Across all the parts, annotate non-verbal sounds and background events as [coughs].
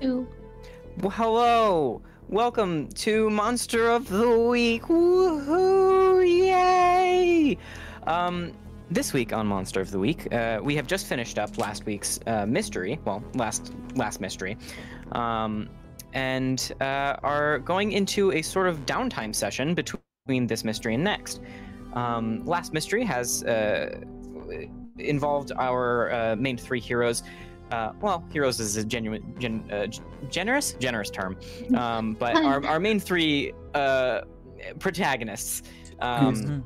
Well, hello. Welcome to Monster of the Week. Woohoo! Yay! Um, this week on Monster of the Week, uh, we have just finished up last week's uh, mystery. Well, last last mystery, um, and uh, are going into a sort of downtime session between this mystery and next. Um, last mystery has uh, involved our uh, main three heroes. Uh, well, heroes is a genuine, gen, uh, generous, generous term. [laughs] Um, but our, our main three uh, protagonists, um,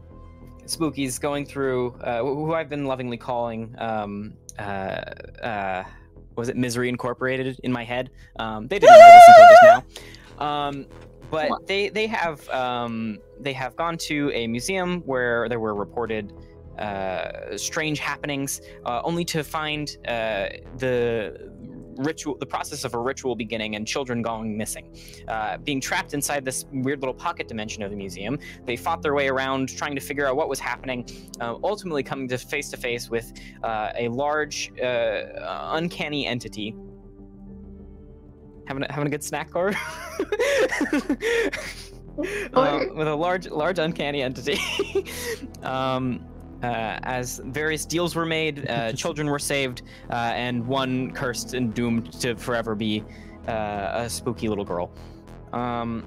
Spookies, going through uh, who I've been lovingly calling. Um, uh, uh, was it Misery Incorporated in my head? Um, they didn't know this until just now. [laughs] Um, but they they have um, they have gone to a museum where there were reported uh, strange happenings, uh, only to find uh, the ritual, the process of a ritual beginning, and children going missing. Uh, being trapped inside this weird little pocket dimension of the museum, they fought their way around, trying to figure out what was happening. Ultimately, coming to face to face with uh, a large, uh, uncanny entity. Having a, having a good snack, or [laughs] Uh, with a large, large uncanny entity. [laughs] um, uh, as various deals were made, uh, children were saved, uh, and one cursed and doomed to forever be uh, a spooky little girl. Um,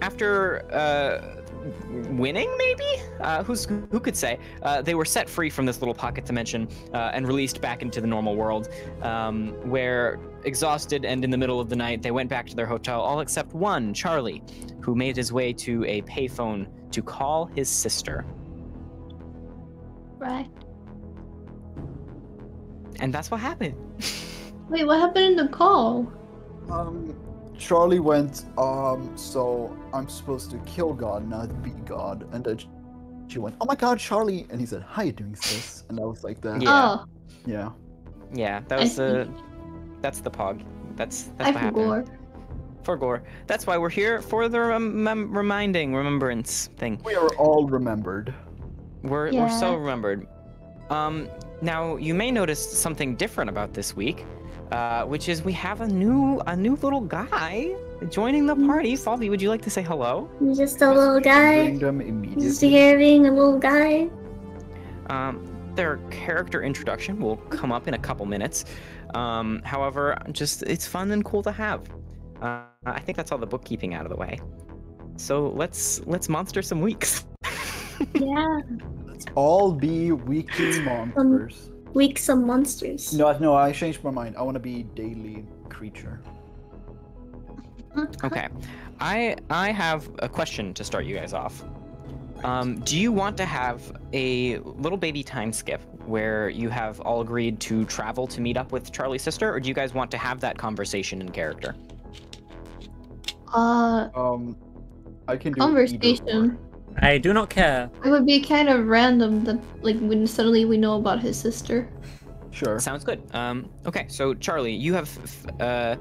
after uh, winning, maybe uh, who's who could say? Uh, they were set free from this little pocket dimension uh, and released back into the normal world, um, where exhausted and in the middle of the night, they went back to their hotel, all except one, Charlie, who made his way to a payphone to call his sister. Right. And that's what happened. [laughs] Wait, what happened in the call? Um, Charlie went, um, so I'm supposed to kill God, not be God. And then she went, oh my god, Charlie! And he said, how you doing, sis? And I was like, that. Yeah. Oh, Yeah. Yeah, that was the. see. That's the pog. That's that's I what happened. forgot. For gore. That's why we're here for the rem- mem- reminding, remembrance thing. We are all remembered. We're we're so remembered. Um, now you may notice something different about this week, uh, which is we have a new a new little guy joining the party. Salvi, would you like to say hello? Just a little guy. Bring Just immediately. hearing a little guy. Um, their character introduction will come up in a couple minutes. Um, however, just it's fun and cool to have. Uh, I think that's all the bookkeeping out of the way. So let's let's monster some weeks. [laughs] Yeah. Let's all be weekly monsters. Weak some monsters. No, no, I changed my mind. I want to be daily creature. Okay, I I have a question to start you guys off. Um, do you want to have a little baby time skip where you have all agreed to travel to meet up with Charlie's sister, or do you guys want to have that conversation in character? Uh, Um, I can do either or. conversation. I do not care. It would be kind of random that, like, when suddenly we know about his sister. Sure. Sounds good. Um, okay, so Charlie, you have f- uh,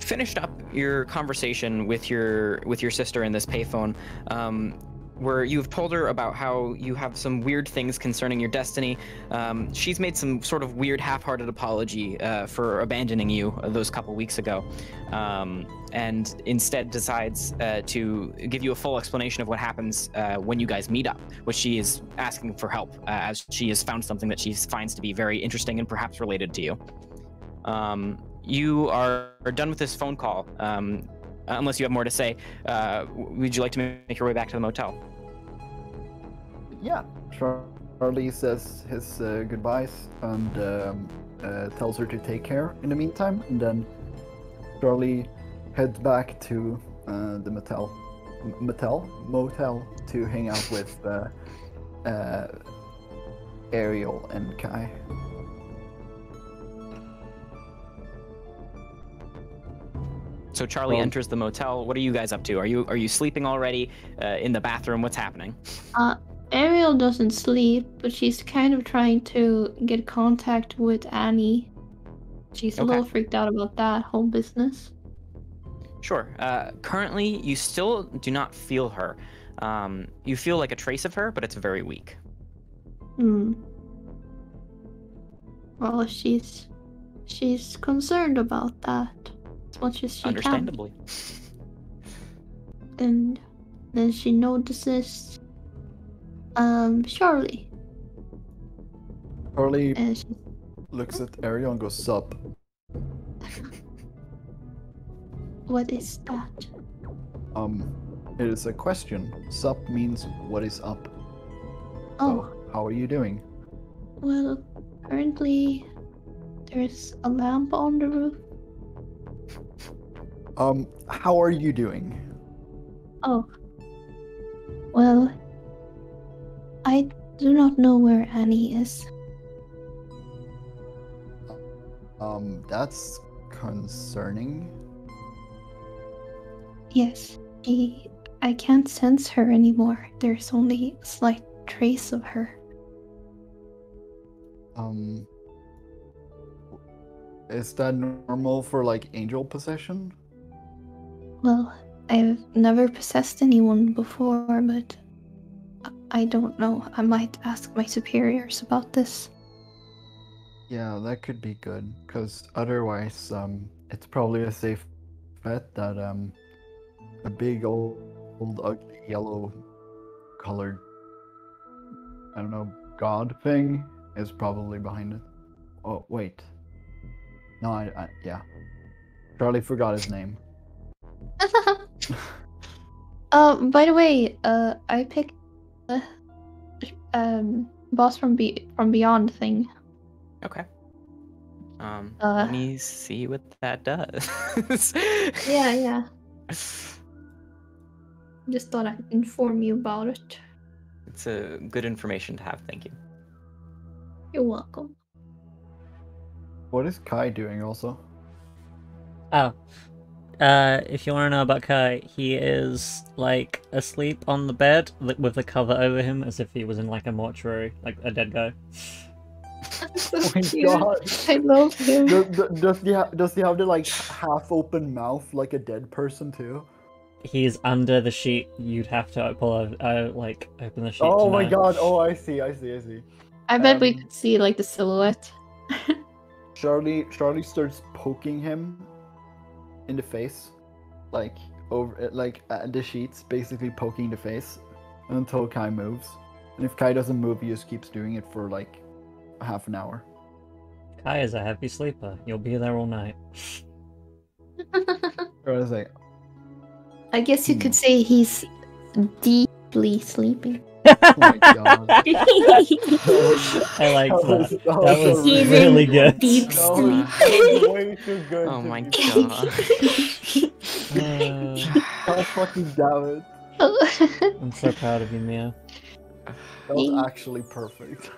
finished up your conversation with your with your sister in this payphone, um, where you've told her about how you have some weird things concerning your destiny. Um, she's made some sort of weird, half-hearted apology uh, for abandoning you those couple weeks ago, um, and instead decides uh, to give you a full explanation of what happens uh, when you guys meet up, which she is asking for help uh, as she has found something that she finds to be very interesting and perhaps related to you. Um, you are, are done with this phone call. Um, unless you have more to say, uh, would you like to make your way back to the motel? Yeah. Charlie says his uh, goodbyes and um, uh, tells her to take care in the meantime, and then Charlie heads back to uh, the motel, M- motel, motel to hang out with uh, uh, Ariel and Kai. So Charlie Well- enters the motel. What are you guys up to? Are you are you sleeping already uh, in the bathroom? What's happening? Uh, Ariel doesn't sleep, but she's kind of trying to get contact with Annie. She's a little freaked out about that whole business. Sure. Uh, currently, you still do not feel her. Um, you feel like a trace of her, but it's very weak. Hmm. Well, she's she's concerned about that as much as she can. Understandably. And then she notices um Charlie. Charlie she looks at Ariel and goes, Sup. [laughs] what is that? Um, it is a question. Sup means what is up. Oh, So, how are you doing? well, currently there's a lamp on the roof. Um, how are you doing? Oh. Well, I do not know where Annie is. Um, that's concerning. Yes, she. I can't sense her anymore. There's only a slight trace of her. Um, is that normal for like angel possession? Well, I've never possessed anyone before, but I- don't know. I might ask my superiors about this. Yeah, that could be good. Cause otherwise, um, it's probably a safe bet that um, a big old, old ugly yellow colored, I don't know, god thing is probably behind it. Oh wait, no, I, I yeah. Charlie forgot his name. [laughs] [laughs] uh, by the way, uh, I picked [laughs] um boss from be from beyond thing. Okay. Um, Uh. let me see what that does. [laughs] Yeah, yeah. Just thought I'd inform you about it. It's a good information to have. Thank you. You're welcome. What is Kai doing also? Oh. Uh, if you want to know about Kai, he is like asleep on the bed li- with the cover over him as if he was in like a mortuary, like a dead guy. so [laughs] Oh my cute. god. I love him. does, does he ha- does he have the like half open mouth like a dead person too? He's under the sheet. You'd have to pull a, uh, like open the sheet. Oh to my know. god! Oh, I see, I see, I see. I bet we Um, could see like the silhouette. [laughs] Charlie Charlie starts poking him in the face, like over like at the sheets, basically poking the face until Kai moves. And if Kai doesn't move, he just keeps doing it for like half an hour. Kai is a heavy sleeper. You'll be there all night. Or [laughs] I was I guess you Hmm. could say he's deeply sleeping. Oh my god. [laughs] I like That that. was- that That was was so really good. deep sleep. way too good. Oh my god. God [laughs] fucking damn [laughs] it. I'm so proud of you, Mia. That was actually perfect.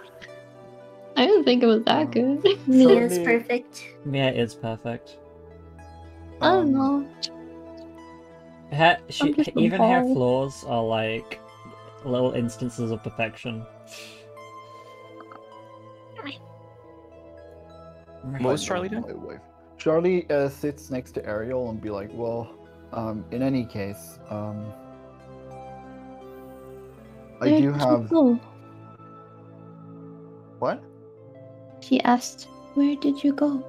I didn't think it was that Um, good. Mia is perfect. Mia is perfect. I don't know. Her, she, just a even her flaws are like little instances of perfection. What was Charlie doing? Charlie uh, sits next to Ariel and be like, "Well, um, in any case, um, I Where do did you have go? what? She asked, "Where did you go?"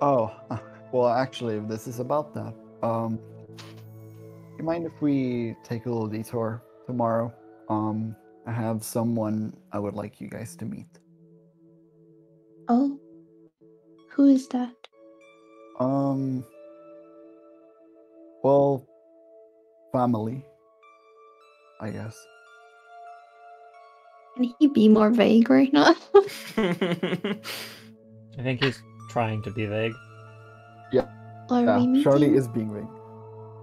Oh, [laughs] well, actually, this is about that. Um, you mind if we take a little detour tomorrow? Um, I have someone I would like you guys to meet. Oh, who is that? Um, well, family, I guess. Can he be more vague right now? [laughs] I think he's trying to be vague. Yeah. Are Yeah, we meeting Charlie is being vague.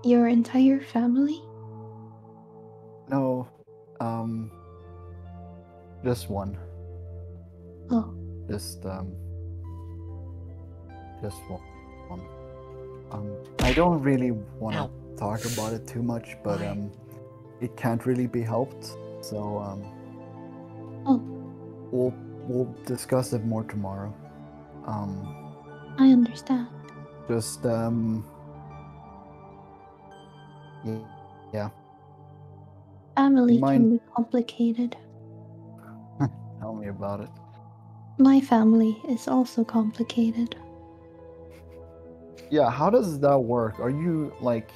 your entire family? No, um, just one. Oh, Just um, just one. one. Um, I don't really want to talk about it too much, but Why? um, it can't really be helped. So um, Oh. we'll we'll discuss it more tomorrow. Um, I understand. just um, yeah, yeah. Family Mine- can be complicated. [laughs] Tell me about it. My family is also complicated. Yeah, how does that work? Are you like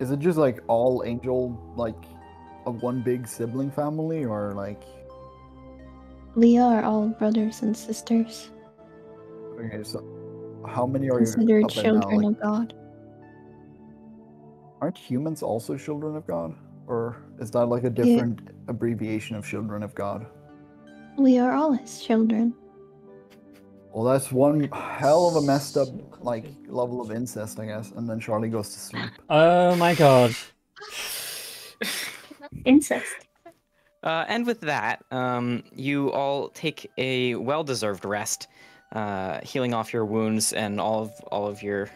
is it just like all angel like a one big sibling family or like We are all brothers and sisters, okay, so how many are you considered up now? children Like, of God. aren't humans also children of God? Or is that like a different abbreviation of children of God? We are all his children. Well, that's one hell of a messed up like level of incest, I guess. And then Charlie goes to sleep. [laughs] Oh my god. Incest. Uh, and with that, um, you all take a well-deserved rest, uh, healing off your wounds and all of all of your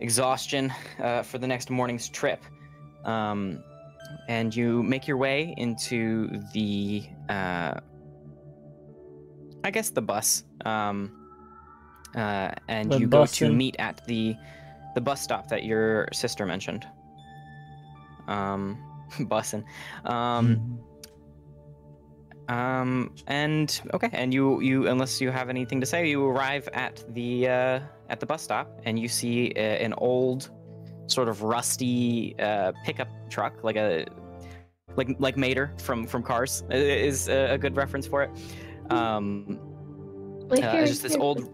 exhaustion uh, for the next morning's trip. Um, and you make your way into the, uh, I guess, the bus. Um, uh, and The you go to meet at the the bus stop that your sister mentioned. Um, [laughs] bussin'. Um, um, and okay, and you you unless you have anything to say, you arrive at the uh, at the bus stop, and you see a, an old, sort of rusty uh, pickup truck, like a like like Mater from from Cars is a, a good reference for it. Um, uh, just this old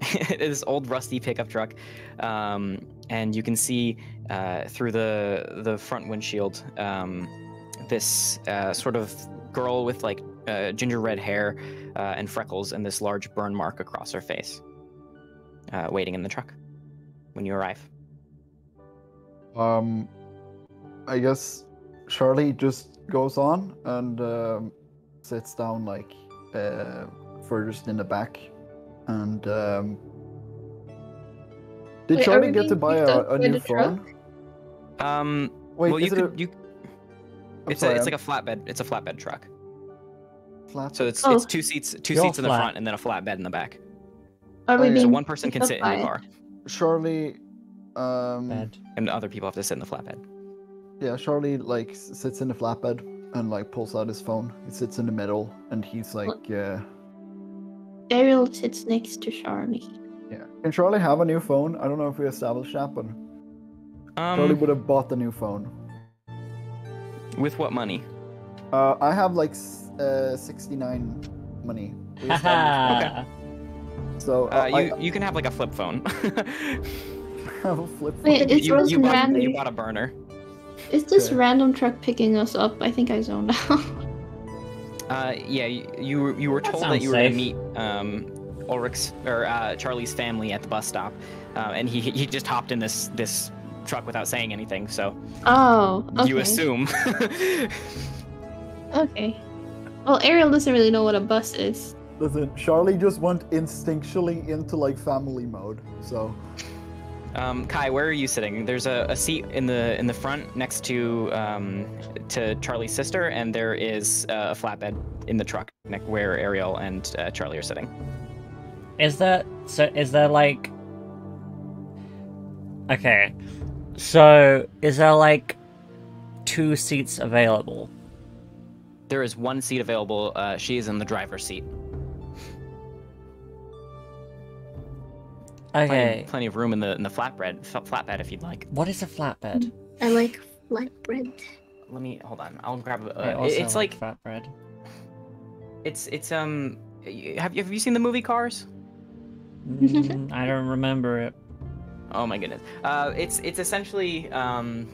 [laughs] this old rusty pickup truck. Um, and you can see uh, through the the front windshield um, this uh, sort of girl with like uh, ginger red hair uh, and freckles and this large burn mark across her face uh, waiting in the truck when you arrive Um, I guess Charlie just goes on and um, sits down like uh, furthest in the back. And um, did Wait, Charlie get to buy a, a new phone? um, Wait, well you it could a, you I'm it's sorry, a, it's I'm like a flatbed it's a flatbed truck flat. so it's Oh. it's two seats two You're seats in the front and then a flatbed in the back Are Oh, we so being one person can sit in the car Charlie, um, Bed. and other people have to sit in the flatbed yeah, Charlie like sits in the flatbed and like pulls out his phone. He sits in the middle and he's like, uh, Ariel sits next to Charlie. yeah. Can Charlie have a new phone? I don't know if we established that, but Charlie um, would have bought the new phone. with what money Uh, I have like uh, 69 money. [laughs] We established So Uh, uh, you I, you can have like a flip phone. [laughs] I have a flip phone. Wait, it's you, you, bought, Randy. you bought a burner. Is this Okay. random truck picking us up? I think I zoned [laughs] out. Uh, yeah, you you were, you were That told that sounds you were going to meet um, Ulrich's or uh, Charlie's family at the bus stop, uh, and he he just hopped in this this truck without saying anything. So oh, okay. you assume. [laughs] [laughs] Okay. Well, Ariel doesn't really know what a bus is. Listen, Charlie just went instinctually into like family mode. So um, Kai, where are you sitting? There's a, a seat in the in the front next to um, to Charlie's sister, and there is uh, a flatbed in the truck neck where Ariel and uh, Charlie are sitting. Is that so? Is there like? Okay, so is there like two seats available? There is one seat available. Uh, she is in the driver's seat. Okay, Plenty, plenty of room in the in the flatbed flatbed if you'd like. what is a flatbed? I like flatbread. Let me hold on. I'll grab. Uh, I also it's like flatbread. it's it's um. Have you have you seen the movie Cars? Mm, I don't remember it. [laughs] Oh my goodness. Uh, it's it's essentially um.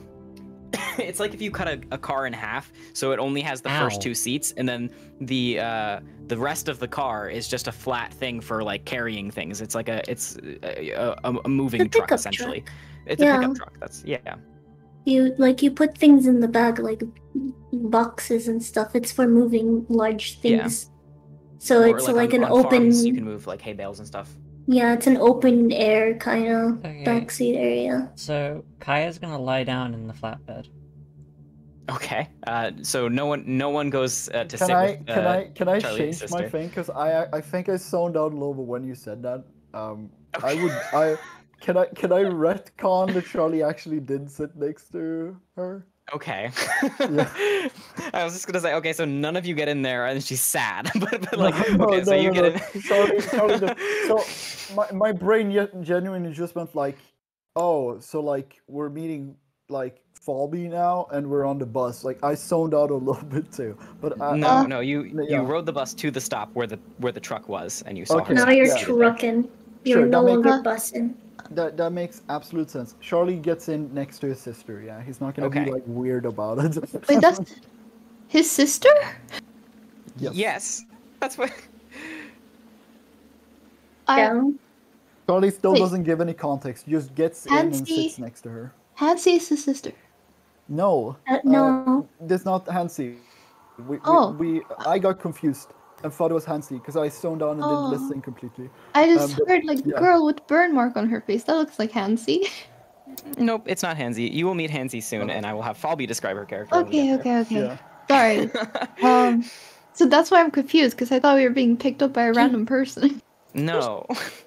[laughs] it's like if you cut a, a car in half, so it only has the Ow. first two seats, and then the uh, the rest of the car is just a flat thing for like carrying things. It's like a it's a, a, a moving The truck essentially. truck. It's a pickup truck. That's yeah. You like you put things in the back like boxes and stuff. It's for moving large things. Yeah. things. So Or, it's like, like, on- an on open farms, you can move like hay bales and stuff. yeah, it's an open air kind of Okay. backseat area. So Kaya's gonna lie down in the flatbed. Okay. Uh, so no one no one goes uh, to can I with. can uh, I can I Charlie's change my thing? Because I I think I zoned out a little bit when you said that. Um, I would I [laughs] can I can I retcon that Charlie actually did sit next to her? Okay. [laughs] Yeah. I was just gonna say, okay, so none of you get in there, and she's sad. [laughs] but, but like, No, okay, no, so no, you get in. Sorry, sorry, so my, my brain genuinely just went like, oh, so like we're meeting like Falby now, and we're on the bus. Like I zoned out a [laughs] little bit too, but I, no, I- no, you yeah. you rode the bus to the stop where the where the truck was, and you saw Okay. her. Now you're Yeah. trucking. You're Sure, no that make- longer bussing. that that makes absolute sense. Charlie gets in next to his sister. Yeah, he's not gonna Okay. be like weird about it. Wait, [laughs] that's his sister? yes. Yes, that's what. I, Yeah. Charlie still Wait. doesn't give any context. Just gets in and sits next to her. Hansi is his sister. No, Uh, no. that's not Hansi. We, Oh. we, we I got confused and thought it was Hansi because I zoned out and Oh. didn't listen completely. I just Um, but- heard like yeah. girl with burn mark on her face. That looks like Hansi. Nope, it's not Hansi. You will meet Hansi soon, and I will have Falby describe her character. Okay, okay, okay. Yeah. Sorry. [laughs] Um, so that's why I'm confused because I thought we were being picked up by a random person. no. [laughs] [laughs]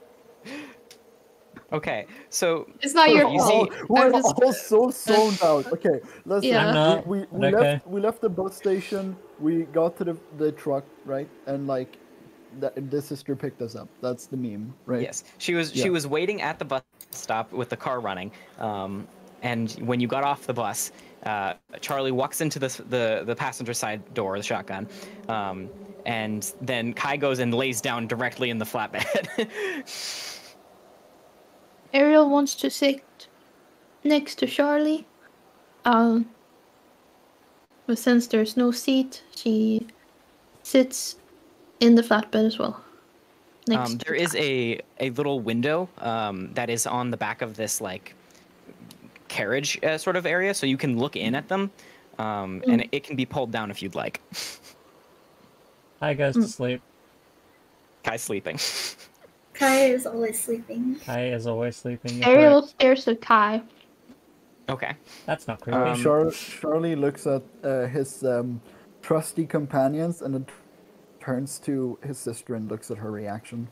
okay, so It's not your fault. we're just- all so zoned out. Okay, listen. Yeah. Not, we we, we okay. left we left the bus station. We got to the the truck, right? And like, the, the sister picked us up. That's the meme, right? Yes, she was Yeah. she was waiting at the bus stop with the car running. Um, and when you got off the bus, uh, Charlie walks into the the the passenger side door, the shotgun, um, and then Kai goes and lays down directly in the flatbed. [laughs] Ariel wants to sit next to Charlie. Um, but since there's no seat, she sits in the flatbed as well. Next um, to there is a a little window um, that is on the back of this like carriage uh, sort of area, so you can look in at them, um, and it can be pulled down if you'd like. Kai goes to sleep. Kai's sleeping. [laughs] Kai is always sleeping. Kai is always sleeping. you're Ariel correct. stares at Kai. okay. That's not creepy. Uh, Um, Char- Charlie looks at uh, his um, trusty companions and then turns to his sister and looks at her reaction.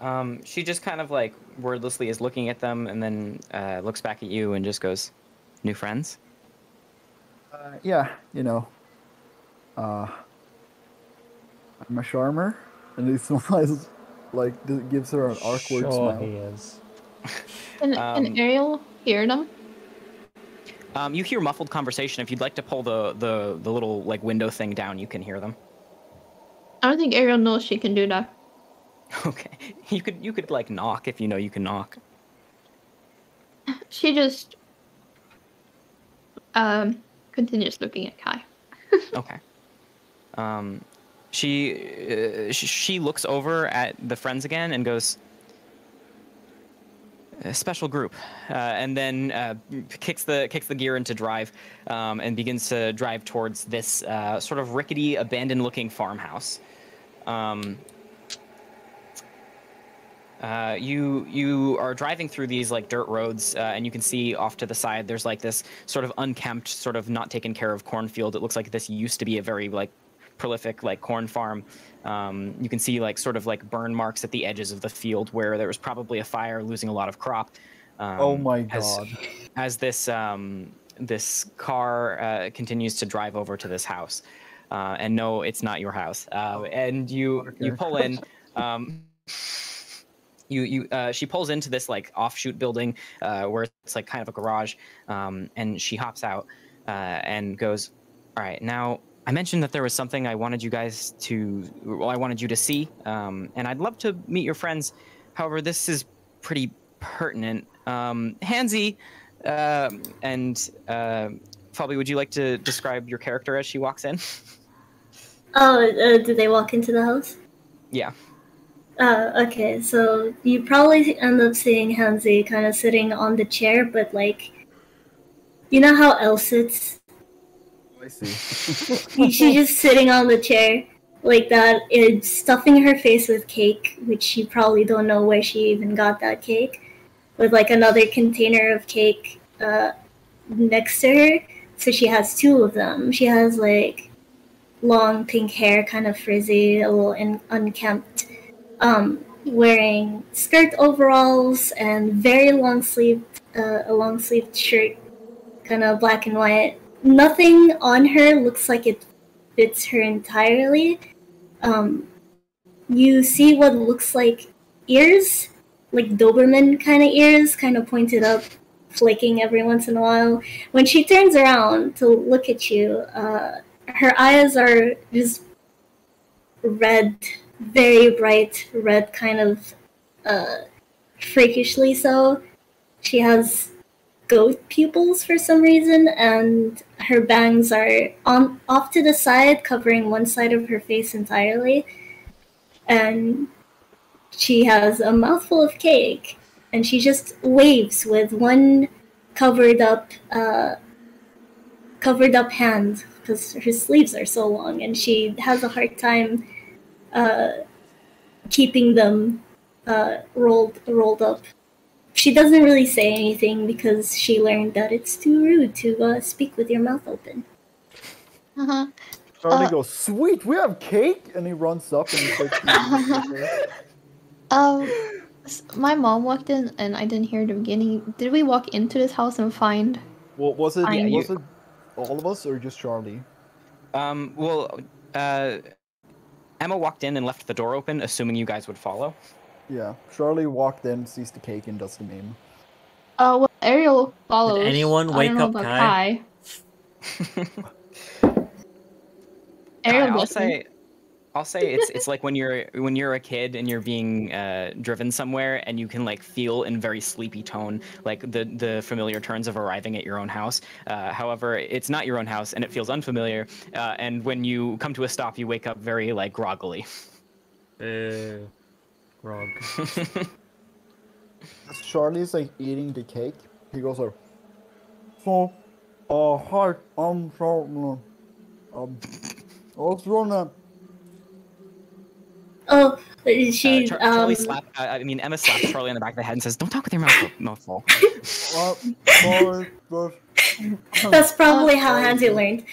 Um, she just kind of like wordlessly is looking at them and then uh, looks back at you and just goes, "New friends." Uh, yeah, you know. Uh, I'm a charmer, and he [laughs] smiles, like th- gives her an awkward sure smile. he is. Can, Um, can Ariel hear them? Um, you hear muffled conversation. If you'd like to pull the, the the little like window thing down, you can hear them. I don't think Ariel knows she can do that. [laughs] Okay, you could you could like knock if you know you can knock. She just um continues looking at Kai. [laughs] Okay. Um, she uh, she looks over at the friends again and goes, "A special group," uh, and then uh, kicks the kicks the gear into drive um, and begins to drive towards this uh, sort of rickety, abandoned-looking farmhouse. Um, uh, you you are driving through these like dirt roads, uh, and you can see off to the side there's like this sort of unkempt, sort of not taken care of cornfield. It looks like this used to be a very like prolific like corn farm. Um, you can see like sort of like burn marks at the edges of the field where there was probably a fire, losing a lot of crop. Um, Oh my god. as this um, this car uh, continues to drive over to this house, uh, and no, it's not your house. Uh, and you you pull in. [laughs] Um, you you uh, she pulls into this like offshoot building uh, where it's like kind of a garage, um, and she hops out uh, and goes, "All right, now." I mentioned that there was something I wanted you guys to, well, I wanted you to see, um, and I'd love to meet your friends. However, this is pretty pertinent. Um, uh, and uh, Fabi, would you like to describe your character as she walks in? Oh, uh, did they walk into the house? yeah. Uh, okay, so you probably end up seeing Hansi kind of sitting on the chair, but like, you know how Elle sits? I see. [laughs] She's just sitting on the chair like that, and stuffing her face with cake, which she probably don't know where she even got that cake, with like another container of cake uh, next to her. So she has two of them. She has like long pink hair, kind of frizzy, a little in- unkempt, um, wearing skirt overalls and very long sleeved, uh, a long sleeved shirt, kind of black and white. Nothing on her looks like it fits her entirely. Um, you see what looks like ears, like Doberman kind of ears, kind of pointed up, flicking every once in a while. When she turns around to look at you, uh, her eyes are just red, very bright red, kind of uh, freakishly so. She has goat pupils for some reason, and her bangs are on off to the side, covering one side of her face entirely. And she has a mouthful of cake, and she just waves with one covered up, uh, covered up hand because her sleeves are so long, and she has a hard time uh, keeping them uh, rolled rolled up. She doesn't really say anything because she learned that it's too rude to uh, speak with your mouth open. Uh-huh. Charlie Uh, goes, "Sweet, we have cake," and he runs up and starts eating it. Um, my mom walked in and I didn't hear the beginning. Did we walk into this house and find? Well, was it Yeah, was you- it all of us or just Charlie? Um, well, uh, Emma walked in and left the door open, assuming you guys would follow. Yeah, Charlie walked in, sees the cake, and does the meme. Uh, well, Ariel follows. Did anyone I wake don't know up about Kai? [laughs] Ariel I- I'll doesn't. say, I'll say it's it's like when you're when you're a kid and you're being uh, driven somewhere and you can like feel in very sleepy tone like the the familiar turns of arriving at your own house. Uh, however, it's not your own house and it feels unfamiliar. Uh, and when you come to a stop, you wake up very like groggily. Ew. Grog. [laughs] As Charlie's like eating the cake, he goes like, "So, uh, hi, I'm Charlie. Um, what's your name?" Oh, Uh, she Char- um, Charlie slap, uh, I mean Emma slaps Charlie on the back of the head and says, "Don't talk with your mouth mouth full." Uh, sorry, that's probably how Hansi learned.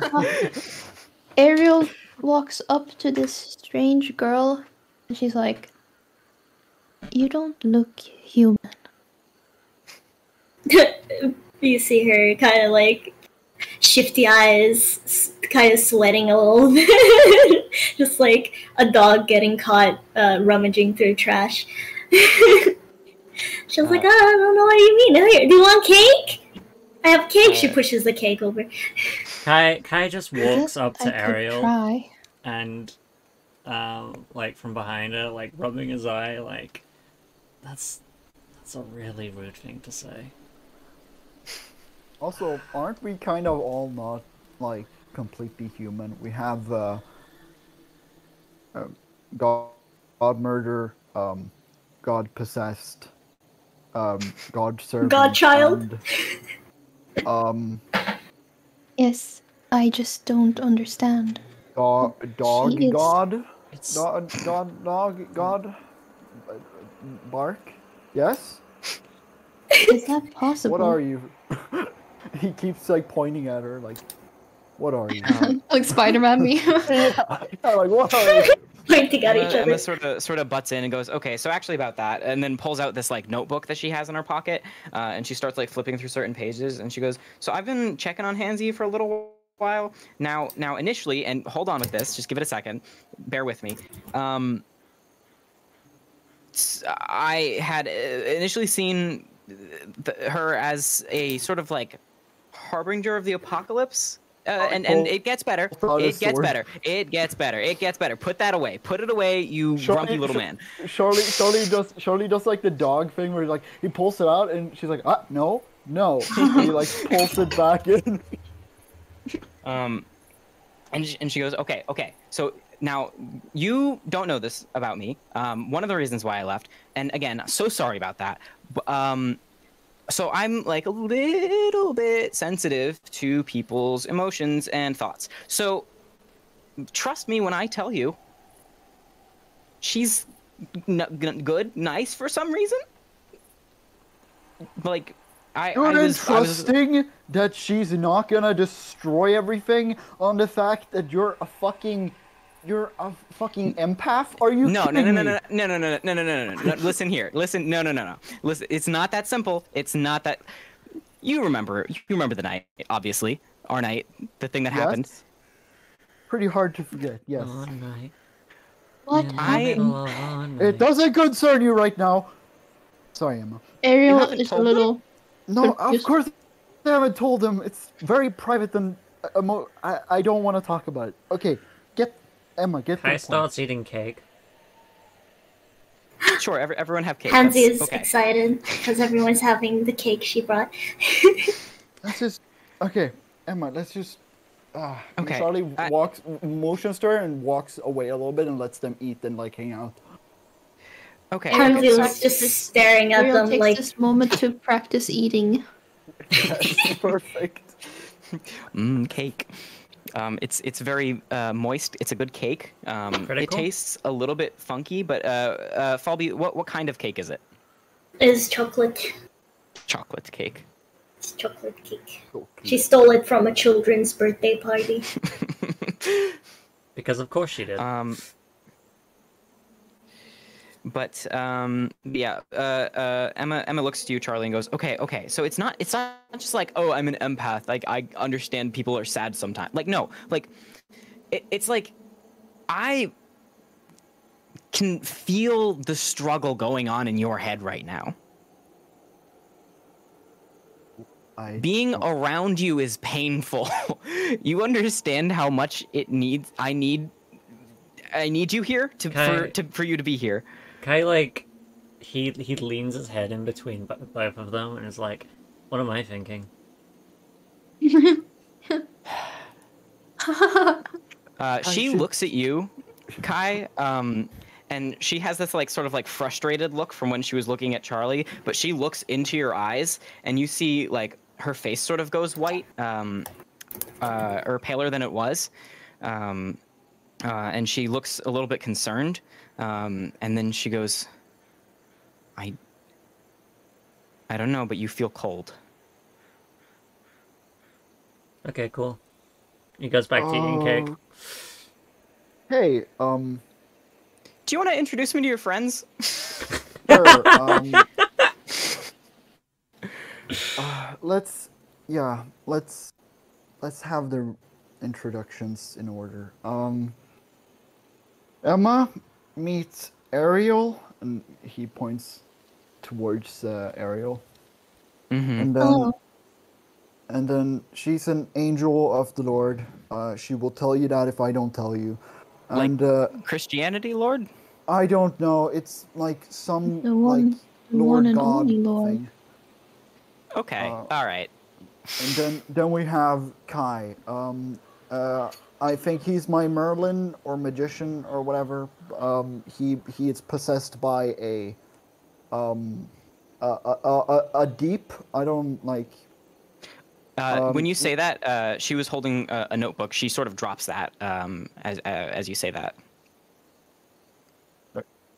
[laughs] Ariel walks up to this strange girl and she's like, You don't look human. [laughs] you see her kind of like shifty eyes, kind of sweating a little [laughs] bit, [laughs] just like a dog getting caught uh, rummaging through trash. she was like, Uh, oh, I don't know what you mean. Here, do you want cake? I have cake. she Uh, pushes the cake over. Kai Kai just walks up to could Ariel Try. and um like from behind her, like rubbing his eye, like that's that's a really rude thing to say. also, aren't we kind of all not like completely human? We have uh, uh God, God murder, um, God possessed, um, God servant, Godchild. and, [laughs] um, Yes, I just don't understand. dog, dog She is- God, It's dog, dog, dog, God, uh, bark. Yes. Is that possible? What are you? [laughs] he keeps like pointing at her, like, "What are you?" [laughs] like Spider-Man me. [laughs] yeah, like what are you? Pointing at Emma, each other. Emma sort of sort of butts in and goes, "Okay, so actually about that," and then pulls out this like notebook that she has in her pocket, uh, and she starts like flipping through certain pages, and she goes, "So I've been checking on Hansi for a little while now. Now initially, and hold on with this, just give it a second, bear with me. Um, I had uh, initially seen th- her as a sort of like harbinger of the apocalypse." Uh, and, and it gets better. It gets better. It gets better. It gets better. Put that away. Put it away, you Charlie- grumpy little man. Charlie, Charlie does, Charlie does like the dog thing where like he pulls it out and she's like, ah, no, no. [laughs] He like pulls it back in. Um, and she, and she goes, okay, okay. So now you don't know this about me. Um, one of the reasons why I left, and again, so sorry about that. Um, so I'm like a little bit sensitive to people's emotions and thoughts. So trust me when I tell you, she's good, nice for some reason. Like I, I You're was, I was trusting that she's not gonna destroy everything on the fact that you're a fucking, you're a fucking empath. Are you No, no, kidding no, no, no, no, no, no, no, no, no, no, no, no. Listen here. Listen. No, no, no, no. Listen. It's not that simple. It's not that. you remember you remember the night, obviously. Our night, the thing that happened. Pretty hard to forget. Yes. One night. What in I- middle happened? of one It doesn't concern you right now. Sorry, Emma. Ariel is a told them? little. No, But of just- course I haven't told them. It's very private and uh, emo- I, I don't want to talk about it. Okay, get Emma, get to Kai the point. starts eating cake. [gasps] Sure, every, everyone have cake. Pansy that's- is okay. excited because everyone's having the cake she brought. [laughs] Let's just okay, Emma. Let's just. Uh, Okay, Charlie I- walks, motions to her, and walks away a little bit, and lets them eat and like hang out. Okay. Pansy Ariel was just staring at Ariel them takes like, this moment to practice eating. [laughs] Perfect. Mmm, cake. Um, it's it's very uh, moist. It's a good cake. Um, it tastes a little bit funky, but uh, uh, Falby, what what kind of cake is it? it? is chocolate. Chocolate cake. It's chocolate cake. Cool. She stole it from a children's birthday party. [laughs] Because of course she did. um, but um, yeah, uh, uh, Emma Emma looks to you, Charlie, and goes, "Okay, okay. So it's not it's not just like oh I'm an empath. Like I understand people are sad sometimes. Like no, like it, it's like I can feel the struggle going on in your head right now. I Being don't- around you is painful. [laughs] you understand how much it needs. I need. I need you here to for Okay. to for you to be here. Kai like he he leans his head in between both of them and is like, "What am I thinking?" [laughs] Uh, she looks at you, Kai, um, and she has this like sort of like frustrated look from when she was looking at Charlie. But she looks into your eyes, and you see like her face sort of goes white, um, uh, or paler than it was, um, uh, and she looks a little bit concerned. Um, and then she goes, "I, I don't know, but you feel cold." Okay, cool. He goes back to eating cake. Oh. Hey, um, Do you want to introduce me to your friends? [laughs] sure, um, uh, let's, yeah, let's, let's have the introductions in order. Um, Emma meets Ariel, and he points towards uh, Ariel, mm-hmm. and then, Hello. and then she's an angel of the Lord. Uh, she will tell you that if I don't tell you, Like- and uh, Christianity, Lord. I don't know. It's like some The one- like the Lord one and God only Lord. thing. Okay, Uh, all right. And then then we have Kai. Um, uh, I think he's my Merlin or magician or whatever. Um, he he is possessed by a um a a, a, a- a deep. I don't like. Uh, when Um, you say that, uh, she was holding a, a notebook. She sort of drops that um, as uh, as you say that.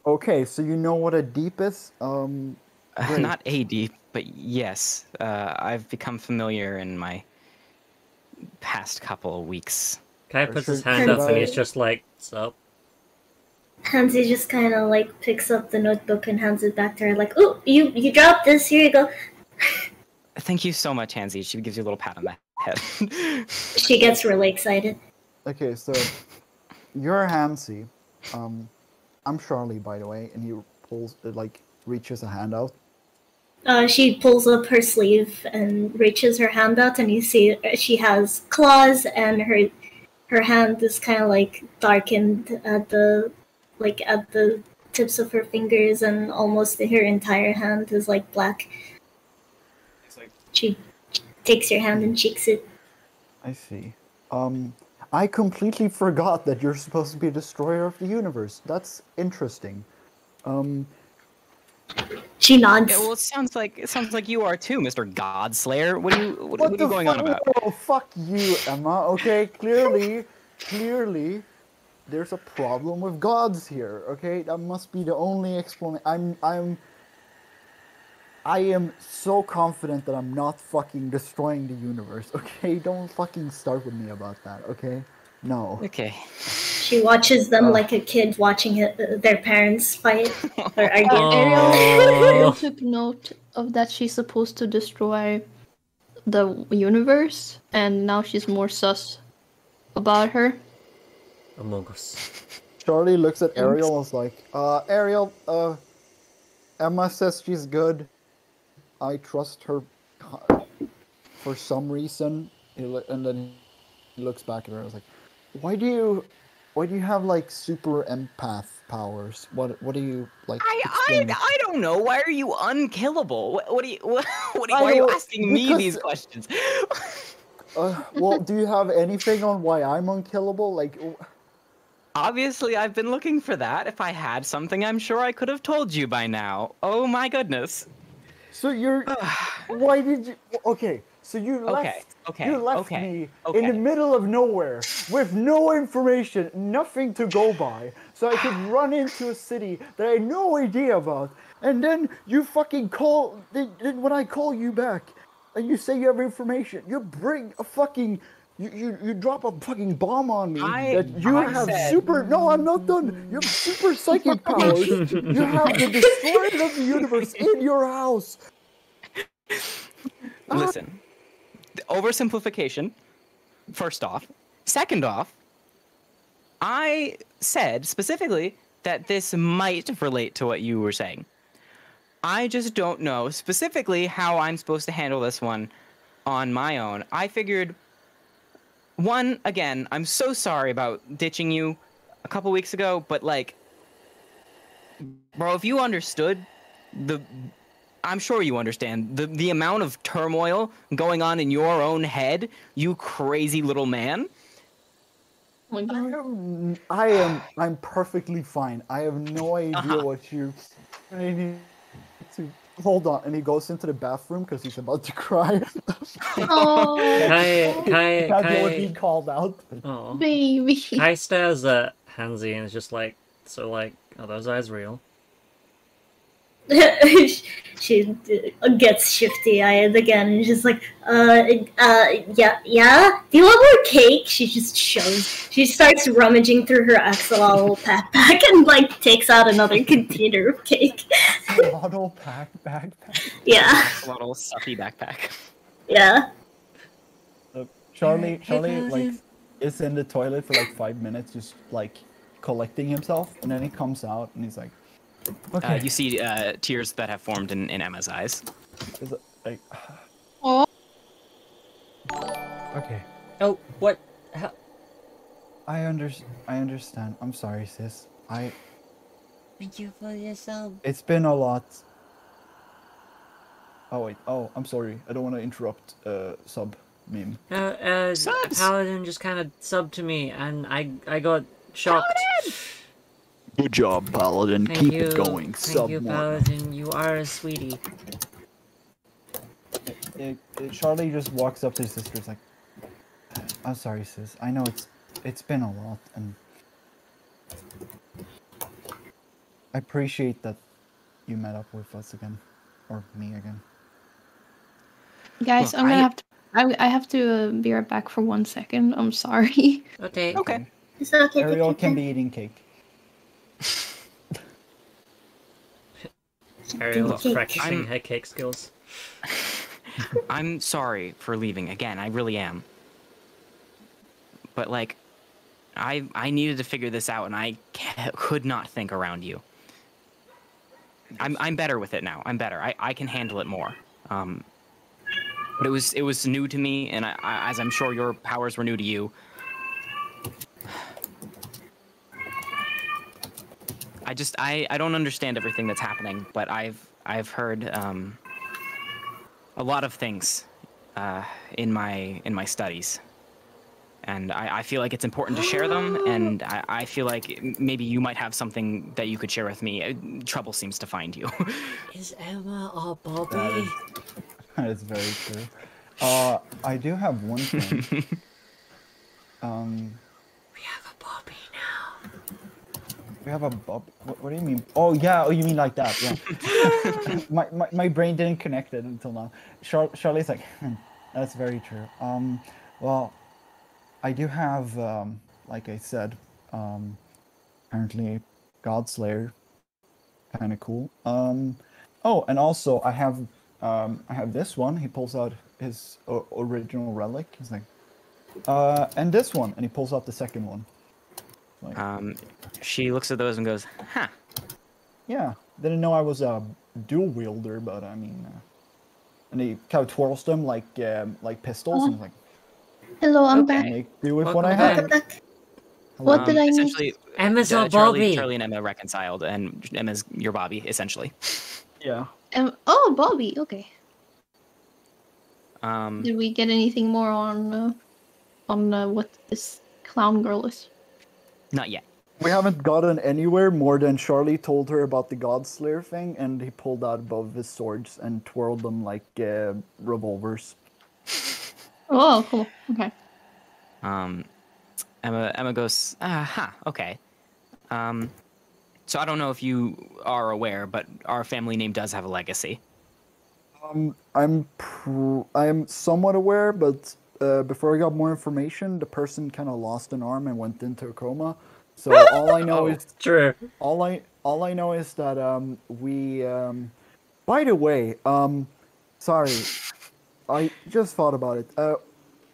Okay, so you know what a deep is. Um, [laughs] not AD, but yes, uh, I've become familiar in my past couple of weeks. Kai Or puts his hand should up and he's just like, "Sup?" Pansy just kind of like picks up the notebook and hands it back to her, like, "Oh, you you dropped this. Here you go." [laughs] Thank you so much, Hansi. She gives you a little pat on the head. [laughs] She gets really excited. okay, so you're Hansi. Um, I'm Charlie, by the way, and he pulls like reaches a hand out. Uh, she pulls up her sleeve and reaches her hand out, and you see uh, she has claws, and her her hand is kind of like darkened at the like at the tips of her fingers, and almost her entire hand is like black. like... She takes your hand and shakes it. I see. Um, I completely forgot that you're supposed to be a destroyer of the universe. That's interesting. Um, She nods. yeah, well, it sounds like it sounds like you are too, Mister Godslayer. What are you what, what are you going on about? Oh, fuck you, Emma. Okay, clearly, clearly, there's a problem with gods here. Okay, that must be the only explanation. I'm, I'm, I am so confident that I'm not fucking destroying the universe. Okay, [laughs] don't fucking start with me about that. Okay, no. Okay. She watches them Oh. like a kid watching it, uh, their parents fight or [laughs] argue. Uh, Ariel, Oh. Ariel took note of that she's supposed to destroy the universe, and now she's more sus about her. Among Us. Charlie looks at Ariel and is like, uh, Ariel, uh, Emma says she's good. I trust her for some reason. And then he looks back at her and is like, why do you, why do you have like super empath powers? What, what do you like? I, explain I. I don't know. Why are you unkillable? What, [laughs] what are you? What, what are you, why are you asking me these questions? [laughs] Uh, well, do you have anything on why I'm unkillable? Like, Obviously, I've been looking for that. If I had something, I'm sure I could have told you by now. Oh my goodness. so you're, [sighs] why did you? Okay, so you left. Okay, okay, You left okay, me in okay. the middle of nowhere with no information, nothing to go by, so I could [sighs] run into a city that I had no idea about. And then you fucking call. Then, then when I call you back, and you say you have information, you bring a fucking. You, you, you drop a fucking bomb on me I- that you I have said- super no I'm not done you have super psychic [laughs] powers you have the destroyer of the universe in your house Listen, oversimplification, first off. Second off, I said specifically that this might relate to what you were saying. I just don't know specifically how I'm supposed to handle this one on my own. I figured, one, again, I'm so sorry about ditching you a couple weeks ago, but like, bro, if you understood the I'm sure you understand the the amount of turmoil going on in your own head, you crazy little man. I am, I am, I'm perfectly fine. I have no idea Uh-huh. [laughs] what you. I need to hold on, and he goes into the bathroom because he's about to cry. Oh, Kai, Kai, That's what he called out. oh. baby. Kai stares at Hansi and is just like, so like, are those eyes real? [laughs] she uh, gets shifty eyed again and she's like, uh, uh, yeah, yeah. Do you want more cake? She just shows. She starts rummaging through her XL backpack and like takes out another container of cake. Auto pack backpack. Yeah, A little stuffy backpack. yeah. Uh, Charlie, Charlie, like, is in the toilet for like five minutes, just like collecting himself, and then he comes out and he's like, "Okay." Uh, you see uh, tears that have formed in, in Emma's eyes. Is it, like, Oh, okay. Oh, what? How? I under, I understand. I'm sorry, sis. I. Thank you for yourself. It's been a lot. Oh wait. Oh, I'm sorry. I don't want to interrupt. Uh, sub meme. Uh, uh, Subs! Paladin just kind of subbed to me, and I I got shocked. Good job, Paladin. Thank Keep you, it going. Thank Sub you. Paladin. You are a sweetie. It- it- Charlie just walks up to his sister. Is like, "I'm sorry, sis. I know it's it's been a lot, and I appreciate that you met up with us again, or me again." guys, Look, I'm gonna I- have to. I, I have to uh, be right back for one second. I'm sorry. Okay. Okay. It's okay. take Ariel can be eating cake. Ariel's Cake. practicing I'm- her cake skills. [laughs] I'm sorry for leaving again. I really am. But like, I I needed to figure this out, and I ca- could not think around you. I'm I'm better with it now. I'm better. I, I can handle it more. Um, but it was it was new to me, and I, I, as I'm sure your powers were new to you. I just I, I don't understand everything that's happening, but I've I've heard um, a lot of things uh, in my in my studies, and I, I feel like it's important to share them. And I, I feel like maybe you might have something that you could share with me. Uh, Trouble seems to find you. [laughs] Is Emma a Bobby? is, that is very true. Uh, I do have one thing. [laughs] um, We have a Bobby now. We have a bob. What, what do you mean? Oh yeah. Oh, you mean like that? Yeah. [laughs] my, my my brain didn't connect it until now. Char- Charlie's like, "Hmm, that's very true. Um, well, I do have, um, like I said, um, apparently Godslayer, kind of cool. Um, oh, and also I have, um, I have this one. He pulls out his original relic. He's like, uh, and this one, and he pulls out the second one. Like, Um, she looks at those and goes, "Huh." yeah, didn't know I was a dual wielder, but I mean, uh, and he kind of twirls them like um, like pistols, and he's like, Hello, I'm Okay. back. make do with what I have. back. What did I miss? Um, Emma's uh, Charlie, Bobby. Charlie and Emma reconciled, and Emma's your Bobby, essentially. Yeah. Um, oh, Bobby. Okay. Um, Did we get anything more on uh, on uh, what this clown girl is? Not yet. We haven't gotten anywhere more than Charlie told her about the God Slayer thing, and he pulled out both of his swords and twirled them like uh, revolvers. Oh, cool. Okay. Um, Emma Emma goes, ah, huh, okay. Um, so I don't know if you are aware, but our family name does have a legacy. Um, I'm pr- I'm somewhat aware, but uh, before I got more information, the person kind of lost an arm and went into a coma. So [laughs] all I know Oh. is True. all I all I know is that um we um. By the way, um, sorry, I just thought about it. Uh,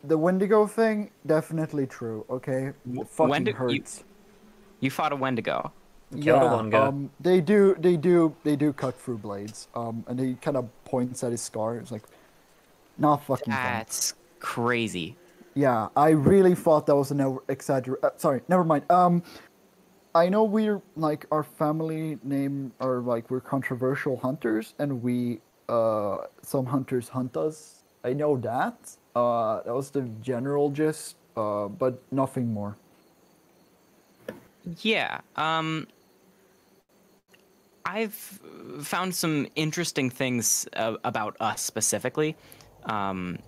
the Wendigo thing definitely true. Okay, it fucking Wendigo- hurts. You fought a Wendigo. Killed Yeah, um, they do, they do, they do cut through blades. Um, and he kind of points at his scar. It's like, not fucking fun. Crazy. Yeah, I really thought that was an exagger. Uh, sorry, never mind. Um, I know we're like our family name are like we're controversial hunters, and we uh some hunters hunt us. I know that. Uh, that was the general gist. Uh, but nothing more. Yeah. Um, I've found some interesting things uh, about us specifically. Um,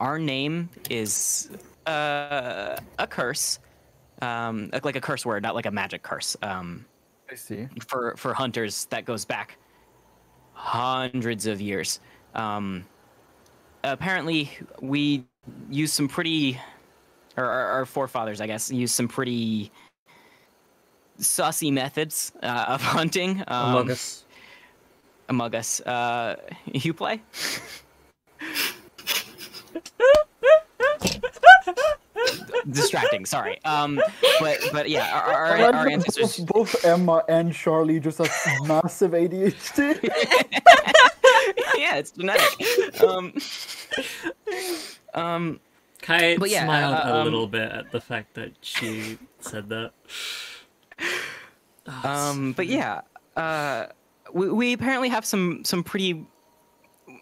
our name is uh, a curse, um, like a curse word, not like a magic curse. Um, I see. for for hunters that goes back hundreds of years. Um, apparently, we use some pretty, or our, our forefathers, I guess, used some pretty saucy methods uh, of hunting. Um, Among us. Among us. Uh, you play? [laughs] Distracting. Sorry. Um, but but yeah, our, our, our Imagine ancestors. both, [laughs] both Emma and Charlie just have massive ADHD. [laughs] yeah, it's genetic. Um, um, Kai But yeah, smiled uh, a um, little bit at the fact that she said that. Oh, [sighs] um, but yeah, uh, we, we apparently have some some pretty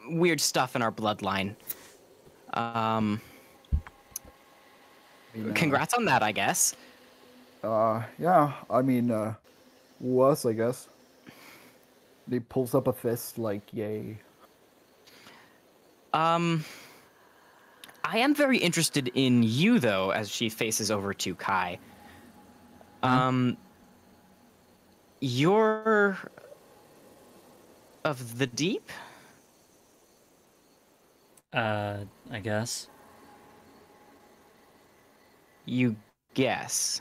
weird stuff in our bloodline. Um, congrats on that, I guess. Uh, yeah. I mean, uh, was I guess. He pulls up a fist like, yay. Um, I am very interested in you, though, as she faces over to Kai. Um, you're of the deep. Uh, I guess. You guess.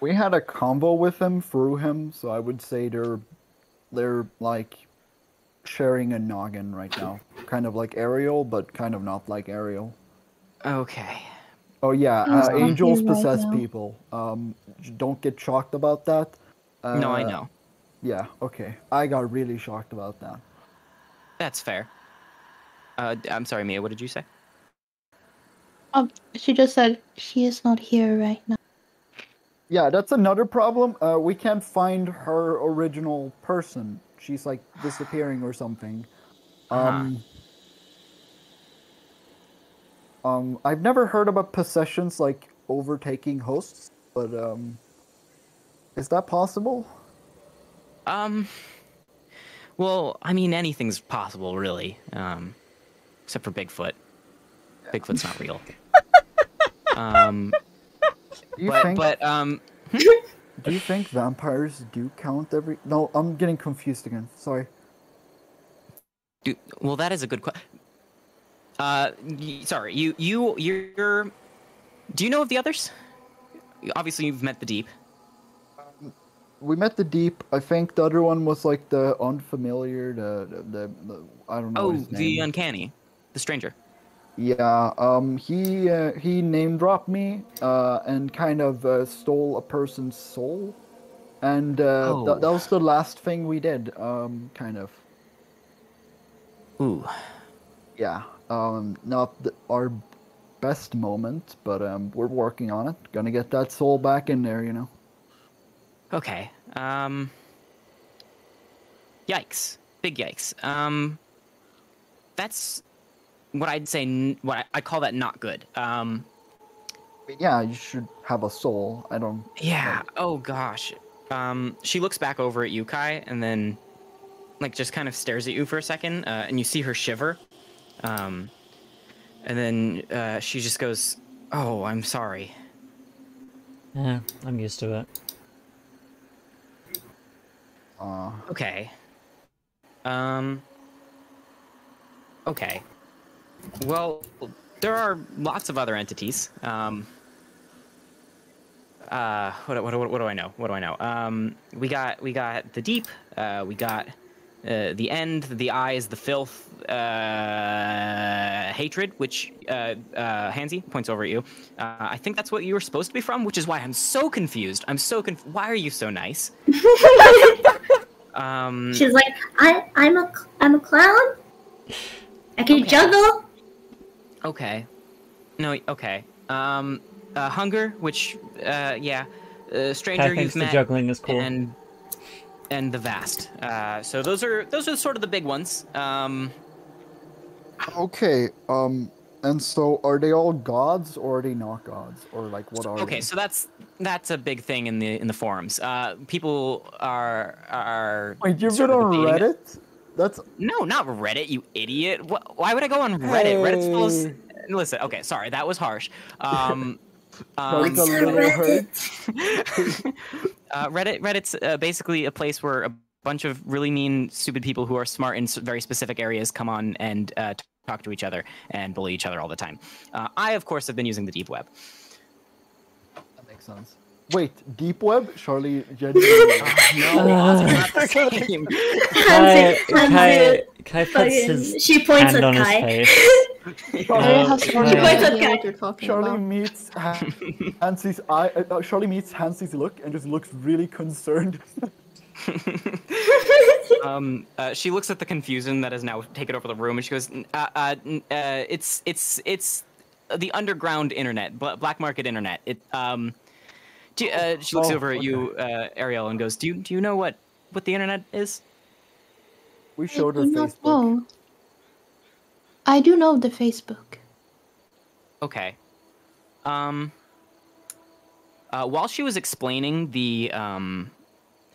We had a combo with him through him, so I would say they're they're like sharing a noggin right now. Kind of like Ariel, but kind of not like Ariel. Okay. Oh yeah, uh, angels you right possess people. Um, don't get shocked about that. Uh, no, I know. Yeah, okay. I got really shocked about that. That's fair. Uh, d- I'm sorry, Mia. What did you say? Um, she just said she is not here right now. Yeah, that's another problem. Uh, we can't find her original person. She's like [sighs] disappearing or something. Uh-huh. Um, um, I've never heard about possessions like overtaking hosts, but um, is that possible? Um. Well, I mean, anything's possible, really. Um, except for Bigfoot. Bigfoot's not real. [laughs] um, you but think? but um, Do you think vampires do count every? No, I'm getting confused again. Sorry. do, well, that is a good question. Uh, y- sorry, you you you're. Do you know of the others? Obviously, you've met the deep. we met the deep. I think the other one was like the unfamiliar. The the, the, the I don't know. Oh, his the uncanny, the stranger. Yeah, um, he uh, he name dropped me, uh, and kind of uh, stole a person's soul, and uh, Oh. th- that was the last thing we did. Um, kind of. Ooh. Yeah. Um, not the, our best moment, but um, we're working on it. Gonna get that soul back in there, you know. Okay. Um. Yikes! Big yikes. Um. That's what I'd say. What I, I call that not good. Um. Yeah, you should have a soul. I don't. Yeah. Oh gosh. Um. She looks back over at you, Kai, and then, like, just kind of stares at you for a second, uh, and you see her shiver. Um. And then uh, she just goes, "Oh, I'm sorry." Yeah, I'm used to it. Uh, Okay. Um. Okay. Well, there are lots of other entities. Um. Uh, what, what, what, what do I know? What do I know? Um, we got we got the deep. Uh, we got uh, the end, the eyes, the filth, uh, hatred. Which uh, uh, Hansi points over at you. Uh, I think that's what you were supposed to be from, which is why I'm so confused. I'm so conf- Why are you so nice? [laughs] um, She's like, I, I'm a, I'm a clown. I can Okay. juggle. Okay. No. Okay. Um. Uh, hunger, which, uh, yeah, uh, stranger Kai you've thinks the juggling is cool. and and the vast. Uh, so those are those are sort of the big ones. Um. okay. Um, and so are they all gods or are they not gods or like what are Okay, they? so that's that's a big thing in the in the forums. Uh, people are are. Wait, you've sort been of on debating it. Reddit? That's No, not Reddit, you idiot. Why would I go on Reddit? Reddit's full of. Listen, okay, sorry, that was harsh. Um, [laughs] That's um, a little hurt. [laughs] uh, Reddit Reddit's uh, basically a place where a bunch of really mean, stupid people who are smart in very specific areas come on and uh, talk to each other and bully each other all the time. Uh, I, of course, have been using the deep web. That makes sense. Wait, deep web? Charlie genuinely. [laughs] no, [laughs] Oz, not the [laughs] same. Kai, Kai, Kai puts fucking- his she points hand at on his Kai. face. Charlie has Charlie- no Points at idea Kai. what talking Charlie meets Han- Hansi's eye. Uh, uh, Charlie meets Hansi's look and just looks really concerned. um, uh, she looks at the confusion that has now taken over the room, and she goes, uh, uh, uh, "It's it's it's the underground internet, bla- black market internet." It um, do, uh, she looks Oh, over at you, uh, Ariel, and goes, "Do you do you know what what the internet is?" We I showed her do not Facebook. know. I do know the Facebook. Okay. Um. Uh, while she was explaining the um,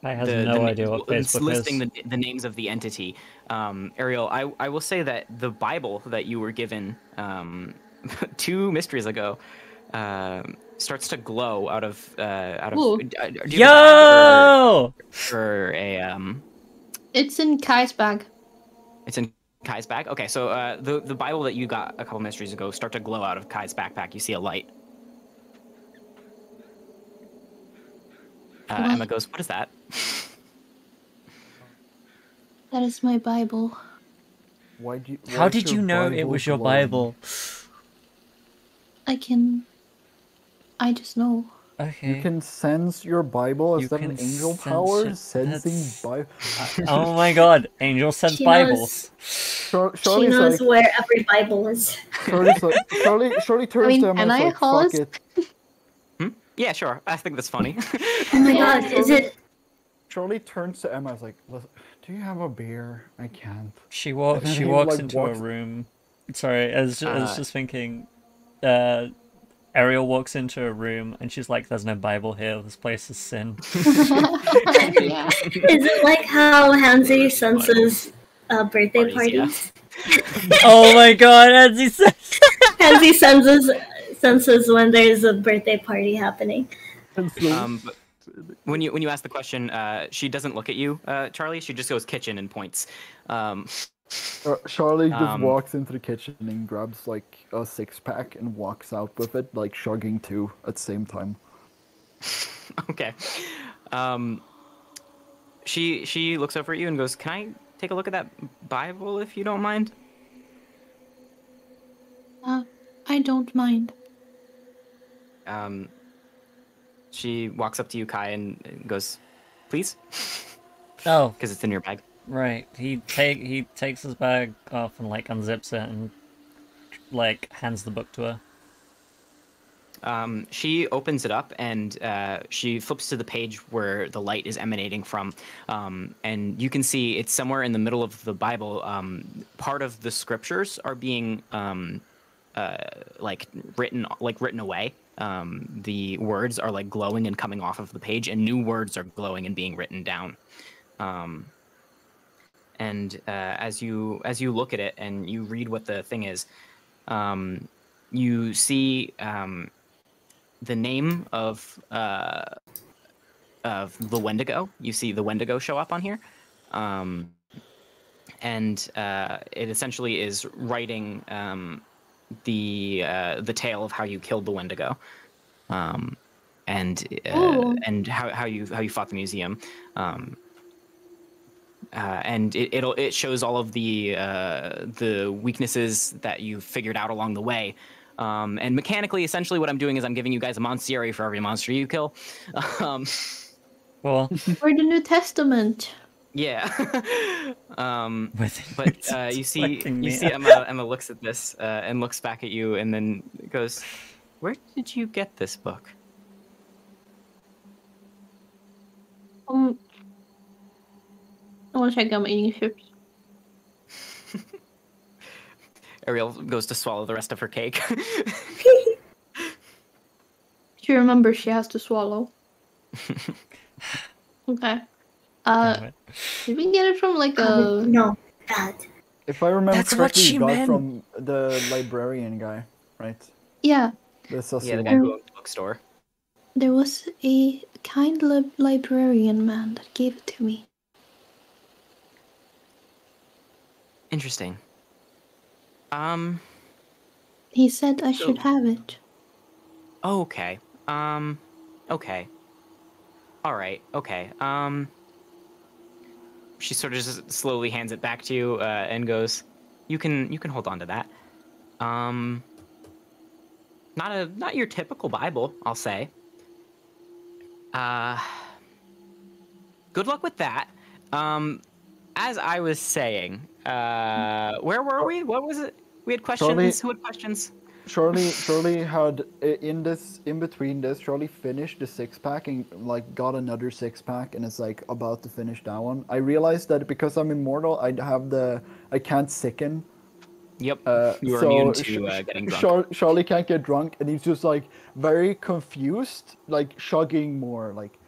Kai has the, no the, idea what Facebook listing is. the, the names of the entity, um, Ariel, I, I will say that the Bible that you were given um, [laughs] two mysteries ago um starts to glow out of uh, out of. Ooh. uh, do you have a bag Yo! or, or a um, It's in Kai's bag. it's in Kai's bag. Okay, so uh, the the Bible that you got a couple mysteries ago start to glow out of Kai's backpack. You see a light. Uh, Emma goes, "What is that?" That is my Bible. Why'd you, How did you know it was your glowing? Bible? I can. I just know. Okay. You can sense your Bible. Is You that an angel sense power? it. Sensing Bible. oh my god, Angel sends She knows- Bibles. Char- She knows like, where every Bible is. Charlie's like, Charlie, Charlie turns mean, to him and can I like, fuck us- it. Yeah, sure. I think that's funny. Oh my god, is it? Charlie turns to Emma. I was like, "Do you have a beer? I can't." She walks. She walks like, into walks- a room. Sorry, I was, ju- I was Uh, just thinking. Uh, Ariel walks into a room and she's like, "There's no Bible here. This place is sin." [laughs] [laughs] yeah. Is it like how Hansi senses uh, birthday Parties, yeah. [laughs] oh my god, as he. Hansi senses senses when there's a birthday party happening. Um, but when you when you ask the question, uh, she doesn't look at you, uh, Charlie. She just goes kitchen and points. Um, Charlie just um, walks into the kitchen and grabs like a six pack and walks out with it, like chugging two at the same time. [laughs] okay. Um, she she looks over at you and goes, "Can I take a look at that Bible if you don't mind?" Uh, I don't mind. Um, she walks up to you, Kai, and and goes, "Please," Oh, [laughs] because it's in your bag. Right. He take he takes his bag off and like unzips it and like hands the book to her. Um, she opens it up and uh, she flips to the page where the light is emanating from, um, and you can see it's somewhere in the middle of the Bible. Um, part of the scriptures are being um, uh, like written, like written away. Um, the words are like glowing and coming off of the page, and new words are glowing and being written down. Um, and uh, as you as you look at it and you read what the thing is, um, you see um, the name of uh, of the Wendigo. You see the Wendigo show up on here, um, and uh, it essentially is writing um, the uh, the tale of how you killed the Wendigo, um, and uh, and how, how you how you fought the museum. Um, uh, and it, it'll it shows all of the uh, the weaknesses that you figured out along the way. Um, and mechanically, essentially, what I'm doing is I'm giving you guys a monstieri for every monster you kill. [laughs] Um, Well, for the New Testament. yeah. [laughs] um, with but uh, you see, you see. Emma, Emma looks at this uh, and looks back at you, and then goes, "Where did you get this book?" Um, I want to check out my eating chips. [laughs] Ariel goes to swallow the rest of her cake. [laughs] She remembers she has to swallow. [laughs] okay. Uh, Damn did we get it from like a? no, bad. If I remember That's what correctly, she you got meant. from the librarian guy, right? Yeah, The sussy yeah, the guy who owns the bookstore. there was a kind lib- librarian man that gave it to me. Interesting. Um. He said I So- should have it. Okay. Um. Okay. All right. Okay. Um. She sort of just slowly hands it back to you uh, and goes, "You can you can hold on to that." Um. Not a not your typical Bible, I'll say. Uh. Good luck with that. Um. As I was saying, uh, where were we? What was it? We had questions. Who had questions? Charlie, Charlie [laughs] had in this, in between this, Charlie finished the six pack and like got another six pack and is like about to finish that one. I realized that because I'm immortal, I have the, I can't sicken. Yep. Uh, you are so immune to uh, getting drunk. Char- Charlie can't get drunk, and he's just like very confused, like shugging more. Like,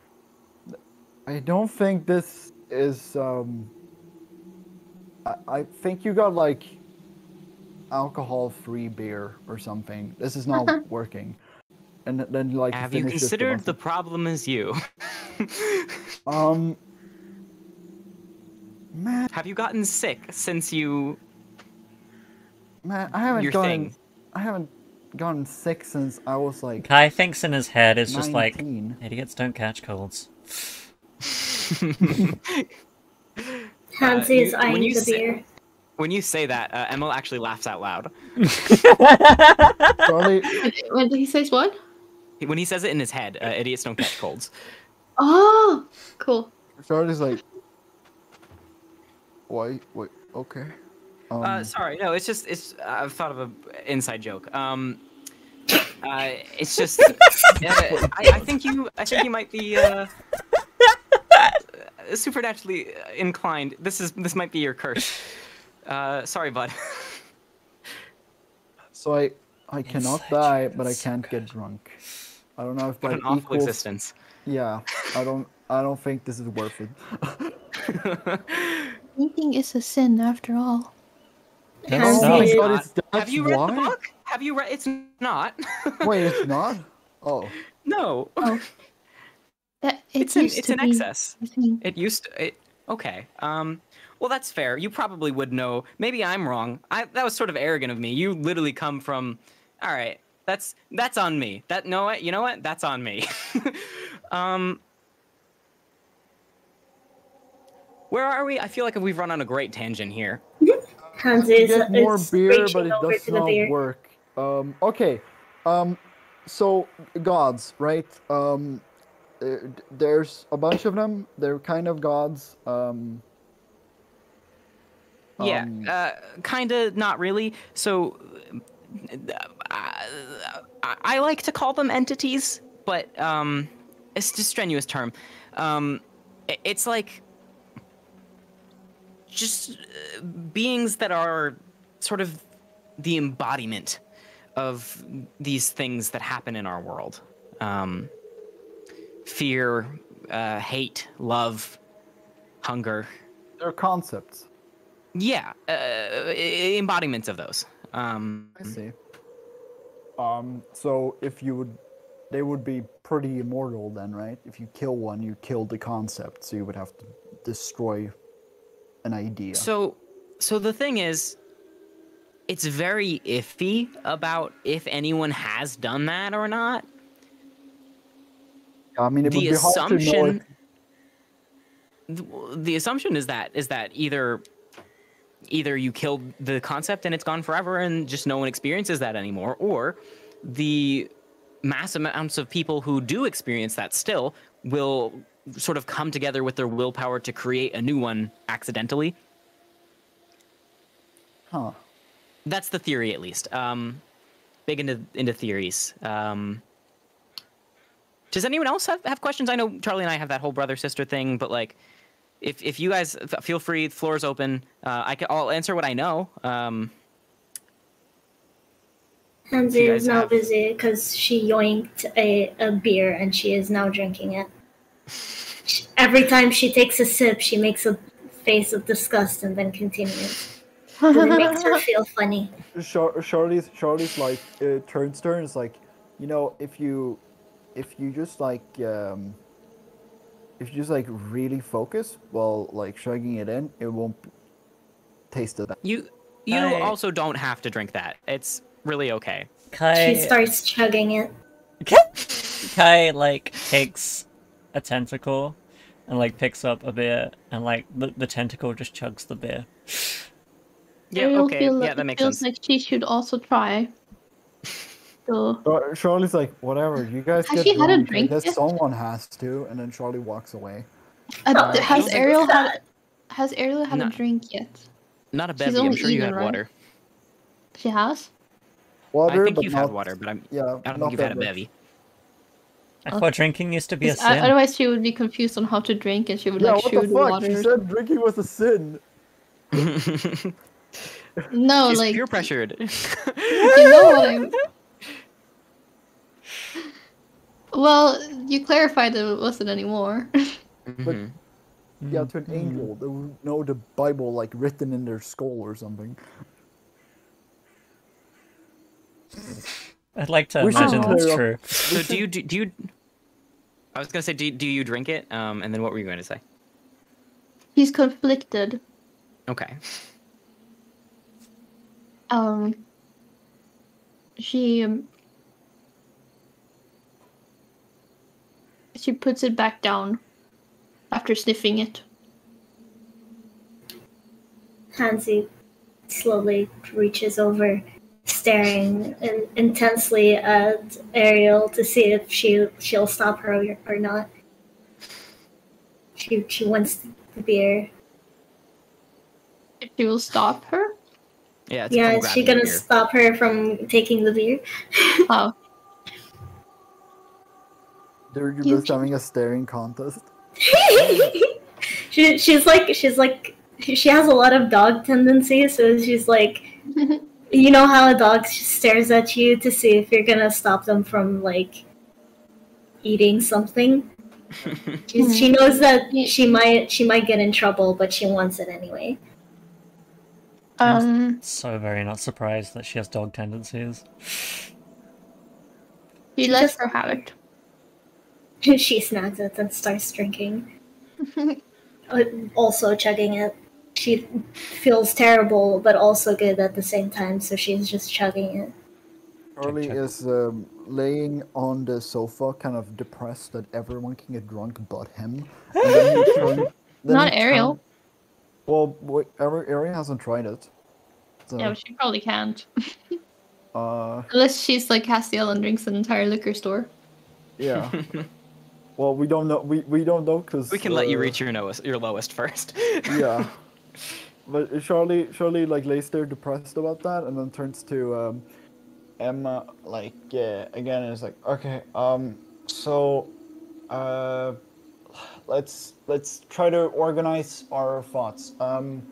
I don't think this is. um I, I think you got like alcohol-free beer or something. This is not [laughs] working. And then like Have you finish this considered the problem is you? [laughs] um man Have you gotten sick since you man I haven't your gotten thing? I haven't gotten sick since I was like Kai thinks in his head it's just like idiots don't catch colds. [laughs] Hansi you- is eyeing when you the say- beer. when you say that, uh, Emil actually laughs out loud. [laughs] When he says what? When he says it in his head, uh, idiots don't catch colds. Oh, cool. Charlie's like why wait okay. Um, Uh, sorry, no, it's just it's. I've thought of a inside joke. Um, uh, it's just. [laughs] uh, I, I think you. I think you might be uh, supernaturally inclined. This is. This might be your curse. [laughs] Uh, sorry, bud. so I I cannot Inside die, but I can't get drunk. I don't know if What that an awful existence. Yeah, I don't I don't think this is worth it. [laughs] Drinking is a sin after all. That's Hansi not- is- but it's, that's Have you read why? the book? Have you read? It's not. Wait, it's [laughs] not? Oh. no. Oh, that it It's an, It's to in be excess. It used to. It, okay. Um. Well, that's fair. You probably would know. Maybe I'm wrong. I that was sort of arrogant of me. You literally come from. All right. That's that's on me. That no. What you know what? That's on me. [laughs] um. Where are we? I feel like we've run on a great tangent here. [laughs] Hans You is, get more beer, but it does not work. Um, okay. Um, so gods, right? Um, d- there's a bunch of them. They're kind of gods. Um, Yeah, um, uh, kind of, not really. So, uh, I, I like to call them entities, but um, it's a strenuous term. Um, it's like just uh, beings that are sort of the embodiment of these things that happen in our world. Um, fear, uh, hate, love, hunger. they're concepts. Yeah, uh, embodiments of those. Um, I see. Um, so if you would, they would be pretty immortal then, right? If you kill one, you killed the concept, so you would have to destroy an idea. so, so the thing is, it's very iffy about if anyone has done that or not. I mean, it the would be hard to know. assumption- If, The, the assumption is that is that either either you killed the concept and it's gone forever and just no one experiences that anymore, or the mass amounts of people who do experience that still will sort of come together with their willpower to create a new one accidentally. huh? That's the theory, at least. Um, big into into theories. Um, does anyone else have, have questions? I know Charlie and I have that whole brother sister thing, but like, if if you guys f- feel free, the floor is open. Uh, I can, I'll answer what I know. Um, Hans You is guys now have- busy because she yoinked a, a beer and she is now drinking it. Sh- Every time she takes a sip, she makes a face of disgust and then continues. And it makes her [laughs] feel funny. Char- Charlie's Charlie's like uh, turns turn is like, you know, if you, if you just like, um, if you just like really focus while like chugging it in, it won't taste of that. you you I- also don't have to drink that. It's really okay. Kai, She starts chugging it. [laughs] Kai like takes a tentacle and like picks up a beer and like the, the tentacle just chugs the beer. Yeah, Ariel okay. feel yeah, that makes feels sense. like she should also try. So Char- Charlie's like, whatever, you guys Has get she had a drink guess yet? someone has to, and then Charlie walks away. uh, has Ariel had has Ariel had No. a drink yet? Not a she's bevy. I'm only sure you had right? water. She has. Water, I think but you've not, had water, but I'm. Yeah, I don't not think you've had a beverage. bevy. I Okay. thought drinking used to be a uh, sin. otherwise, she would be confused on how to drink, and she would Yeah, like what shoot the fuck? water. She said drinking was a sin. [laughs] No, She's like peer pressured. [laughs] you know what I. Well, you clarified that it wasn't anymore. Mhm. Yeah, to an Mhm. angel, they would know the Bible like written in their skull or something. I'd like to We should imagine that's clear up- true. So do you do, do you? I was gonna say, do do you drink it? Um, and then what were you going to say? He's conflicted. Okay. Um. She. Um, she puts it back down after sniffing it. Hansi slowly reaches over, staring in- intensely at Ariel to see if she she'll stop her or, or not. She she wants the beer. If she will stop her. Yeah. It's yeah, is she gonna stop her from taking the beer? [laughs] Oh, They're You just having a staring contest. [laughs] she, she's like she's like she has a lot of dog tendencies, so she's like [laughs] you know how a dog stares at you to see if you're gonna stop them from like eating something. [laughs] She's, she knows that she might she might get in trouble, but she wants it anyway. um. So very not surprised that she has dog tendencies. She She lets just- her have it. [laughs] she snags it and starts drinking, [laughs] also chugging it. She feels terrible, but also good at the same time, so she's just chugging it. Charlie is um, laying on the sofa, kind of depressed that everyone can get drunk but him. And then he [laughs] turn- Not he turn- Ariel. Well, wait, Ari Ari hasn't tried it. So, Yeah, but she probably can't. uh, Unless she's like Castiel and drinks an entire liquor store. yeah. Well, we don't know. We, we don't know because we can let you reach your lowest, your lowest first. [laughs] yeah. But Charlie, Charlie, like lays there depressed about that, and then turns to um, Emma, like uh, again, and is like, okay, um, so, uh, let's let's try to organize our thoughts. Um,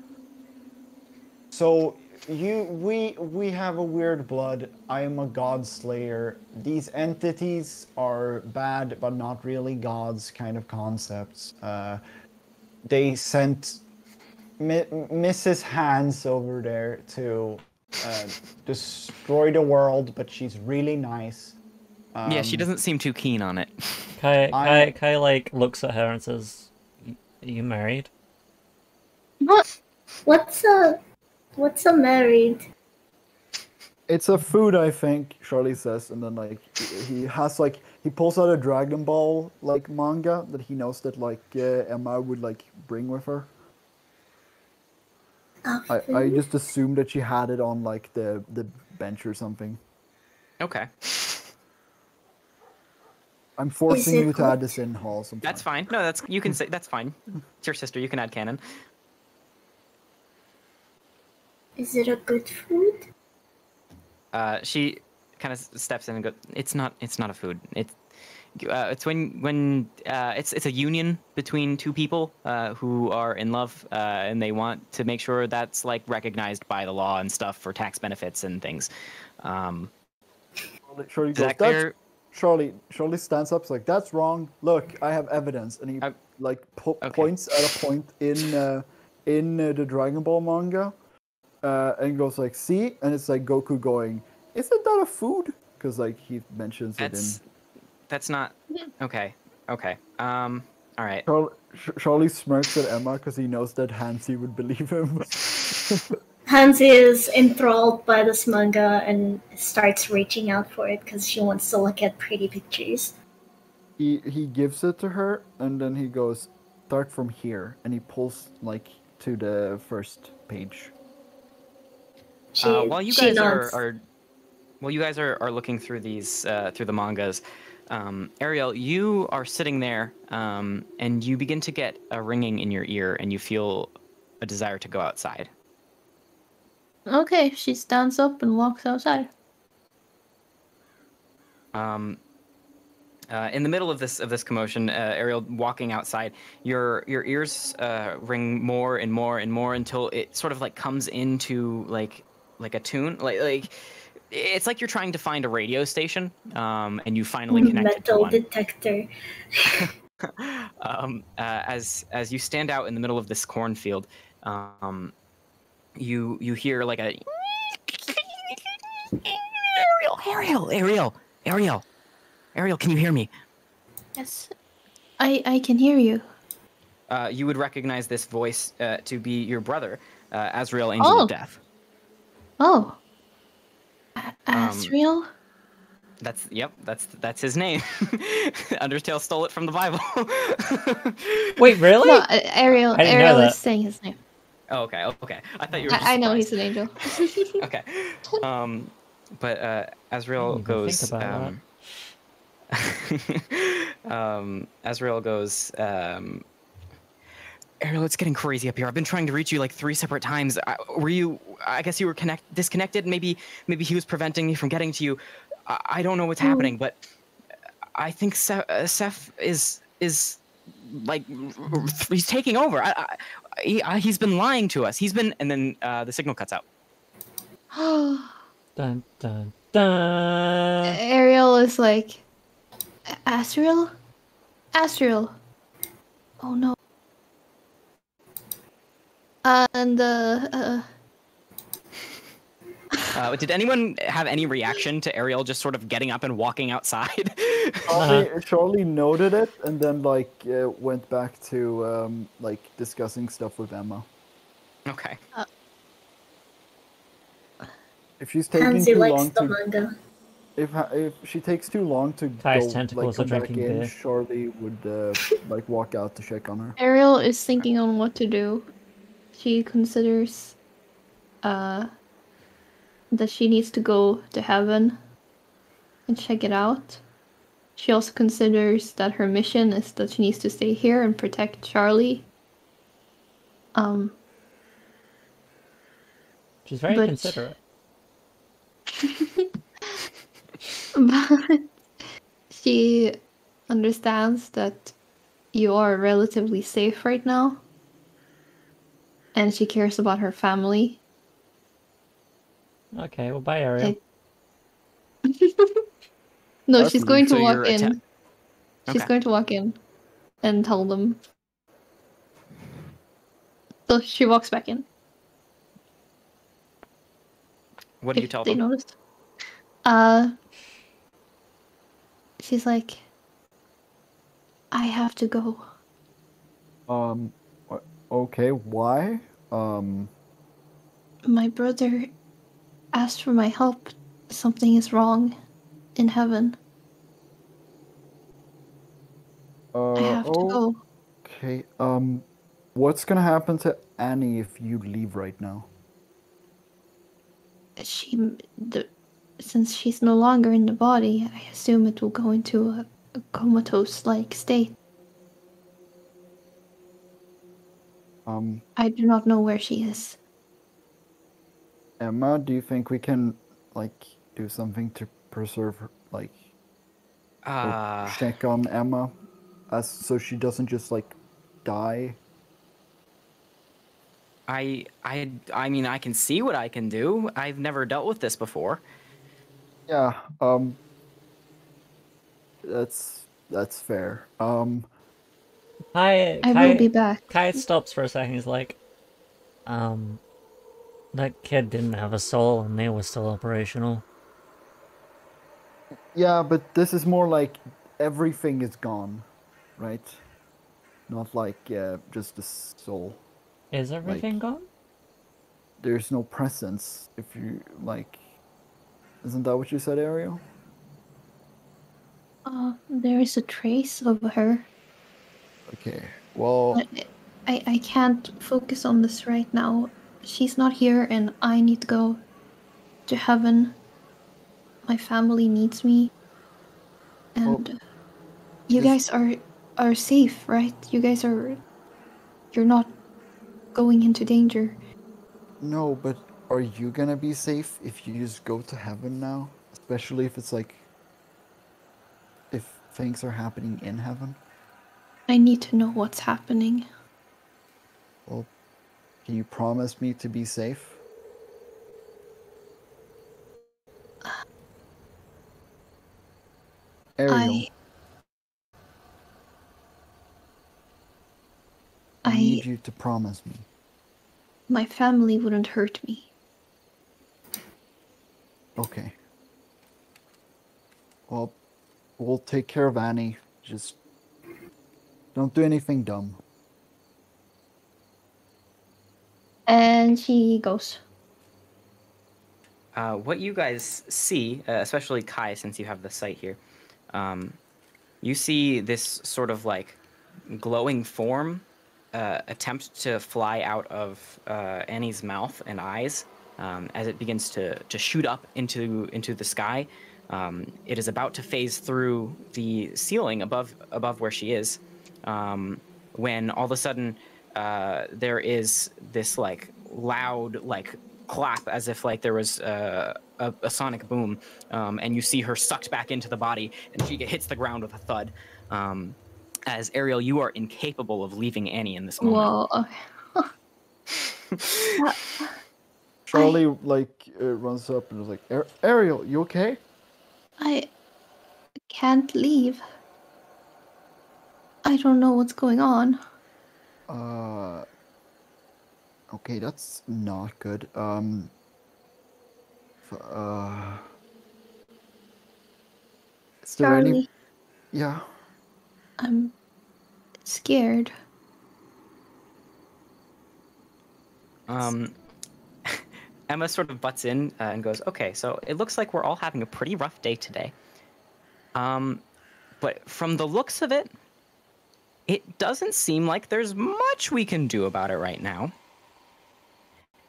so you, we, we have a weird blood. I am a god slayer. These entities are bad, but not really gods, kind of concepts. Uh, they sent Mi- Mrs. Hands over there to uh, destroy the world, but she's really nice. yeah, she Um, doesn't seem too keen on it. [laughs] Kai, Kai, Kai, like looks at her and says, "Are you married?" What? What's a what's a married? It's a food, I think. Charlie says, and then like he- he has like he pulls out a Dragon Ball like manga that he knows that like uh, Emma would like bring with her. I, food? just assumed that she had it on like the the bench or something. Okay, I'm forcing you to add this in, Hall. Sometime. that's fine. No, that's you can say that's fine. It's your sister. You can add canon. Is it a good food? Uh, she kind of steps in and goes, "It's not. It's not a food. It's uh, it's when when uh, it's it's a union between two people uh, who are in love uh, and they want to make sure that's like recognized by the law and stuff for tax benefits and things. Um, Charlie, Charlie goes, that "That's clear? Charlie, Charlie stands up, is like, "That's wrong. Look, I have evidence," and he like po- okay. points at a point in uh, in uh, the Dragon Ball manga, uh, and goes like, "See," and it's like Goku going, "Isn't that a food?" Because like he mentions That's it in. that's not okay. Okay. Um. All right. in. Charlie, Charlie smirks at Emma because he knows that Hansi would believe him. [laughs] Hansi is enthralled by this manga and starts reaching out for it because she wants to look at pretty pictures. he he gives it to her, and then he goes, "Start from here," and he pulls like to the first page. She, uh, while you guys are, are while you guys are, are looking through these uh, through the mangas um, ariel you are sitting there um, and you begin to get a ringing in your ear and you feel a desire to go outside Okay, she stands up and walks outside. um, uh, in the middle of this of this commotion, uh, Ariel walking outside, your your ears uh, ring more and more and more until it sort of like comes into like like a tune, like like it's like you're trying to find a radio station, um, and you finally connect it to metal one. detector. [laughs] um, uh, as as you stand out in the middle of this cornfield, um, you you hear like a Ariel, Ariel, Ariel, Ariel, Ariel. Can you hear me? Yes. I I can hear you. Uh, you would recognize this voice uh, to be your brother, uh, Azrael, Angel Oh. of Death. Oh. A- Um, That's yep. That's that's his name. [laughs] Undertale stole it from the Bible. [laughs] Wait, really? No, uh, Ariel. I didn't know Ariel that. is saying his name. oh, okay, okay. I thought you were. I, I know he's an angel. [laughs] okay. Um, but uh, Azrael didn't even think goes. Um, um, Azrael goes. Um, Ariel, it's getting crazy up here. I've been trying to reach you like three separate times. I, were you? I guess you were connect disconnected. Maybe, maybe he was preventing me from getting to you. I, I don't know what's Hmm. happening, but I think Se- uh, Seth is is like he's taking over. I, I, he, I, he's been lying to us. He's been, and then uh, the signal cuts out. [gasps] Dun dun dun. Ariel is like, "A- Azrael? Azrael. Oh no. And, uh, uh, Uh, did anyone have any reaction to Ariel just sort of getting up and walking outside? [laughs] Charlie, Charlie noted it and then like uh, went back to um, like discussing stuff with Emma. okay. If she's taking too likes long the to, manga. if if she takes too long to Kai's go, tentacles like, come back in, beer. Charlie would uh, like walk out to check on her. Ariel is thinking on what to do. She considers uh, that she needs to go to heaven and check it out. She also considers that her mission is that she needs to stay here and protect Charlie. Um, She's very But- considerate. [laughs] but she understands that you are relatively safe right now. And she cares about her family. Okay, well, bye, Ariel. I- [laughs] No, That's she's going to walk in. atta- She's Okay. going to walk in and tell them. So she walks back in. What do you if tell they them? noticed. Uh, she's like, I have to go. Um, o- okay, why? Um, My brother asked for my help. Something is wrong in heaven. uh, I have to go. okay, um, what's gonna happen to Annie if you leave right now? She, the, since she's no longer in the body, I assume it will go into a, a comatose-like state. Um, I do not know where she is. Emma, do you think we can, like, do something to preserve her, like, or Uh, check on Emma, as so she doesn't just like die? I, I, I mean, I can see what I can do. I've never dealt with this before. Yeah. Um. That's that's fair. Um. Kai, I Kai, will be back. Kai stops for a second. He's like, um, that kid didn't have a soul and they were still operational. Yeah, but this is more like everything is gone, right? Not like uh, just the soul. Is everything Like- gone? There's no presence if you like. Isn't that what you said, Ariel? Uh, there is a trace of her. Okay. Well, I, I can't focus on this right now. She's not here, and I need to go to heaven. My family needs me, and you guys are are safe, right? You guys are. You're not going into danger. no, but are you gonna be safe if you just go to heaven now? Especially if it's like. If things are happening in heaven? I need to know what's happening. Well, can you promise me to be safe? Ariel, I. I I. need you to promise me. My family wouldn't hurt me. Okay. Well, we'll take care of Annie. Just don't do anything dumb. And she goes. Uh, what you guys see, uh, especially Kai, since you have the sight here, um, you see this sort of like glowing form uh, attempt to fly out of uh, Annie's mouth and eyes um, as it begins to, to shoot up into into the sky. Um, it is about to phase through the ceiling above above where she is, um, when all of a sudden uh, there is this like loud like clap as if like there was uh, a, a sonic boom, um, and you see her sucked back into the body, and she hits the ground with a thud. Um, as Ariel, you are incapable of leaving Annie in this moment. Whoa. [laughs] Charlie like uh, runs up and is like, "Ariel, you okay?" I can't leave. I don't know what's going on. Uh. Okay, that's not good. Um. f- Uh. Is there Charlie, any? Yeah. I'm scared. Um, [laughs] Emma sort of butts in uh, and goes, "Okay, so it looks like we're all having a pretty rough day today. Um, but from the looks of it, it doesn't seem like there's much we can do about it right now.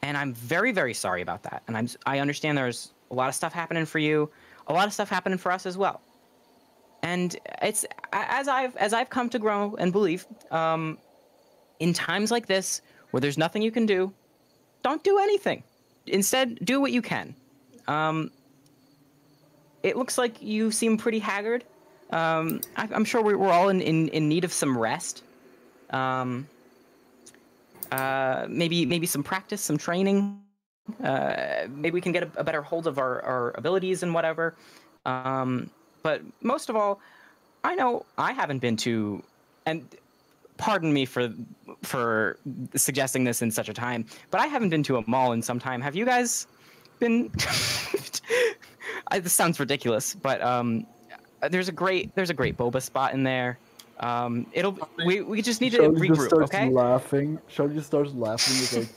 and I'm very very sorry about that. And I'm I understand there's a lot of stuff happening for you, a lot of stuff happening for us as well. And it's as I've as I've come to grow and believe, um, in times like this where there's nothing you can do, don't do anything. Instead, do what you can. Um, it looks like you seem pretty haggard. Um, I, I'm sure we're, we're all in, in, in need of some rest. Um, uh, maybe maybe some practice, some training. Uh, maybe we can get a, a better hold of our, our abilities and whatever. Um, but most of all, I know I haven't been to, and pardon me for for suggesting this in such a time, but I haven't been to a mall in some time. Have you guys been? [laughs] I, this sounds ridiculous, but um, there's a great there's a great boba spot in there. Um, it'll we, we just need to Shelly just regroup, starts okay? laughing. Shelly just starts laughing. He's like,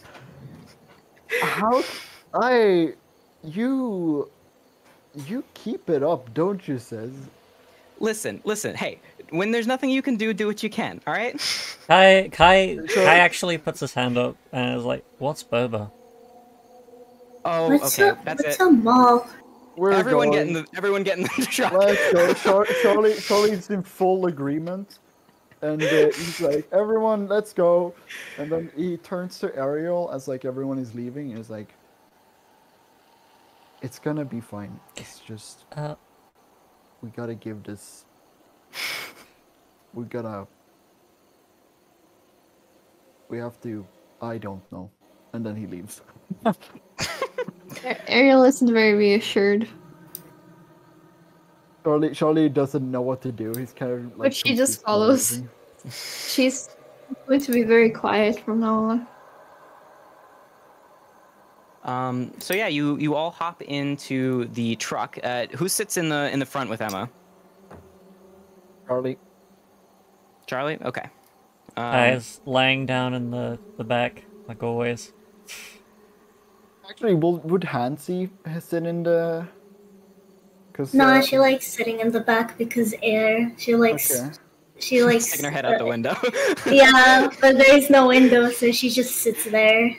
[laughs] "How? I, you, you keep it up, don't you?" Says. Listen, listen. Hey, when there's nothing you can do, do what you can. All right. Kai Kai So- Kai actually puts his hand up and is like, "What's boba?" Oh, What's okay. a That's what's it. a mall? We're Everyone going. get in the everyone get in the [laughs] truck. Let's go. Char- Charlie, Charlie's in full agreement, and uh, he's like, "Everyone, let's go." And then he turns to Ariel as like everyone is leaving. And he's like, "It's gonna be fine. It's just Uh, we gotta give this. We gotta. We have to. I don't know." And then he leaves. [laughs] Ariel isn't very reassured, Charlie, Charlie doesn't know what to do. He's kind of like. But she just follows. [laughs] she's going to be very quiet from now on. Um, so yeah, you you all hop into the truck. Uh, who sits in the in the front with Emma? Charlie. Charlie. Okay. Um, Kai's laying down in the the back like always. Actually, will, would Hansi sit in the? Cause, Nah, uh, she likes sitting in the back because air. She likes. Okay. She likes. sticking her head out the uh, window. [laughs] [laughs] Yeah, but there's no window, so she just sits there.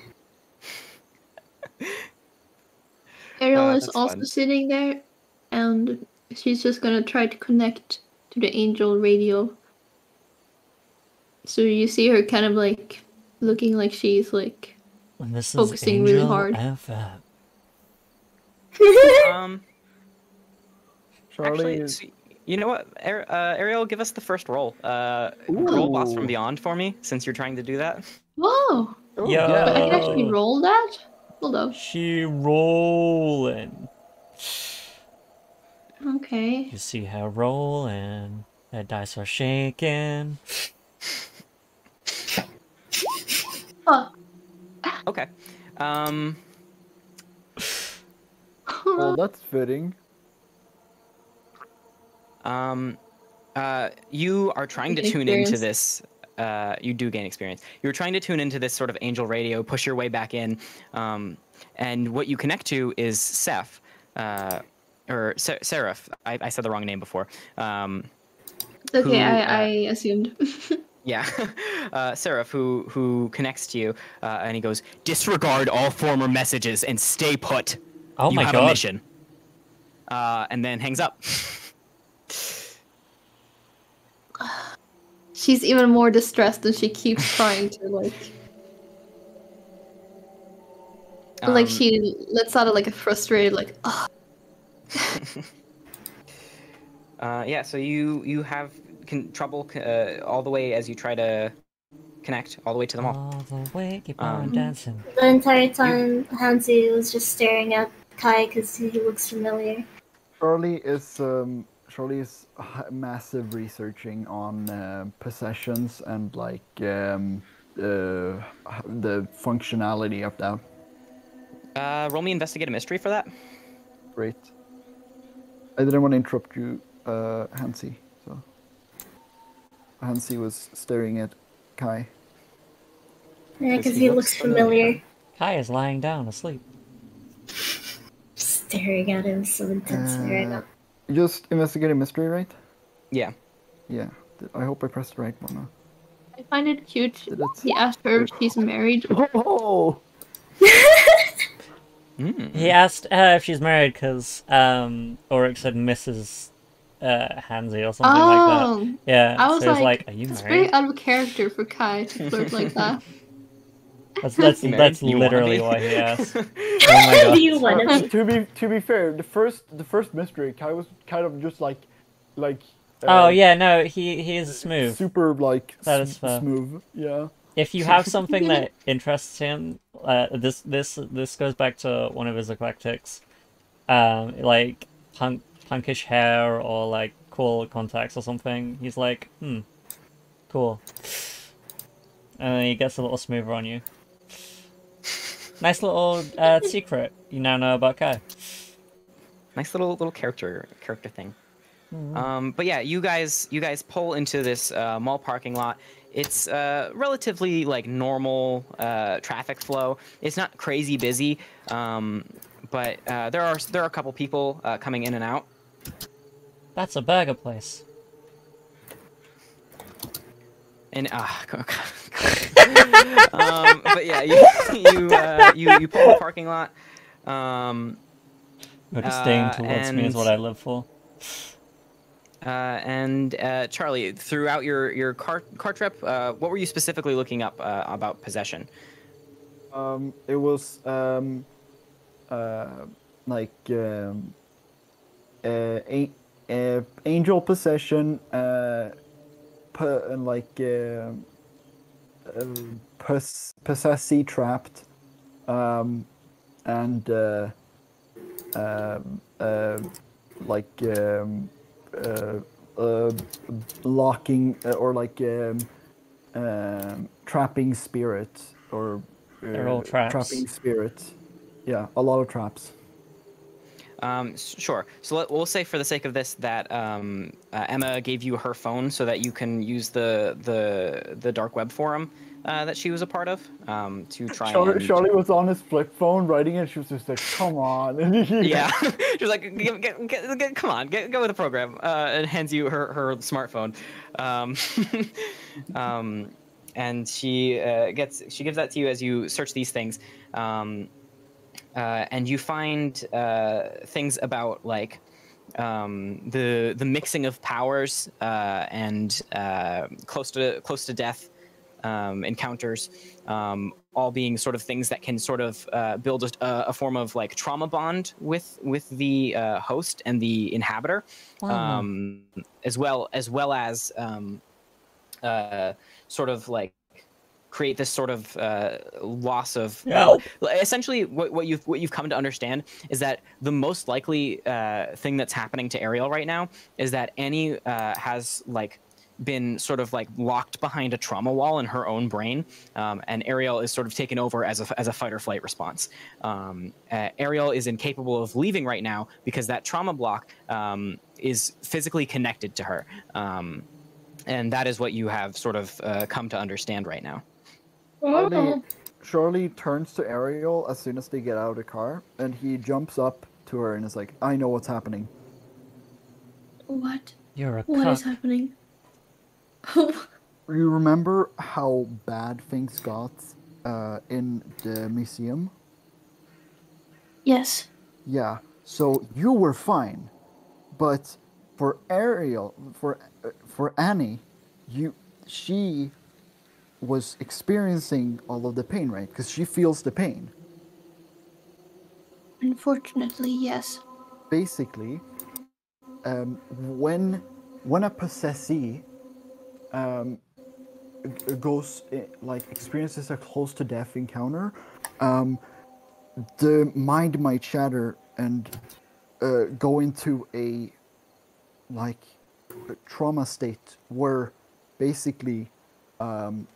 Ariel Uh, is also fun. sitting there, and she's just gonna try to connect to the angel radio. So you see her kind of like looking like she's like And this is Focusing really Angel hard. FM. [laughs] um, Charlie actually, is. you know what, uh, Ariel, give us the first roll. Uh, roll boss from beyond for me, since you're trying to do that. Whoa! Oh, Yo. But I can actually roll that? Hold up. She rolling. Okay. You see her rolling. That dice are shaking. Fuck. Okay. Um, Well, that's fitting. um, uh, you are trying to Gain tune into this. Uh, you do gain experience. You're trying to tune into this sort of angel radio, push your way back in, um, and what you connect to is Seth, uh, or Se- Seraph. I, I said the wrong name before. Um, It's okay, Who, I, uh, I assumed. [laughs] Yeah, [laughs] uh, Seraph, who who connects to you, uh, and he goes, "Disregard all former messages and stay put. Oh you my have a mission." Uh, and then hangs up. [sighs] She's even more distressed and she keeps [laughs] trying to like like Um, she lets out like a frustrated like oh [laughs] Uh, yeah, so you you have con- trouble uh, all the way as you try to connect all the way to the mall. All the way, keep on Um, dancing. The entire time, Hansi was just staring at Kai because he looks familiar. Charlie is um, Charlie is massive researching on uh, possessions and like um, uh, the functionality of that. Uh, roll me investigate a mystery for that. Great. I didn't want to interrupt you, uh, Hansi. So Hansi was staring at Kai. Yeah, Because because he he, looks looks familiar. Kai is lying down asleep. Staring at him so intensely right Uh, now. Just investigating mystery, right? Yeah. Yeah. I hope I pressed the right one. now. I find it cute. Did? He asked her if she's married. [laughs] Oh! Mm. He asked her if she's married because um, Oryx said Mrs. Uh, Hansi or something like that. Oh, Yeah, I was so he was like, like, "Are you it's very out of character for Kai to flirt like that. [laughs] [laughs] That's that's, You that's You literally be? why he asked. [laughs] Oh my Do you want Uh, to? to be to be fair, the first the first mystery, Kai was kind of just like, like. Oh uh, yeah, no, he he is smooth. Super like That s- is fair. smooth. Yeah. If you have something that interests him, uh, this this this goes back to one of his eclectics, um, like punk punkish hair or like cool contacts or something. He's like, hmm, cool, and then he gets a little smoother on you. [laughs] Nice little uh, secret you now know about Kai. nice little little character character thing. Um, but yeah, you guys you guys pull into this uh, mall parking lot. It's uh, relatively like normal uh, traffic flow. It's not crazy busy, um, but uh, there are there are a couple people uh, coming in and out. That's a burger place. And ah, [laughs] um, but yeah, you [laughs] you, uh, you you pull the parking lot. Um, Look, staying Uh, towards me is what I live for. Uh, and uh, Charlie, throughout your your car car trip, uh, what were you specifically looking up uh, about possession? Um, it was um, uh, like um, uh, a, uh, angel possession, uh, and like uh, uh, pos- possessee trapped, um, and uh, um uh, like um, uh, uh, locking uh, or like um, um, trapping spirit or They're all traps. Trapping spirit. Yeah, a lot of traps. Um, sure. So let, we'll say for the sake of this that um, uh, Emma gave you her phone so that you can use the the the dark web forum uh, that she was a part of um, to try Charlie, and. Charlie was on his flip phone writing it. She was just like, "Come on!" [laughs] Yeah, [laughs] she was like, get, get, get, "Come on, get, go with the program," uh, and hands you her her smartphone. Um, [laughs] um, and she uh, gets she gives that to you as you search these things, um, uh, and you find uh, things about like um, the the mixing of powers uh, and uh, close to close to death um, encounters, um, all being sort of things that can sort of uh, build a, a form of like trauma bond with with the uh, host and the inhabitor, Wow. um, as well as well as um, uh, sort of like create this sort of uh, loss of Help. essentially what, what you've what you've come to understand is that the most likely uh, thing that's happening to Ariel right now is that Annie uh, has like been sort of like locked behind a trauma wall in her own brain, um, and Ariel is sort of taken over as a as a fight or flight response. Um, uh, Ariel is incapable of leaving right now because that trauma block um, is physically connected to her, um, and that is what you have sort of uh, come to understand right now. Charlie, Charlie turns to Ariel as soon as they get out of the car, and he jumps up to her and is like, "I know what's happening." What? You're a What is cuck. happening? You remember how bad things got uh, in the museum? yes. Yeah. So you were fine, but for Ariel, for uh, for Annie, you she was experiencing all of the pain, right? Because she feels the pain. Unfortunately, yes. basically, um, when when a possessee um, goes like experiences a close to death encounter, um, the mind might shatter and uh, go into a like a trauma state where basically um,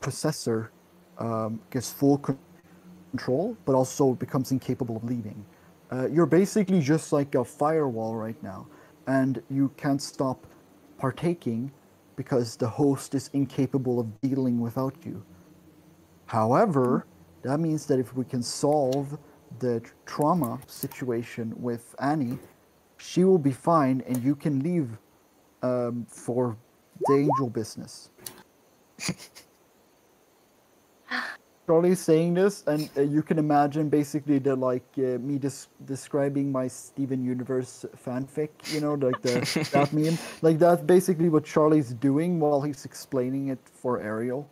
the possessor um, gets full control, but also becomes incapable of leaving. Uh, you're basically just like a firewall right now, and you can't stop partaking because the host is incapable of dealing without you. However, that means that if we can solve the trauma situation with Annie, she will be fine, and you can leave um, for the angel business. [laughs] Charlie's saying this, and uh, you can imagine basically the like uh, me des- describing my Steven Universe fanfic, you know, like the [laughs] that meme. Like that's basically what Charlie's doing while he's explaining it for Ariel.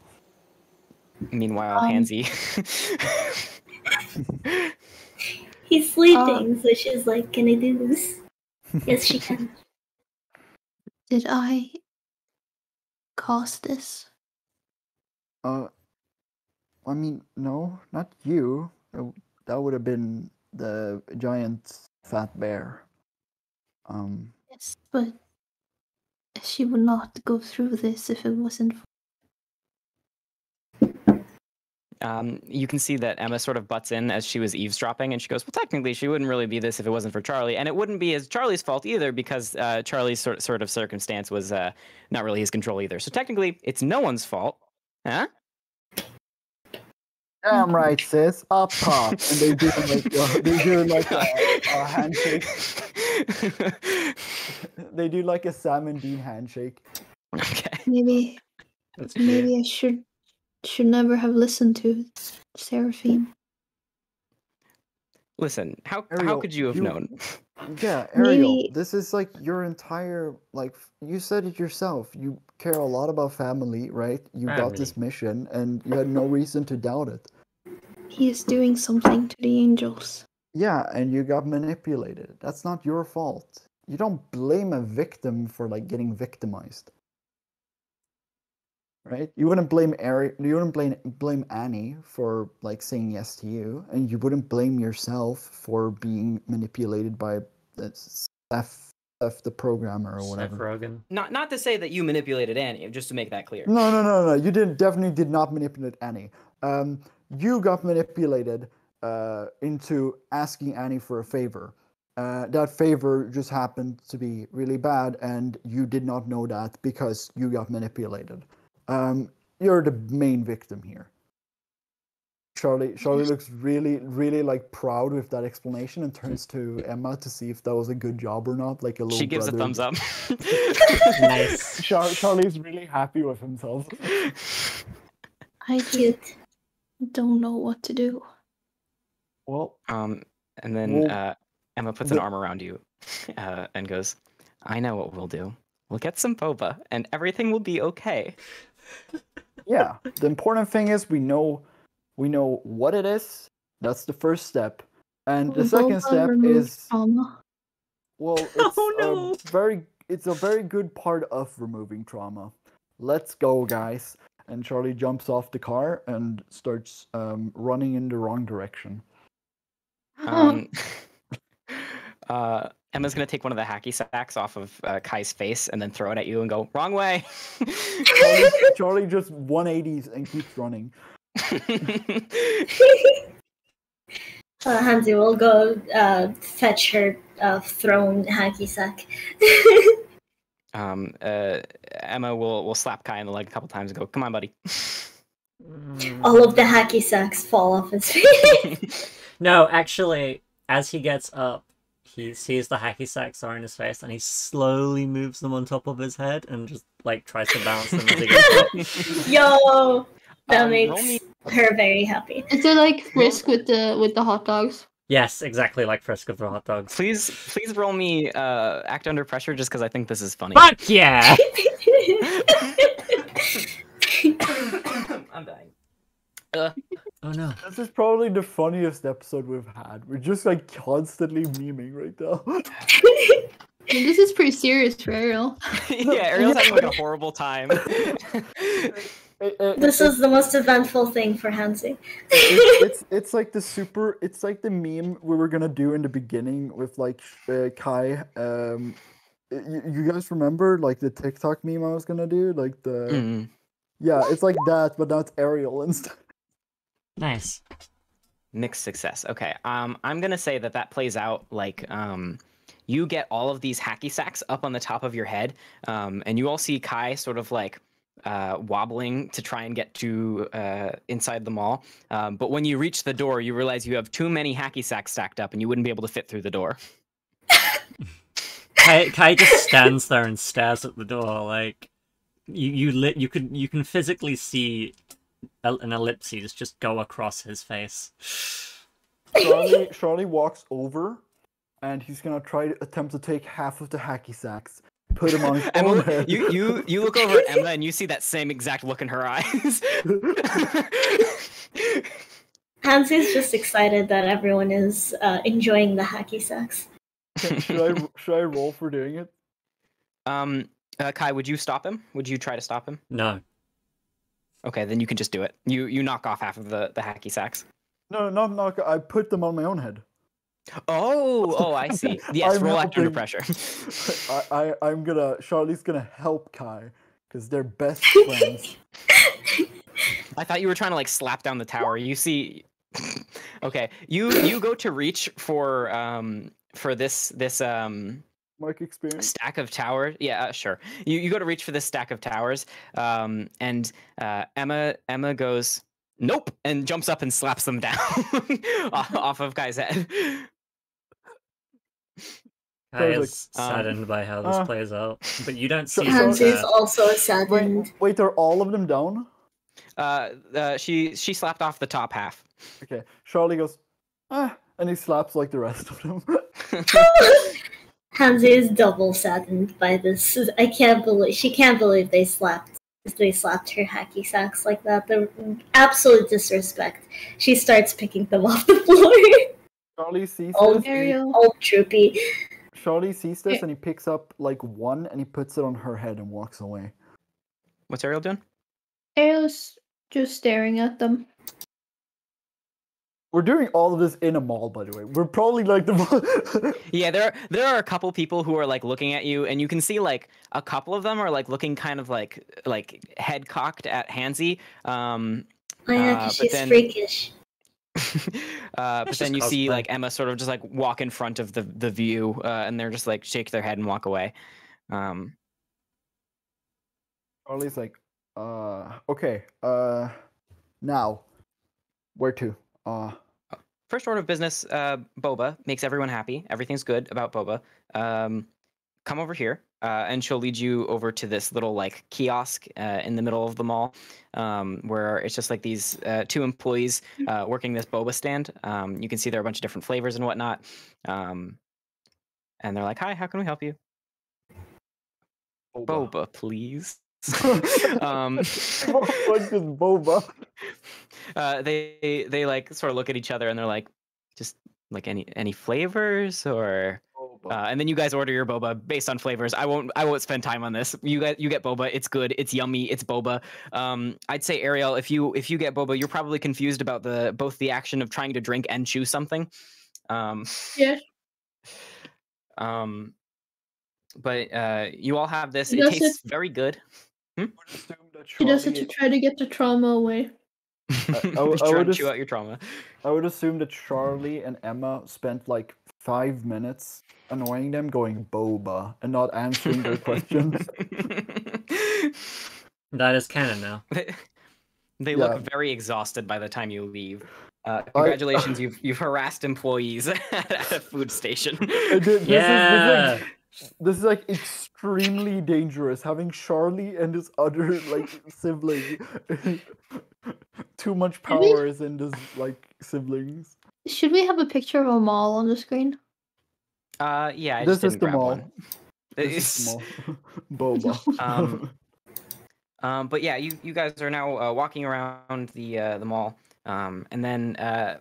Meanwhile, Um, Hansi. [laughs] He's sleeping, so she's like, "Can I do this?" [laughs] yes, she can. Did I cause this? Uh, I mean, no, not you. That would have been the giant fat bear. Um, Yes, but she would not go through this if it wasn't for um, you can see that Emma sort of butts in as she was eavesdropping, and she goes, "Well, technically, she wouldn't really be this if it wasn't for Charlie, and it wouldn't be as Charlie's fault either because uh, Charlie's sort sort of circumstance was uh, not really his control either. So technically, it's no one's fault, huh?" Damn [laughs] right, sis. Up top, and they do like uh, they do like a, a [laughs] handshake. they do like a Sam and Dean handshake. okay. maybe That's cute. maybe I should should never have listened to Seraphine. Listen, how how could you have you- known? [laughs] Yeah, Ariel, Maybe- this is like your entire like you said it yourself. You care a lot about family, right? You got this mission and you had no reason to doubt it. He is doing something to the angels. Yeah, and you got manipulated. That's not your fault. You don't blame a victim for like getting victimized. Right? You wouldn't blame Ari you wouldn't blame blame Annie for like saying yes to you, and you wouldn't blame yourself for being manipulated by the Steph, Steph the programmer or Seth whatever. Rogen. Not not to say that you manipulated Annie, just to make that clear. No, no, no, no. You didn't definitely did not manipulate Annie. Um, you got manipulated uh, into asking Annie for a favor. Uh, that favor just happened to be really bad, and you did not know that because you got manipulated. Um, you're the main victim here. Charlie, Charlie looks really, really like proud with that explanation and turns to Emma to see if that was a good job or not. Like a little. She gives a brother. thumbs up. Nice. [laughs] Char- Charlie's really happy with himself. [laughs] I just Cute. Don't know what to do. Well, Um, and then Well, uh, Emma puts an arm around you [laughs] uh, and goes, I know what we'll do. We'll get some boba and everything will be okay. [laughs] yeah the important thing is we know we know what it is that's the first step and the Will second step is trauma? well [laughs] it's Oh, no. a very it's a very good part of removing trauma let's go guys and charlie jumps off the car and starts um, running in the wrong direction Um, [laughs] [laughs] uh, Emma's gonna take one of the hacky sacks off of uh, Kai's face and then throw it at you and go wrong way. charlie, [laughs] charlie just 180s and keeps running Uh, Hansi will go uh, fetch her uh, thrown hacky sack. Um, uh, Emma will will slap Kai in the leg a couple times and go, "Come on, buddy." [laughs] All of the hacky sacks fall off his face. [laughs] [laughs] No, actually, as he gets up, he sees the hacky sacks are in his face, and he slowly moves them on top of his head and just like tries to balance them as he goes up. Yo, that Um, makes me- her very happy. Is it like Frisk with the with the hot dogs? Yes, exactly like Frisk of the hot dogs. Please, please roll me uh, act under pressure, just because I think this is funny. Fuck yeah! [laughs] [coughs] I'm dying. Oh no. this is probably the funniest episode we've had we're just like constantly memeing right now [laughs] This is pretty serious for Ariel. [laughs] yeah, Ariel's having like a horrible time. It- it- this it's- is the most eventful thing for Hansi. it's, it's [laughs] it's like the super it's like the meme we were gonna do in the beginning with like uh, Kai um you, you guys remember like the TikTok meme I was gonna do like the Mm. yeah it's like that but now it's Ariel instead Nice. Mixed success. Okay. Um, I'm gonna say that that plays out like um, you get all of these hacky sacks up on the top of your head, um, and you all see Kai sort of like uh, wobbling to try and get to uh, inside the mall. Um, but when you reach the door, you realize you have too many hacky sacks stacked up, and you wouldn't be able to fit through the door. Kai, Kai just stands there and stares at the door like you you lit you could you can physically see an ellipses just go across his face. Charlie, Charlie walks over, and he's gonna try to attempt to take half of the hacky sacks, put him on his own Emma, you, you you look over at Emma and you see that same exact look in her eyes. [laughs] Hansi's just excited that everyone is uh, enjoying the hacky sacks. should I should I roll for doing it? um, uh, Kai, would you stop him? Would you try to stop him? No. Okay, then you can just do it. You you knock off half of the the hacky sacks. No, no, no. I put them on my own head. Oh, oh, I [laughs] see. Yes, I'm roll act under pressure. [laughs] I, I [laughs] I'm gonna Charlie's gonna help Kai because they're best friends. I thought you were trying to like slap down the tower. You see, okay, you you go to reach for um for this this um Mark experience. stack of towers. Yeah, uh, sure. You you go to reach for this stack of towers, um, and uh, Emma Emma goes nope and jumps up and slaps them down off, off of Kai's head. Kai Perfect. is Um, saddened by how this uh, plays out, but you don't [laughs] see so- Hansi is also saddened. Wait, wait, are all of them down? Uh, uh, she she slapped off the top half. Okay. Charlie goes, ah, and he slaps like the rest of them. [laughs] Hansi is double saddened by this. I can't believe she can't believe they slapped they slapped her hacky sacks like that. The absolute disrespect. She starts picking them [laughs] off the floor. Charlie sees this. All droopy. Charlie sees this Yeah. and he picks up like one and he puts it on her head and walks away. What's Ariel doing? Ariel's just staring at them. We're doing all of this in a mall, by the way. We're probably like the. [laughs] Yeah, there there are a couple people who are like looking at you, and you can see like a couple of them are like looking kind of like like head cocked at Hansi. Um, Oh yeah, Uh, 'cause but she's then- freakish. [laughs] uh, but then you see like Emma sort of just like walk in front of the the view, uh, and they're just like shake their head and walk away. Um, Charlie's like, uh, okay, uh, now, where to? Uh, first order of business, uh, Boba makes everyone happy. Everything's good about Boba. Um, come over here, uh, and she'll lead you over to this little like kiosk uh, in the middle of the mall, um, where it's just like these uh, two employees uh, working this Boba stand. Um, you can see there are a bunch of different flavors and whatnot. Um, and they're like, "Hi, how can we help you?" Boba, please. [laughs] um, [laughs] what is boba? [laughs] uh, they they like sort of look at each other and they're like, just like any any flavors or Boba. Uh, and then you guys order your boba based on flavors. I won't I won't spend time on this. You guys you get boba. It's good. It's yummy. It's boba. Um, I'd say Ariel, if you if you get boba, you're probably confused about the both the action of trying to drink and chew something. Um, Yes. um, but uh, you all have this. He It does it- tastes very good. would assume that She does it to try to get the trauma away. [laughs] I Just would- I try would chew ass- out your trauma. I would assume that Charlie and Emma spent like five minutes annoying them, going boba and not answering their questions. [laughs] That is canon now. They, they Yeah. look very exhausted by the time you leave. Uh, congratulations, [laughs] you've you've harassed employees [laughs] at a food station. And thi- this, Yeah. is, this, is like, this is like extremely dangerous. Having Charlie and his other like sibling, too much Did power is in this like siblings. Should we have a picture of a mall on the screen? Uh, yeah, I This just is didn't the mall. one. This is It's- small. [laughs] [laughs] boba. [laughs] Um, Um, but yeah, you, you guys are now uh, walking around the uh, the mall, um, and then uh,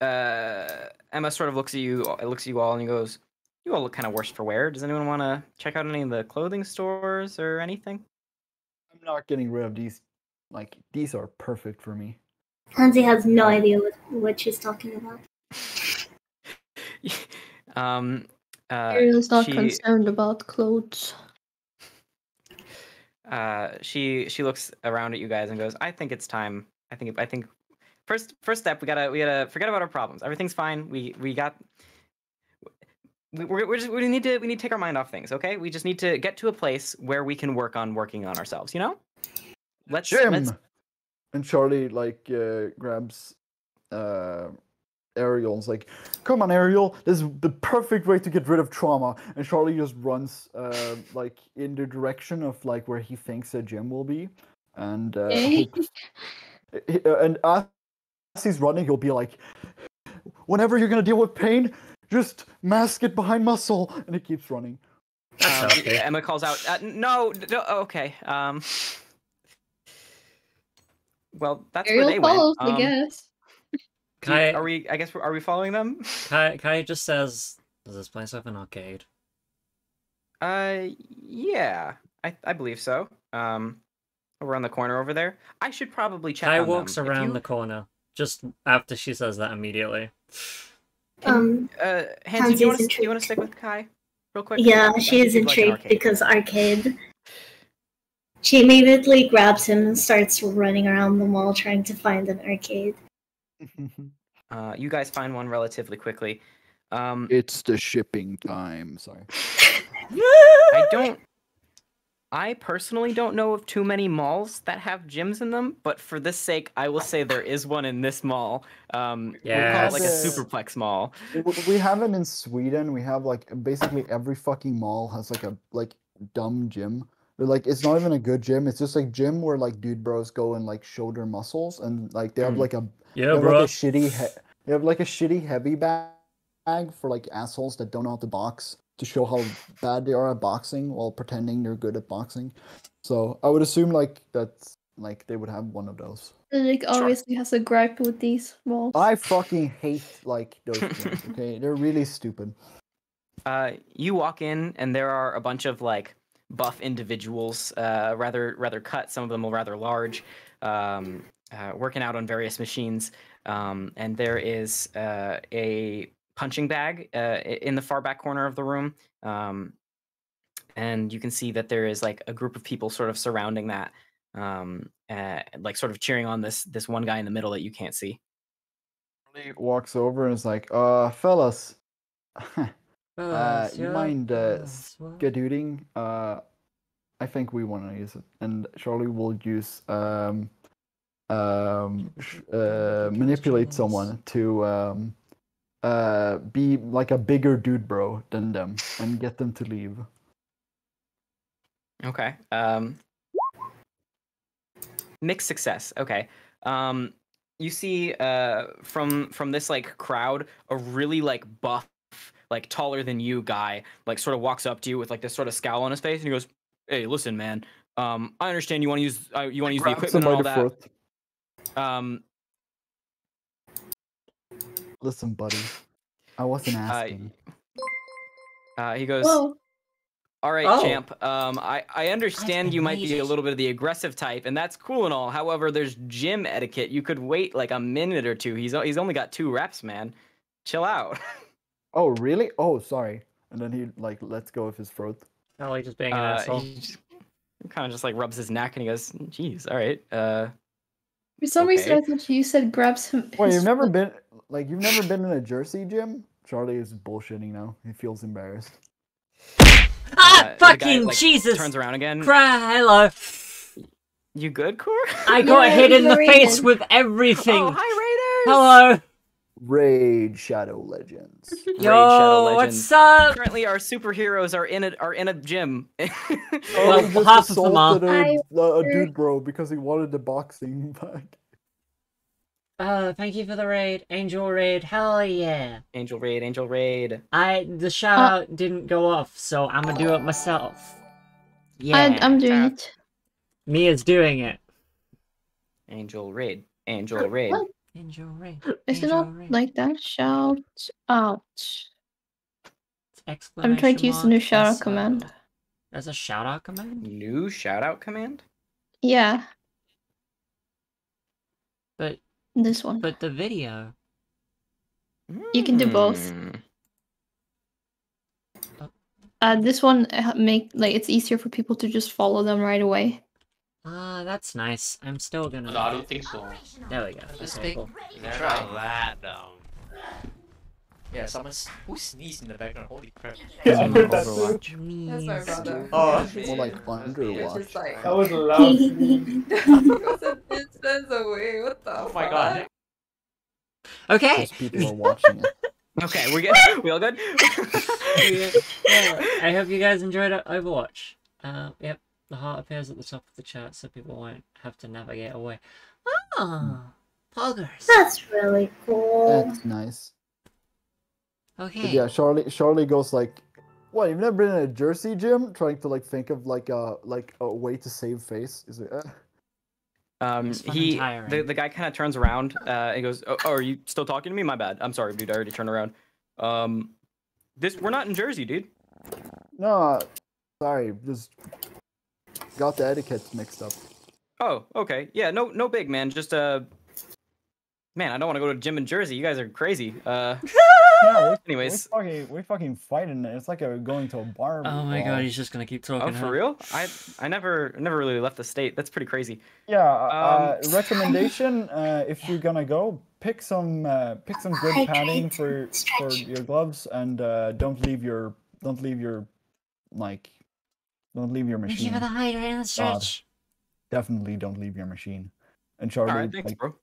uh, Emma sort of looks at you, uh, looks at you all, and he goes, "You all look kind of worse for wear. Does anyone want to check out any of the clothing stores or anything?" I'm not getting rid of these. Like these are perfect for me. Hansi has no idea what, what she's talking about. [laughs] um, uh, Ariel's not she, concerned about clothes. uh, she she looks around at you guys and goes, "I think it's time. I think I think first first step we gotta we gotta forget about our problems. Everything's fine. We we got." We, we're, we're just, we need to we need to take our mind off things, okay? We just need to get to a place where we can work on working on ourselves. You know, let's, Jim. let's And Charlie like uh, grabs uh, Ariel and's like, "Come on, Ariel! This is the perfect way to get rid of trauma." And Charlie just runs uh, like in the direction of like where he thinks that gym will be, and uh, he- and as he's running, he'll be like, "Whenever you're gonna deal with pain, just mask it behind muscle," and he keeps running. Um, healthy. Emma calls out, uh, "No, no, okay." Um, well, that's where Ariel they follows, went. I Um, guess. do you- Kai, are we? I guess we're, we following them? [laughs] Kai, Kai just says, "Does this place have an arcade?" Uh, yeah, I I believe so. Um, over on the corner over there. I should probably check. Kai on walks them. Around you- the corner just after she says that immediately. Um, Uh, Hansi, do you want to do you want to stick with Kai, real quick? yeah, she is you'd like intrigued arcade. because arcade. She immediately grabs him and starts running around the mall trying to find an arcade. [laughs] Uh, you guys find one relatively quickly. Um, it's the shipping time. Sorry. I don't. I personally don't know of too many malls that have gyms in them, but for this sake, I will say there is one in this mall. Um, we call it like a superplex mall. We have it in Sweden. We have like basically every fucking mall has like a like dumb gym. They're like it's not even a good gym. It's just like gym where like dude bros go and like shoulder muscles and like they have Mm. like a Yeah, bro. like a shitty he- they have like a shitty heavy bag bag for like assholes that don't know how to box to show how bad they are at boxing while pretending they're good at boxing. So I would assume like that's like they would have one of those. Like obviously has a gripe with these walls. I fucking hate like those gyms. [laughs] Okay, they're really stupid. Uh, you walk in, and there are a bunch of like buff individuals, uh, rather rather cut. Some of them are rather large, um, uh, working out on various machines. Um, and there is uh, a punching bag uh, in the far back corner of the room. Um, and you can see that there is like a group of people sort of surrounding that, um, uh, like sort of cheering on this this one guy in the middle that you can't see. Charlie walks over and is like, uh, fellas, [laughs] Uh, you mind, uh, skadooting? Uh, I think we want to use it. And Charlie will use, um, um, sh- uh, manipulate someone to, um, uh, be like a bigger dude bro than them and get them to leave. Okay. Um mixed success. Okay. Um you see uh from from this like crowd a really like buff like taller than you guy like sort of walks up to you with like this sort of scowl on his face and he goes, "Hey, listen, man. Um I understand you want to use uh, you want to use the equipment and all that. throat. Um Listen, buddy, I wasn't asking. uh he goes, Whoa. All right, Oh. champ. Um, I I understand been you might be a little bit of the aggressive type, and that's cool and all. However, there's gym etiquette. You could wait like a minute or two. He's he's only got two reps, man. Chill out. [laughs] oh, really? Oh, sorry. And then he like lets go of his throat. Charlie just being an Uh, asshole. he kind of just like rubs his neck and he goes, "Jeez, all right." Uh, For some reason, I thought you said grabs him. Wait, you've never been like you've never been in a Jersey gym? Charlie is bullshitting now. He feels embarrassed. Ah, uh, the guy, fucking like, Jesus! turns around again. Cry, hello. You good, Core? I got Yeah, hit in the overrated. face with everything. Oh, hi, Raiders. hello. Raid Shadow Legends. [laughs] Raid Yo, Shadow what's up? Currently, our superheroes are in a are in a gym. [laughs] Well, he just half of them are. assaulted a, a, a I- dude bro because he wanted the boxing [laughs] back. Uh, thank you for the raid, Angel Raid. Hell yeah! Angel Raid, Angel Raid. I the shout Uh, didn't go off, so I'm gonna do it myself. Yeah, I, I'm doing tap. it. Mia's doing it. Angel Raid. Angel Raid. What? Is it not like that? Shout out. I'm trying to use the new shout out command. SO. There's a shout out command, New shout out command? Yeah, but this one. but the video. You can do both. Hmm. Uh, this one uh, make like it's easier for people to just follow them right away. Ah, that's nice. I'm still gonna. No, I don't think so. There we go. Just Okay, take- cool. Never Try. that down. Yeah, someone's who sneezed in the background. Holy crap! [laughs] Yeah, I heard that too. Overwatch. That's my brother. Oh. More like It's Underwatch. just like That was a loud sneeze. goes a distance away. What the Oh my fuck? god! Okay. Because people are watching it. [laughs] Okay, we're good. [laughs] We all good? yeah, I hope you guys enjoyed O- Overwatch. Uh, yep. The heart appears at the top of the chart so people won't have to navigate away. Ah, poggers. That's really cool. That's nice. But Okay. yeah, Charlie Charlie goes like, "What? You've never been in a Jersey gym?" Trying to like think of like a like a way to save face. Is it? Uh, Um, It's fucking he the, the guy kind of turns around uh, and goes, oh, "Oh, are you still talking to me? My bad. I'm sorry, dude. I already turned around. Um, this we're not in Jersey, dude. no, sorry, just got the etiquette mixed up. Oh, okay. Yeah, no, no big man. Just uh, man, I don't want to go to a gym in Jersey. You guys are crazy. Uh, [laughs] Yeah, we, anyways. we fucking we fucking fighting. it. It's like a, going to a bar. Oh my brawl. god, he's just gonna keep talking. Oh, for huh? real? I I never never really left the state. That's pretty crazy. Yeah, uh, Um, [laughs] recommendation: uh, if you're gonna go, pick some uh, pick some good padding Hydrate, for for your gloves, and uh, don't leave your don't leave your like don't leave your Thank machine. you for the hydrate and the stretch. Definitely don't leave your machine. And Charlie, right, thanks, like, bro.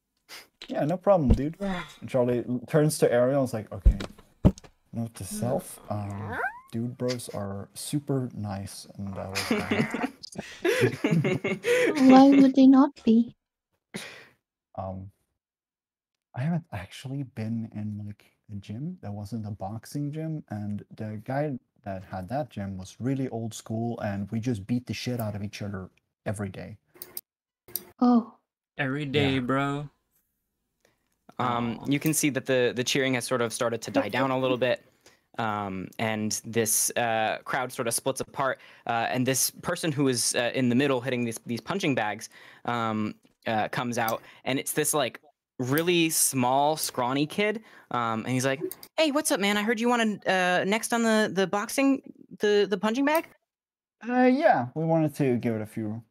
yeah, no problem, dude. And Charlie turns to Ariel and is like, okay, note to self, um, dude bros are super nice, and I was [laughs] Why would they not be? um I haven't actually been in like a gym that wasn't a boxing gym and the guy that had that gym was really old school and we just beat the shit out of each other every day. Oh, Every day, Yeah. bro. Um, you can see that the the cheering has sort of started to die down a little bit, um, and this uh, crowd sort of splits apart. Uh, and this person who is uh, in the middle hitting these these punching bags um, uh, comes out, and it's this like really small, scrawny kid. Um, and he's like, "Hey, what's up, man? I heard you wanted uh, next on the the boxing the the punching bag." Uh yeah, we wanted to give it a few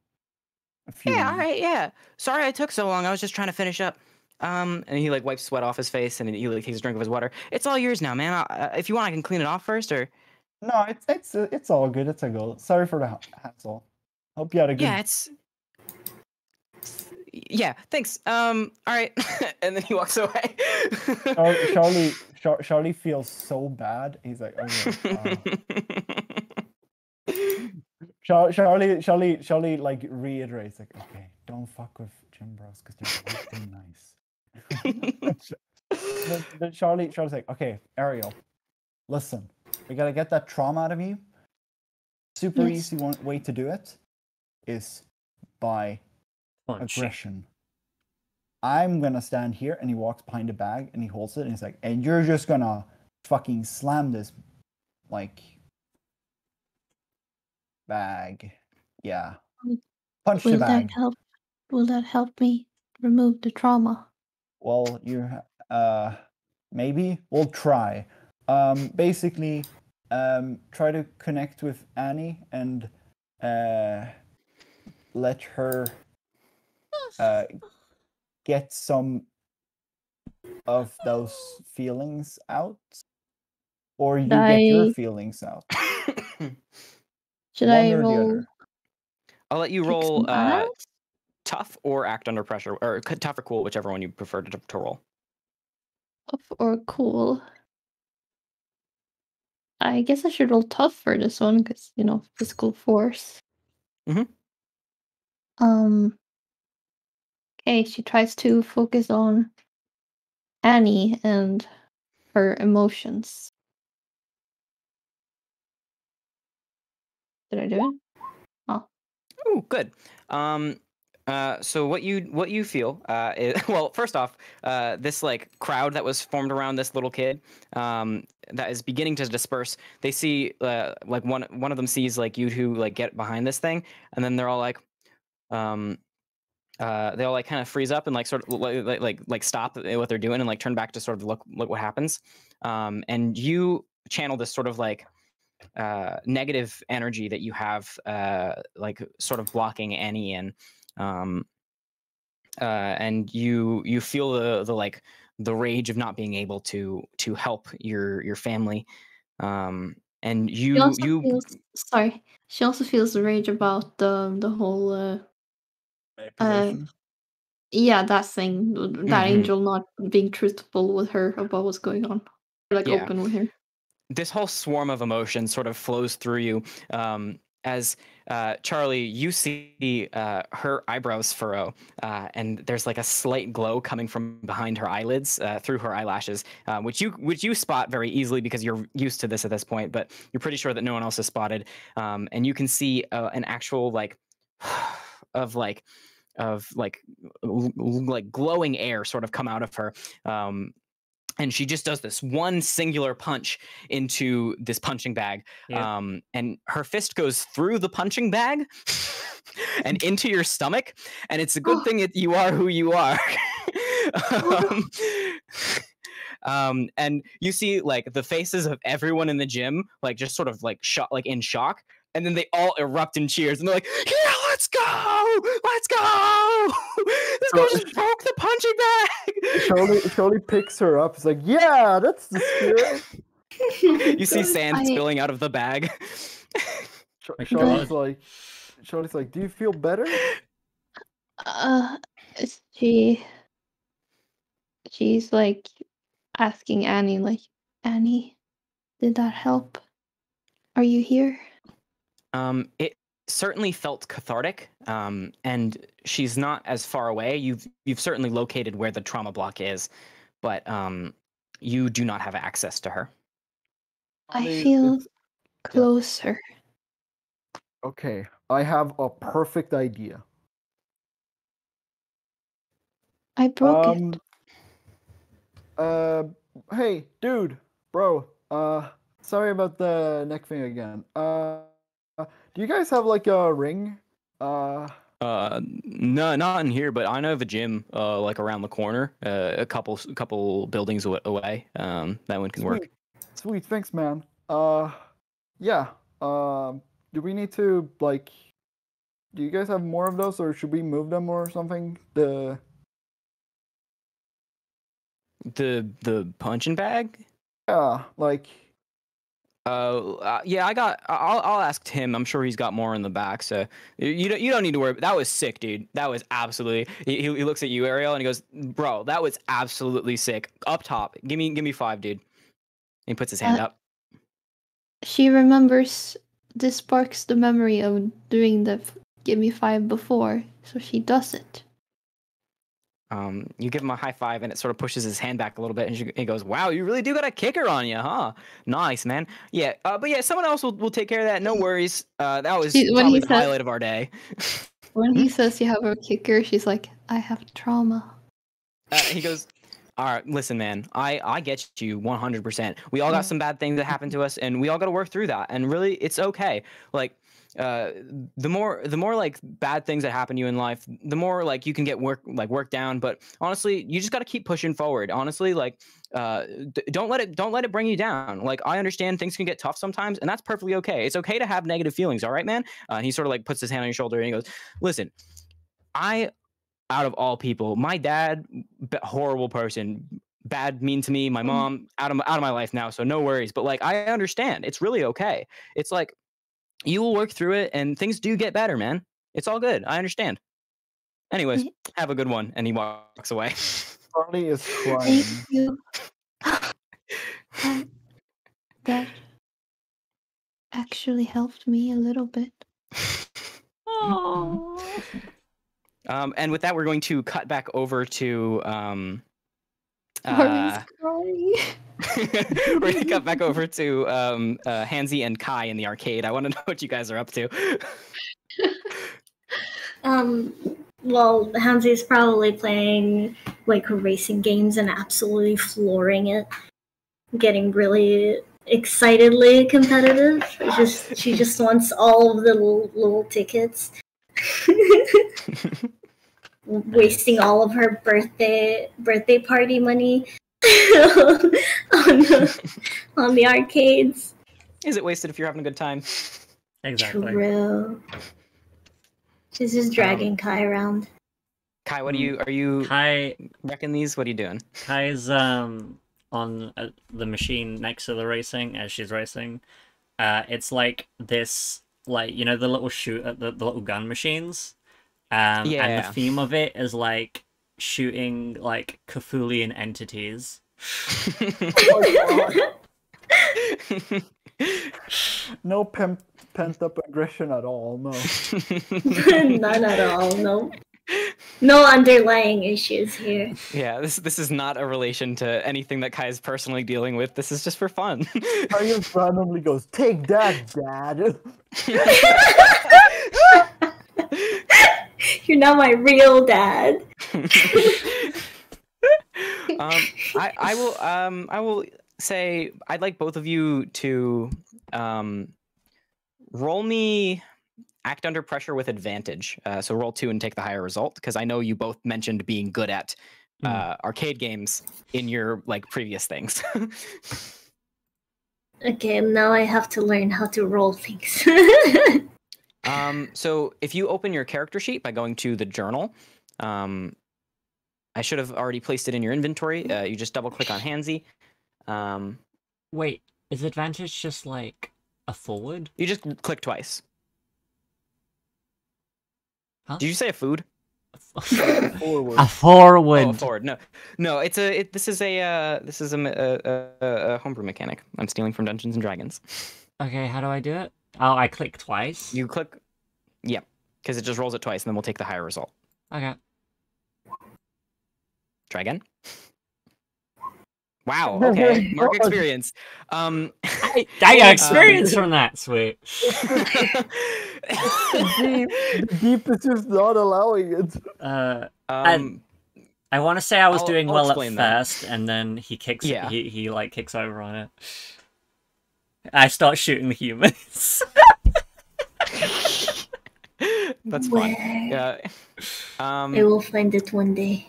a few Yeah, all right, yeah. Sorry I took so long. I was just trying to finish up. Um, and he like wipes sweat off his face and he like takes a drink of his water. It's all yours now, man. I, uh, if you want, I can clean it off first, or No, it's it's it's all good. It's a go. Sorry for the hassle. Hope you had a good yeah, it's yeah. Thanks. Um, all right. [laughs] and then he walks away. Char- [laughs] Charlie Char- Charlie feels so bad. He's like, okay, uh, [laughs] Char- Charlie, Charlie, Charlie, like reiterates, like, okay, don't fuck with gym Bros because they're nice. Then- then Charlie, Charlie's like, okay, Ariel, listen, we gotta get that trauma out of you. Super Yes. easy one way to do it is by Punch. aggression. I'm gonna stand here, and he walks behind the bag, and he holds it, and he's like, and you're just gonna fucking slam this, like, bag. Yeah. Mm. Punch the will bag. that help? Will that help me remove the trauma? Well, you, ha- uh, maybe we'll try. Um, basically, um, try to connect with Annie and, uh, let her, uh, get some of those feelings out, or you get your I- feelings out. [coughs] Should One I or the roll? other. I'll let you kick roll some uh, ass? tough or act under pressure, or c- tough or cool, whichever one you prefer to, to roll. Tough or cool? I guess I should roll tough for this one because you know physical force. Mhm. Um. Okay, she tries to focus on Annie and her emotions. Did I do it? Oh, good. Um, uh, so what you what you feel? Uh, is, [laughs] well, first off, uh, this like crowd that was formed around this little kid, um, that is beginning to disperse. They see uh, like one one of them sees like you two like get behind this thing, and then they're all like, um, uh, they all like kind of freeze up and like sort of like like like, stop what they're doing and like turn back to sort of look look what happens. Um, and you channel this sort of like uh, negative energy that you have, uh, like sort of blocking Annie in, um, uh, and you you feel the the like the rage of not being able to to help your your family, um, and you you feels sorry. She also feels the rage about the the whole uh, yeah that thing th- that Mhm. angel not being truthful with her about what's going on, like Yeah. open with her. this whole swarm of emotions sort of flows through you um, as uh, Charlie, you see uh, her eyebrows furrow, uh, and there's like a slight glow coming from behind her eyelids uh, through her eyelashes, uh, which you which you spot very easily because you're used to this at this point. But you're pretty sure that no one else has spotted, um, and you can see uh, an actual like [sighs] of like of like like glowing air sort of come out of her. Um, and she just does this one singular punch into this punching bag Yeah. um, and her fist goes through the punching bag [laughs] and into your stomach and it's a good [gasps] thing that you are who you are [laughs] [laughs] um, um, and you see like the faces of everyone in the gym like just sort of like shot like in shock and then they all erupt in cheers and they're like yeah let's go let's go [laughs] this guy just broke the punching bag Charlie, Charlie picks her up. It's like, yeah, that's the spirit. you see sand I- spilling out of the bag Char- My Charlie's like, Charlie's like, do you feel better? Uh, she, she's like asking Annie, like, Annie, did that help? Are you here? Um, it certainly felt cathartic, um, and she's not as far away. You've you've certainly located where the trauma block is, but um, you do not have access to her. I feel closer. Okay, I have a perfect idea. I broke um, it. Uh, hey, dude, bro. Uh, sorry about the neck thing again. Uh, do you guys have like a ring? Uh, Uh, no, not in here, but I know of a gym, uh, like around the corner, uh, a couple a couple buildings away. Um, that one can work. Sweet. Sweet, thanks, man. Uh, yeah. Um, do we need to like? Do you guys have more of those, or should we move them or something? The The the punching bag. yeah, like Uh, uh, yeah, I got. I'll I'll ask Tim. I'm sure he's got more in the back. So you don't you don't need to worry. That was sick, dude. That was absolutely. He, he looks at you, Ariel, and he goes, "Bro, that was absolutely sick." Up top, give me give me five, dude. He puts his hand Uh, up. She remembers this sparks the memory of doing the give me five before, so she does it. Um, you give him a high five, and it sort of pushes his hand back a little bit, and she- he goes, "Wow, you really do got a kicker on you, huh? Nice, man. Yeah, uh, but yeah, someone else will, will take care of that. No worries. Uh, that was when probably he the said- highlight of our day." [laughs] When he says you have a kicker, she's like, I have trauma. Uh, he goes, "All right, listen, man. I I get you 100%. We all got some bad things that happened to us, and we all got to work through that. And really, it's okay. Like, uh, the more the more like bad things that happen to you in life, the more like you can get work like work down. But honestly, you just got to keep pushing forward. Honestly, like, uh, don't let it don't let it bring you down. Like, I understand things can get tough sometimes, and that's perfectly okay. It's okay to have negative feelings. All right, man. Uh, he sort of like puts his hand on your shoulder and he goes, "Listen, I." Out of all people, my dad, b- horrible person, bad, mean to me. My mom, out of my, out of my life now, so no worries. But like, I understand. It's really okay. It's like you will work through it, and things do get better, man. It's all good. I understand. Anyways, Ye- have a good one, and he walks away. [laughs] Charlie is crying. Thank you. that, that actually helped me a little bit. um, and with that, we're going to cut back over to um, Harvey's uh, [laughs] we're gonna cut back over to um, uh, Hansi and Kai in the arcade. I want to [laughs] know what you guys are up to. [laughs] Um, well, Hansi's probably playing like racing games and absolutely flooring it, getting really excitedly competitive. It's just she just wants all of the little, little tickets, wasting all of her birthday birthday party money [laughs] on the, on the arcades. Is it wasted if you're having a good time? Exactly. True. She's just dragging Kai around. Kai, what are you? Are you Kai wrecking these? What are you doing? Kai's um on uh, the machine next to the racing as she's racing. Uh, it's like this, like you know the little shoot, uh, the, the little gun machines. Um, and the theme of it is like shooting like Cthulhian entities. No pimp pent up aggression at all. No. [laughs] None at all. No. No underlying issues here. yeah, this this is not a relation to anything that Kai is personally dealing with. This is just for fun. I just randomly goes, "Take that, Dad." [laughs] You're not my real dad. [laughs] um, I, I will um I will say I'd like both of you to um roll me act under pressure with advantage. Uh, so roll two and take the higher result because I know you both mentioned being good at uh, arcade games in your like previous things. [laughs] Okay, now I have to learn how to roll things. [laughs] um, so if you open your character sheet by going to the journal, um, I should have already placed it in your inventory. Uh, you just double click on Hansi. Um, Wait, is advantage just like a forward? you just click twice. Huh? Did you say a food? Forward. [laughs] A forward. Oh, forward. No, no. It's a. It, this is a. Uh, this is a, a, a a homebrew mechanic. I'm stealing from Dungeons and Dragons. Okay, how do I do it? Oh, I click twice. You click. Yep, because it just rolls it twice, and then we'll take the higher result. Okay. Try again. Wow. [laughs] Okay. Mark experience. Um. [laughs] I, I got experience from that. Sweet. [laughs] deep, the deep is just not allowing it. Uh, um. I want to say I was I'll- doing I'll well at explain that. first, and then he kicks. Yeah. He he like kicks over on it. I start shooting the humans. [laughs] That's fun. Where? Yeah. Um. I will find it one day.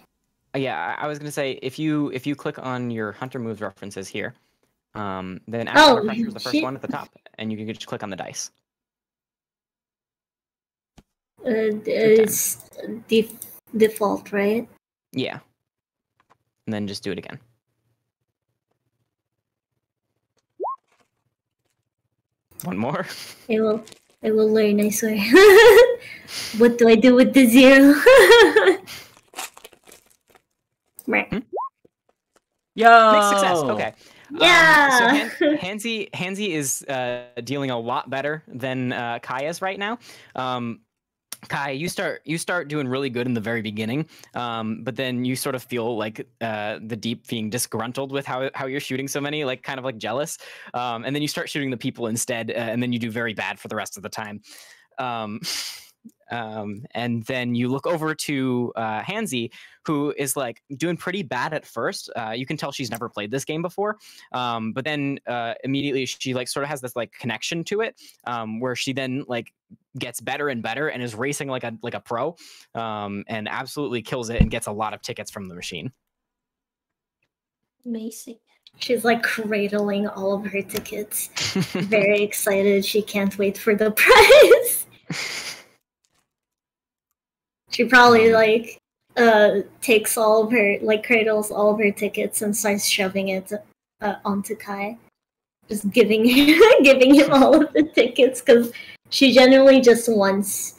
Yeah, I I was gonna say if you if you click on your hunter moves references here, um, then Oh, Action Pressure is the first shit. one at the top, and you can just click on the dice. Uh, it's def- default, right? Yeah. And then just do it again. One more. I will. I will learn. I swear. [laughs] what do I do with the zero? [laughs] Meh. Yo. Mixed success. Okay. Um, Yeah. so Han- [laughs] Hansi Hansi is uh, dealing a lot better than uh, Kai is right now. Um, Kai, you start you start doing really good in the very beginning, um, but then you sort of feel like uh, the deep being disgruntled with how how you're shooting so many, like kind of like jealous, um, and then you start shooting the people instead, uh, and then you do very bad for the rest of the time. Um, [laughs] um, and then you look over to uh, who is like doing pretty bad at first. Uh, you can tell she's never played this game before, um, but then uh, immediately she like sort of has this like connection to it, um, where she then like gets better and better and is racing like a like a pro, um, and absolutely kills it and gets a lot of tickets from the machine. Amazing. She's like cradling all of her tickets. [laughs] Very excited. She can't wait for the [laughs] prize. [laughs] She probably Um, like uh takes all of her like cradles all of her tickets and starts shoving it uh, onto Kai, just giving [laughs] giving him all of the tickets because she generally just wants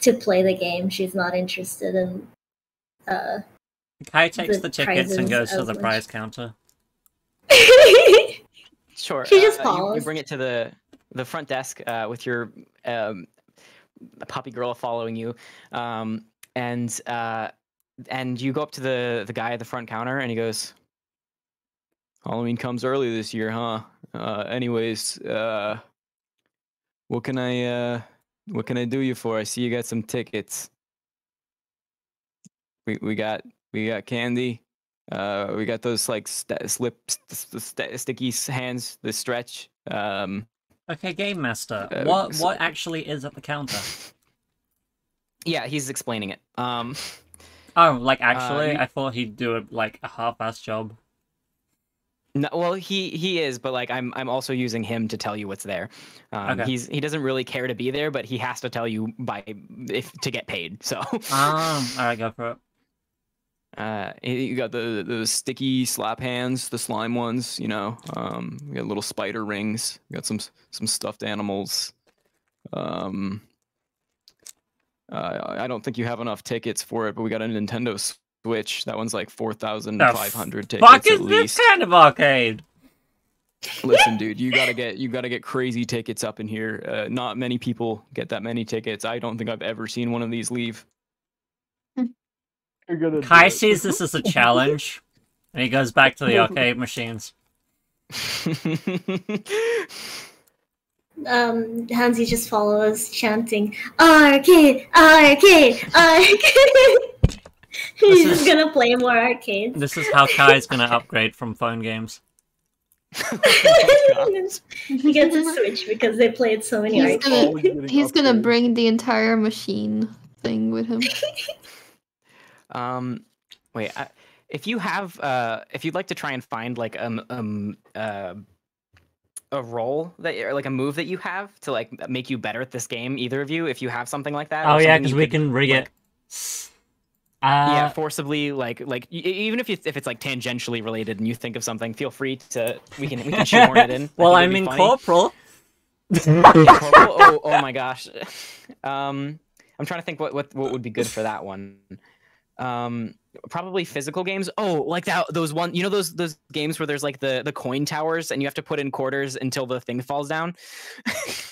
to play the game. She's not interested in uh Kai takes the the tickets and goes to as the much. prize counter. [laughs] Sure. She just uh, you- you, bring it to the the front desk uh, with your um, puppy girl following you, um, and uh, and you go up to the the guy at the front counter, and he goes, "Halloween comes early this year, huh? Uh, anyways, uh, what can I uh, what can I do you for? I see you got some tickets. We we got we got candy." Uh, we got those like st- slip st- st- sticky hands, the stretch. Um, Okay, game master. Uh, what so- what actually is at the counter? [laughs] yeah, he's explaining it. Um, Oh, like actually, you- I thought he'd do a, like a half-ass job. no, well, he he is, but like I'm I'm also using him to tell you what's there. Um, Okay. He's he doesn't really care to be there, but he has to tell you by if to get paid. [laughs] So. Ah, all right, go for it. Uh, you got the the sticky slap hands, the slime ones. You know, um, we got little spider rings. We got some some stuffed animals. Um, uh, I don't think you have enough tickets for it, but we got a Nintendo Switch. That one's like four thousand five hundred tickets Fuck at is this least. kind of arcade? Listen, dude, you gotta get you gotta get crazy tickets up in here. Uh, not many people get that many tickets. I don't think I've ever seen one of these leave. You're Kai sees this as a challenge, and he goes back to the [laughs] arcade machines. [laughs] Um, Hansi just follows, chanting, "Arcade, arcade, arcade." [laughs] He's This just gonna play more arcades. This is how Kai's gonna upgrade from phone games. [laughs] he gets a Switch because they played so many He's arcades. gonna he's gonna bring the entire machine thing with him. [laughs] Um, wait. I, if you have, uh, if you'd like to try and find like um um uh, a role that or like a move that you have to like make you better at this game, either of you, if you have something like that. Oh yeah, because we could, can rig like, it. Uh, yeah, forcibly like like y- even if you, if it's like tangentially related and you think of something, feel free to we can we can shoehorn it in. [laughs] Well, I'm in funny. corporal. [laughs] Yeah, corporal? oh, oh my gosh. [laughs] Um, I'm trying to think what, what what would be good for that one. Um, probably physical games. Oh, like that those one you know those those games where there's like the the coin towers and you have to put in quarters until the thing falls down.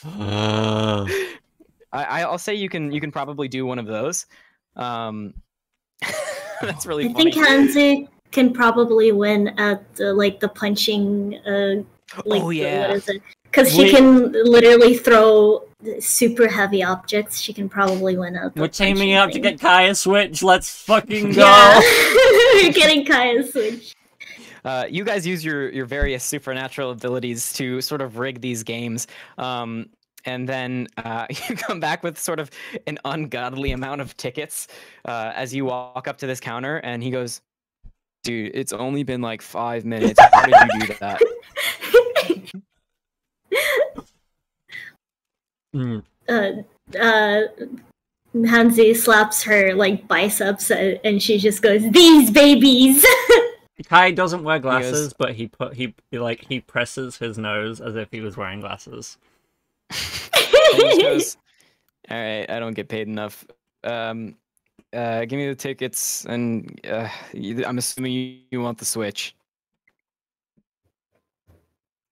I [laughs] I- I'll say you can you can probably do one of those. Um, [laughs] that's really I funny. think Hansi can probably win at the, like the punching. Uh, like Oh, the- yeah. what is it? Because she can literally throw super heavy objects. She can probably win at. The We're teaming up to get Kai a Switch. Let's fucking [laughs] go. Yeah, we're [laughs] getting Kai a Switch. uh, you guys use your your various supernatural abilities to sort of rig these games um, and then uh, [laughs] you come back with sort of an ungodly amount of tickets uh, as you walk up to this counter and he goes dude it's only been like five minutes how did you do that Mm. uh, uh, Hansi slaps her like biceps uh, and she just goes, "These babies." [laughs] Kai doesn't wear goes- glasses, but he put he he, like he presses his nose as if he was wearing glasses. He just [laughs] goes all right i don't get paid enough um, uh, give me the tickets and uh, i'm assuming you, you want the switch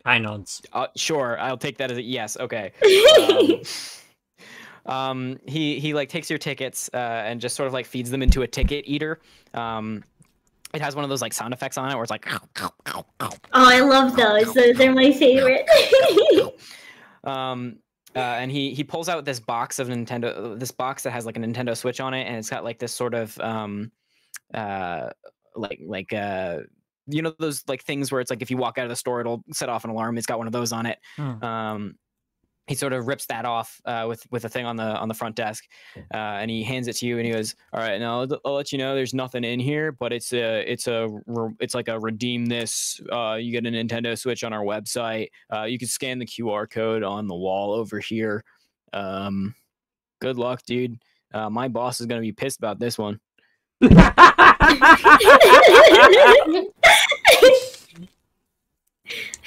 Kai nods. Uh, sure, I'll take that as a yes. Okay. [laughs] Um, um, he he like takes your tickets uh, and just sort of like feeds them into a ticket eater. Um, it has one of those like sound effects on it where it's like. oh, I love those. Those are my favorite. [laughs] um, uh, and he he pulls out this box of Nintendo, this box that has like a Nintendo Switch on it, and it's got like this sort of um, uh, like like uh, you know those like things where it's like if you walk out of the store, it'll set off an alarm. It's got one of those on it. Hmm. Um, he sort of rips that off uh, with with a thing on the on the front desk, uh, and he hands it to you, and he goes, "All right, now I'll, I'll let you know there's nothing in here, but it's a it's a re- it's like a redeem this. Uh, you get a Nintendo Switch on our website. Uh, you can scan the QR code on the wall over here. Um, good luck, dude. Uh, my boss is gonna be pissed about this one. [laughs] [laughs] [laughs]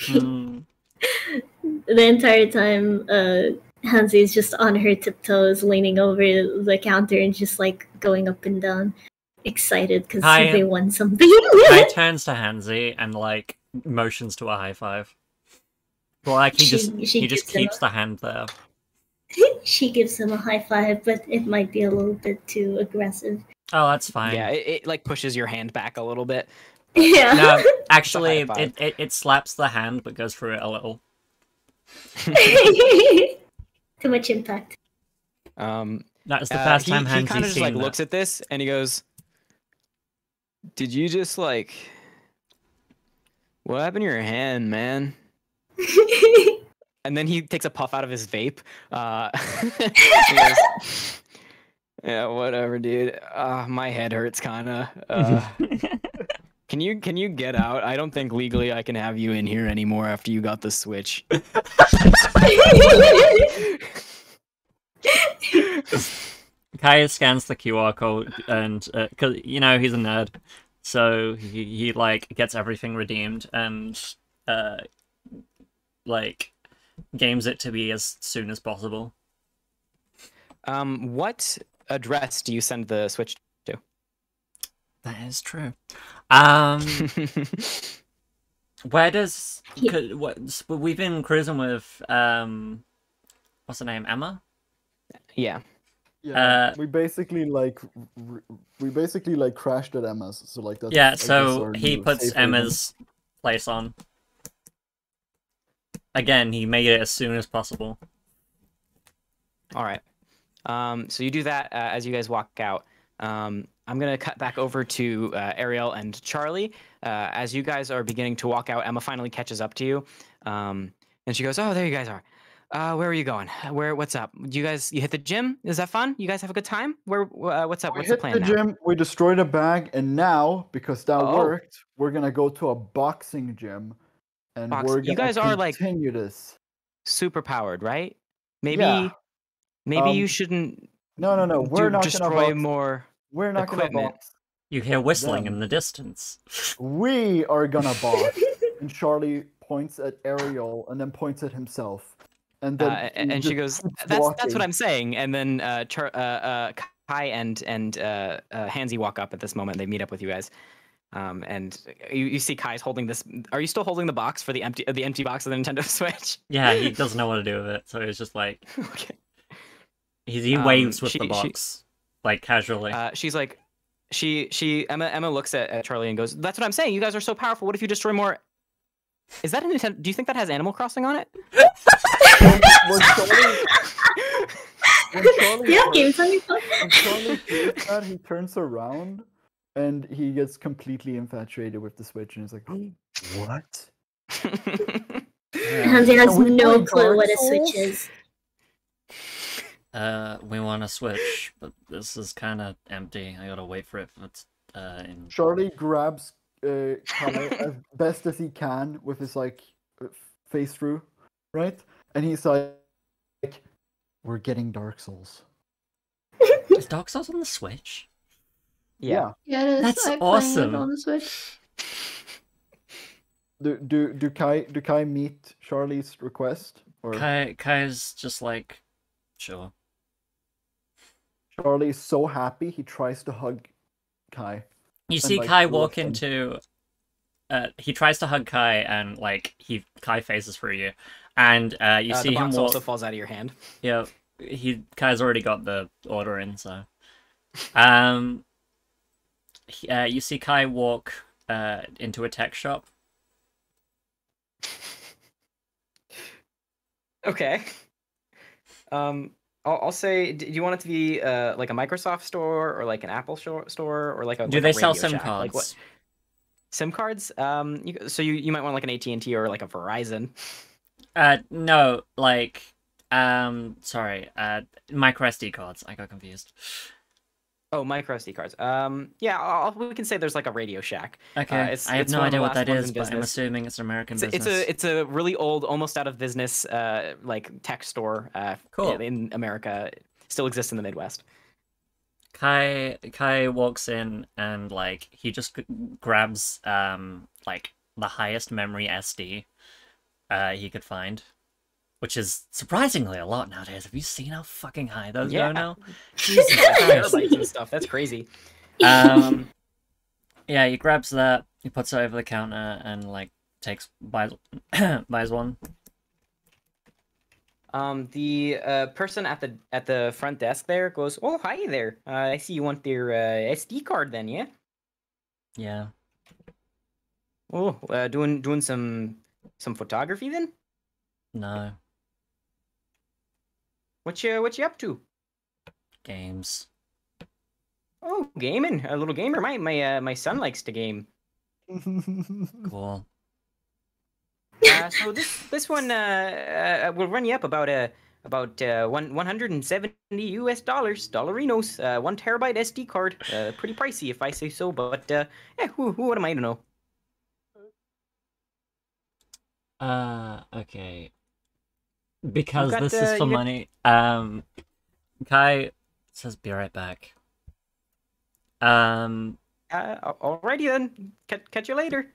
Mm. the entire time, uh, Hansi is just on her tiptoes, leaning over the counter and just like going up and down, excited because Hi. they won something. [laughs] Kai turns to Hansi and like motions to a high five. Well, like he She- just she he just keeps the hand there. [laughs] she gives him a high five, but it might be a little bit too aggressive. Oh, that's fine. Yeah, it, it like pushes your hand back a little bit. Yeah. No, [laughs] actually, it, it, it slaps the hand but goes through it a little. [laughs] too much impact. Um, That's the Uh, first he, time he Hansi's kind of just like that. looks at this and he goes, "Did you just like what happened to your hand, man?" [laughs] And then he takes a puff out of his vape. Uh, he goes, yeah, whatever, dude. Uh, my head hurts, kinda. Uh, can you can you get out? I don't think legally I can have you in here anymore after you got the switch. [laughs] Kaya scans the QR code and because you know he's a nerd, so he, he like gets everything redeemed and uh like games it to be as soon as possible. Um, what address do you send the switch to? That is true. Um, [laughs] Where does could, what, we've been cruising with um, what's her name? Emma. Yeah. Yeah, Uh, we basically like r- r- we basically like crashed at Emma's, so like that's Yeah, I so he puts safe haven. Emma's place on. Again, he made it as soon as possible. All right. Um, so you do that uh, as you guys walk out. Um, I'm gonna cut back over to uh, Ariel and Charlie. Uh, as you guys are beginning to walk out, Emma finally catches up to you, um, and she goes, "Oh, there you guys are. Uh, where are you going? Where? What's up? You guys, you hit the gym? Is that fun? You guys have a good time? Where? Uh, what's up? We What's the hit plan the now? gym, we destroyed a bag, and now because that Oh. worked, we're gonna go to a boxing gym, and we're you gonna guys are, like, continue this. Super powered, right? Maybe. Yeah. Maybe you shouldn't. No, no, no, we're do, not destroy more. We're not gonna box. You hear whistling Them. in the distance. [laughs] We are gonna box. [laughs] and Charlie points at Ariel and then points at himself, and Uh, then a- he and she goes, keeps "That's that's what I'm saying." And then uh, Char- uh, uh, Kai and and uh, uh, Hansi walk up at this moment. They meet up with you guys, um, and you, you see Kai's holding this. Are you still holding the box for the empty the empty box of the Nintendo [laughs] Switch? Yeah, he doesn't know what to do with it, so he's just like okay. he, he Um, waves with she- the she- box, like casually. Uh, she's like, she she Emma Emma looks at, at Charlie and goes, "That's what I'm saying. You guys are so powerful. What if you destroy more?" Is that a Nintendo? Do you think that has Animal Crossing on it? [laughs] When Charlie, when [laughs] Charlie You have games on your phone? when Charlie hears that, he turns around and he gets completely infatuated with the Switch, and he's like, "What?" [laughs] Hansi has Can we no clue what a Switch is. Uh, we want to switch, but this is kind of empty. I gotta wait for it. It's, uh, in... Charlie grabs uh, Kai [laughs] as best as he can with his like uh, face through, right? And he's like, "We're getting Dark Souls." [laughs] Is Dark Souls on the Switch? yeah. Yeah, it is. That's I playing it awesome. on the Switch. Do do do Kai do Kai meet Charlie's request or Kai Kai's just like, sure. Charlie's so happy he tries to hug Kai. You see like, Kai walk him. into. Uh, he tries to hug Kai, and like he Kai phases through you, and uh, you Uh, see the him walk. also falls out of your hand. Yeah, he Kai's already got the order in, so. Um. he- Uh, you see Kai walk uh into a tech shop. [laughs] Okay. Um, I'll, I'll say, do you want it to be uh, like a Microsoft store or like an Apple store, store or like a Do like they a sell SIM Shack? cards? Like what? SIM cards? Um, you, so you, you might want like an AT and T or like a Verizon. Uh, no, like, um, sorry, uh, micro SD cards. I got confused. Oh, micro SD cards. Um, yeah, I'll, we can say there's like a Radio Shack. Okay, it's- I have it's no one of the idea what that is, but I'm assuming it's an American It's a, it's a it's a really old, almost out of business, uh, like tech store. Uh, Cool. in, America, still exists in the Midwest. Kai Kai walks in and like he just g- grabs um like the highest memory SD uh he could find, which is surprisingly a lot nowadays. Have you seen how fucking high those Yeah. go now? [laughs] Jesus [laughs] Christ. and stuff. That's crazy. Um, yeah, he grabs that, he puts it over the counter, and like takes buys [coughs] buys one. Um, the uh, person at the at the front desk there goes, "Oh, hi there. Uh, I see you want your uh, SD card, then, yeah? Yeah. Oh, uh, doing doing some some photography then? No What you what you up to? games. Oh, gaming. A little gamer. My my uh, my son likes to game. Cool. [laughs] Uh, so this this one uh, uh will run you up about uh about uh one one hundred and seventy U.S. dollars, dollarinos. Uh, one terabyte SD card. Uh, pretty pricey if I say so, but uh, eh, who who am I to know? Uh, okay. Because this uh, is for you got- money. Um, Kai says, "Be right back." Um, Uh, al- alrighty then. Catch, catch you later.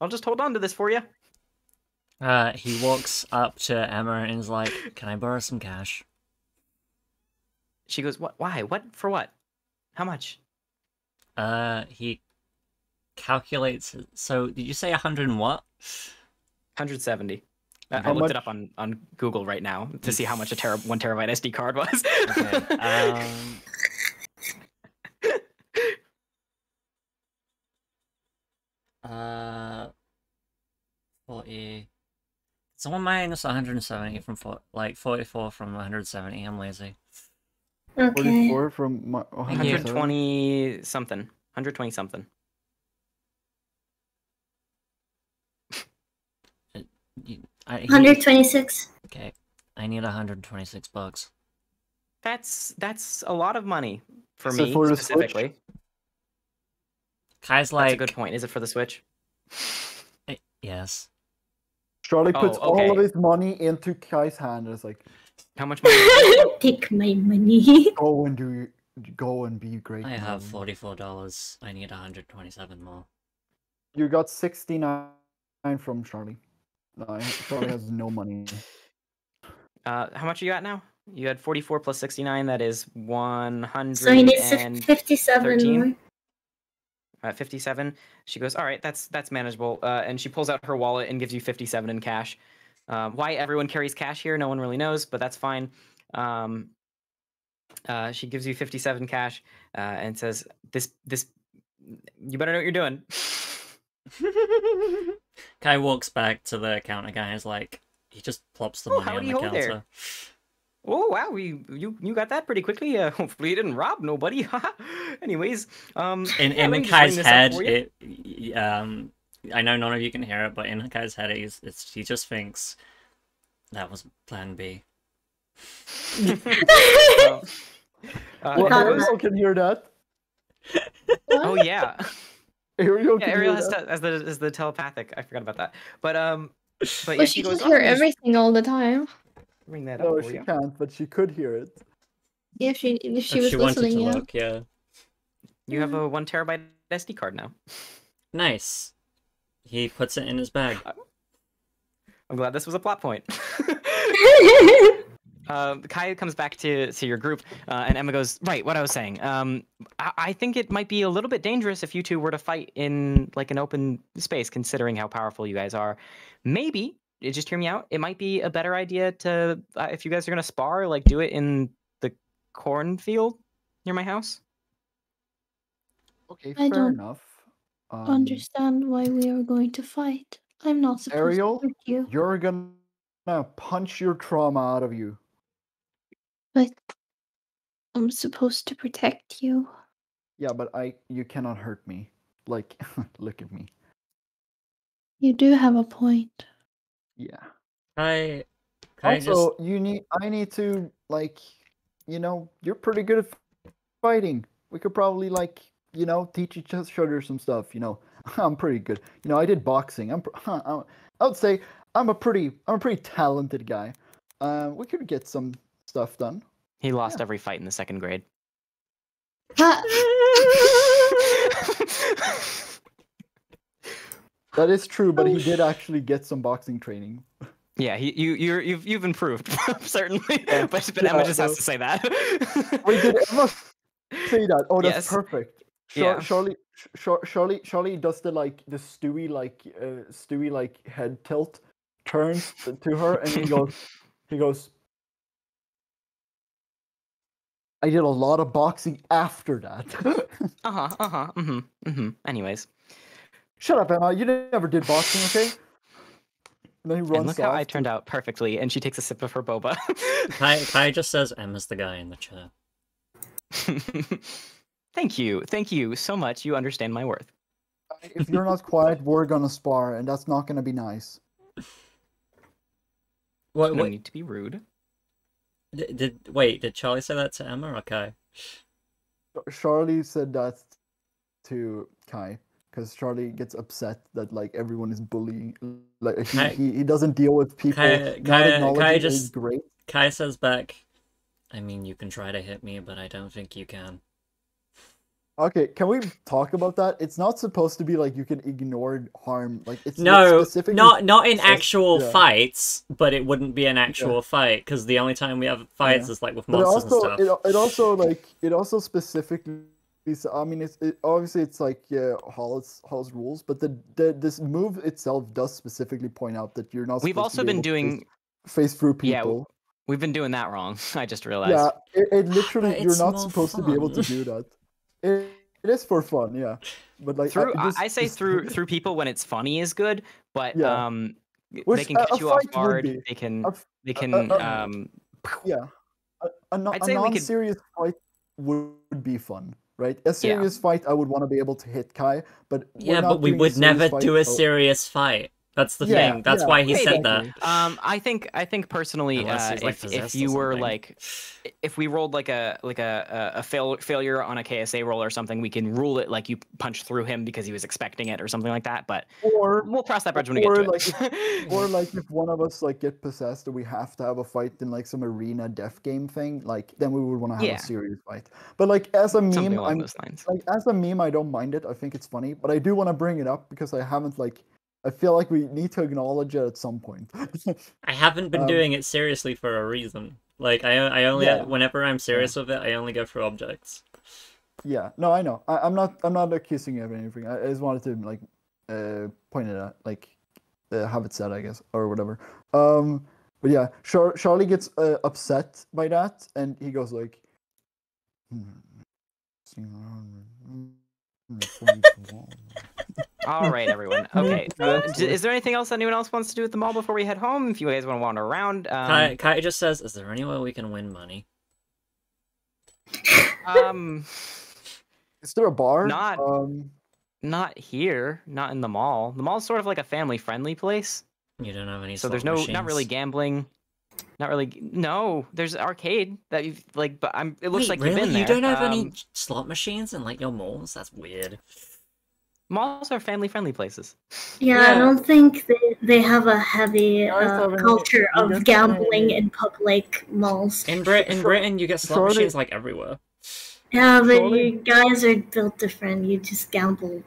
I'll just hold on to this for you. uh, he walks up to Emma and is like, "Can I borrow some cash?" She goes, "What? Why? What? For what? How much?" Uh, he calculates. So, did you say a hundred and what? 170. Uh, I How looked it up on, on Google right now to see how much a tera- one terabyte SD card was. Okay. [laughs] Um, uh, forty. Someone minus 170 from four, like 44 from 170. I'm lazy. Okay. 44 from my, oh, 120 something. 120 something. You- I, he- 126. Okay, I need 126 bucks. That's that's a lot of money for Is me for specifically. Kai's That's like, a good point. Is it for the Switch? eh, yes. Charlie Oh, puts all of his money into Kai's hand and is like, How much money? [laughs] Take my money. go and do go and be great. I have $44. I need 127 more. You got 69 from Charlie. No, I- Charlie has no money. [laughs] Uh, how much are you at now? You had 44 plus 69. That is 100 So he needs and 57 more. uh, 57. She goes, all right, that's that's manageable. Uh, and she pulls out her wallet and gives you 57 in cash. Um, why everyone carries cash here, no one really knows, but that's fine. Um, uh, she gives you 57 cash uh, and says, "This this, you better know what you're doing." [laughs] Kai walks back to the counter guy and is like, he just plops the Oh, money on howdy the ho counter. there. Oh wow, we you you got that pretty quickly. Uh, [laughs] hopefully you didn't rob nobody. [laughs] Anyways, um, [laughs] In, yeah, in let Kai's ring this up head, it, um, I know none of you can hear it, but in Kai's head, he's, it's, he just thinks that was Plan B. Um, uh, Well, thought Ariel- Ariel can hear that. oh yeah. Ariel Yeah, can Ariel has, that. as the as the telepathic. I forgot about that. But um, but yeah, she she goes. can "Oh, hear let everything all the time. Ring that No, up for she you. can't, but she could hear it. Yeah, if she if she If was she listening, yeah. look, yeah. You have a one terabyte SD card now. Nice. He puts it in his bag. I'm glad this was a plot point. [laughs] [laughs] uh, Kai comes back to to your group, uh, and Emma goes, "Right, what I was saying. Um, I, I think it might be a little bit dangerous if you two were to fight in like an open space, considering how powerful you guys are. Maybe, just hear me out. It might be a better idea to, uh, if you guys are gonna spar, like do it in the cornfield near my house. Okay, I fair don't enough. Um, Understand why we are going to fight. I'm not supposed Ariel? to hurt you, You're gonna punch your trauma out of you. But I'm supposed to protect you. Yeah, but I you cannot hurt me. Like, [laughs] look at me. You do have a point. Yeah. I Kai also, just you need I need to like, you know, you're pretty good at fighting. We could probably like, you know, teach each other some stuff. You know, [laughs] I'm pretty good. You know, I did boxing. I'm, [laughs] I'm I would say I'm a pretty I'm a pretty talented guy. Uh, we could get some stuff done. He lost Yeah. every fight in the second grade. [laughs] That is true, but he did actually get some boxing training. Yeah, he, you you're, you've you've improved [laughs] certainly, Yeah, [laughs] but but Emma yeah, just no. has to say that. Wait, did Emma say that? Oh, that's Yes. perfect. Char- Yeah. Charlie, Char- Charlie, Charlie does the like the Stewie like uh, Stewie like head tilt, turns to her, and he goes, he goes. I did a lot of boxing after that. [laughs] uh huh. Uh huh. Mm-hmm. Mm-hmm. Anyways, Shut up, Emma. You never did boxing, okay? And then he runs and look how I turned out perfectly. And she takes a sip of her boba. [laughs] Kai, Kai just says Emma's the guy in the chair. [laughs] Thank you. Thank you so much. You understand my worth. If you're not quiet, we're gonna spar, and that's not gonna be nice. What, No what, need to be rude. Did, did wait? Did Charlie say that to Emma or Kai? Charlie said that to Kai because Charlie gets upset that like everyone is bullying. Like he, [laughs] Kai- he, he doesn't deal with people. Kai- Kai- Kai just- great. Kai says back, "I mean, you can try to hit me, but I don't think you can." Okay, can we talk about that? It's not supposed to be like you can ignore harm. Like it's No, specifically not not in actual yeah. fights, but it wouldn't be an actual fight because the only time we have fights Yeah. is like with But it monsters also and stuff. it, it also like it also specifically It's, I mean, it's it, obviously it's like uh, Hall's Hall's rules, but the, the this move itself does specifically point out that you're not. We've supposed to also be been able doing. face, face through Yeah, people. We've been doing that wrong. [laughs] I just realized. Yeah, it, it literally [sighs] you're not more supposed to be able to do that. It, it is for fun, yeah. But like through I, this- I say this- through [laughs] through people when it's funny is good, but Yeah. um, they can catch a you off guard. They can a f- they can a- um. yeah, a, a, non- I'd a say we could- non-serious fight would be fun, right? A serious fight, I would want to be able to hit Kai, but Yeah, but we would never fight, do a so- serious fight. That's the Yeah, thing. That's yeah, why he Wait, said that. Um, I think I think personally, uh, like, if if you were like, if we rolled like a like a a, a fail, failure on a KSA roll or something, we can rule it like you punched through him because he was expecting it or something like that. But Or we'll cross that bridge when we or get to like it. [laughs] or like if one of us like get possessed and we have to have a fight in like some arena death game thing, like then we would want to have Yeah. a serious fight. But like as a something meme, I'm those lines. like as a meme, I don't mind it. I think it's funny, but I do want to bring it up because I haven't like. I feel like we need to acknowledge it at some point. [laughs] I haven't been Um, doing it seriously for a reason. Like I, I only Yeah. whenever I'm serious with it, I only go for objects. yeah, no, I know. I, I'm not. I'm not accusing you of anything. I, I just wanted to like uh, point it out, like uh, have it said, I guess, or whatever. Um, but yeah, Char- Charlie gets uh, upset by that, and he goes like. "Hmm, [laughs] All right, everyone. [laughs] Okay. Uh, is there anything else anyone else wants to do at the mall before we head home? If you guys want to wander around, um, Kai, Kai just says, "Is there any way we can win money?" um, [laughs] Is there a bar? Not- Um, not here, not in the mall. The mall's sort of like a family-friendly place, You don't have any. so there's slot no, not really gambling. Not really. No, there's arcade that you've like, but I'm. It looks Wait, like really? you've been there. You don't have any Um, slot machines in like your malls? That's weird. Malls are family-friendly places. Yeah, Yeah. I don't think they, they have a heavy uh, culture of gambling in public malls. In Brit in Britain, you get slot surely- machines like everywhere. Yeah, but Surely- you guys are built different. You just gamble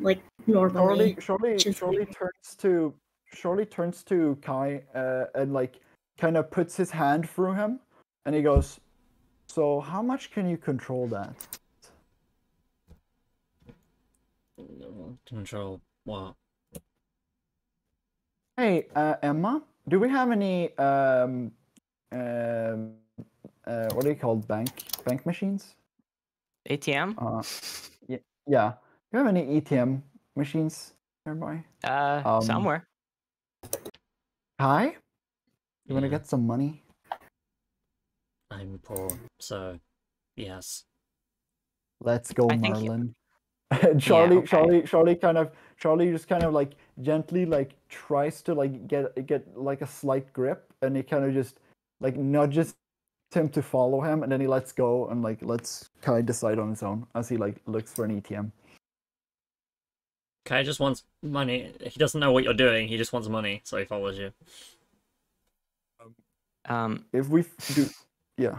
like normally. Charlie, Charlie, which is turns to Charlie turns to Kai uh, and like kind of puts his hand through him, and he goes, "So how much can you control that?" Control what? Hey, uh, Emma, do we have any um, um, uh, what are they called? Bank bank machines? ATM. Uh, yeah, yeah. Do you have any ATM machines nearby? Uh, um, somewhere. Hi. you want to Yeah. get some money? I'm poor, so yes. Let's go, I think- Marlin. And [laughs] Charlie, okay. Charlie, Charlie, kind of, Charlie just kind of like gently like tries to like get get like a slight grip, and he kind of just like nudges him to follow him, and then he lets go and like lets Kai decide on his own as he like looks for an ATM. Kai just wants money. He doesn't know what you're doing. He just wants money, so he follows you. Um, If we do, [laughs] yeah,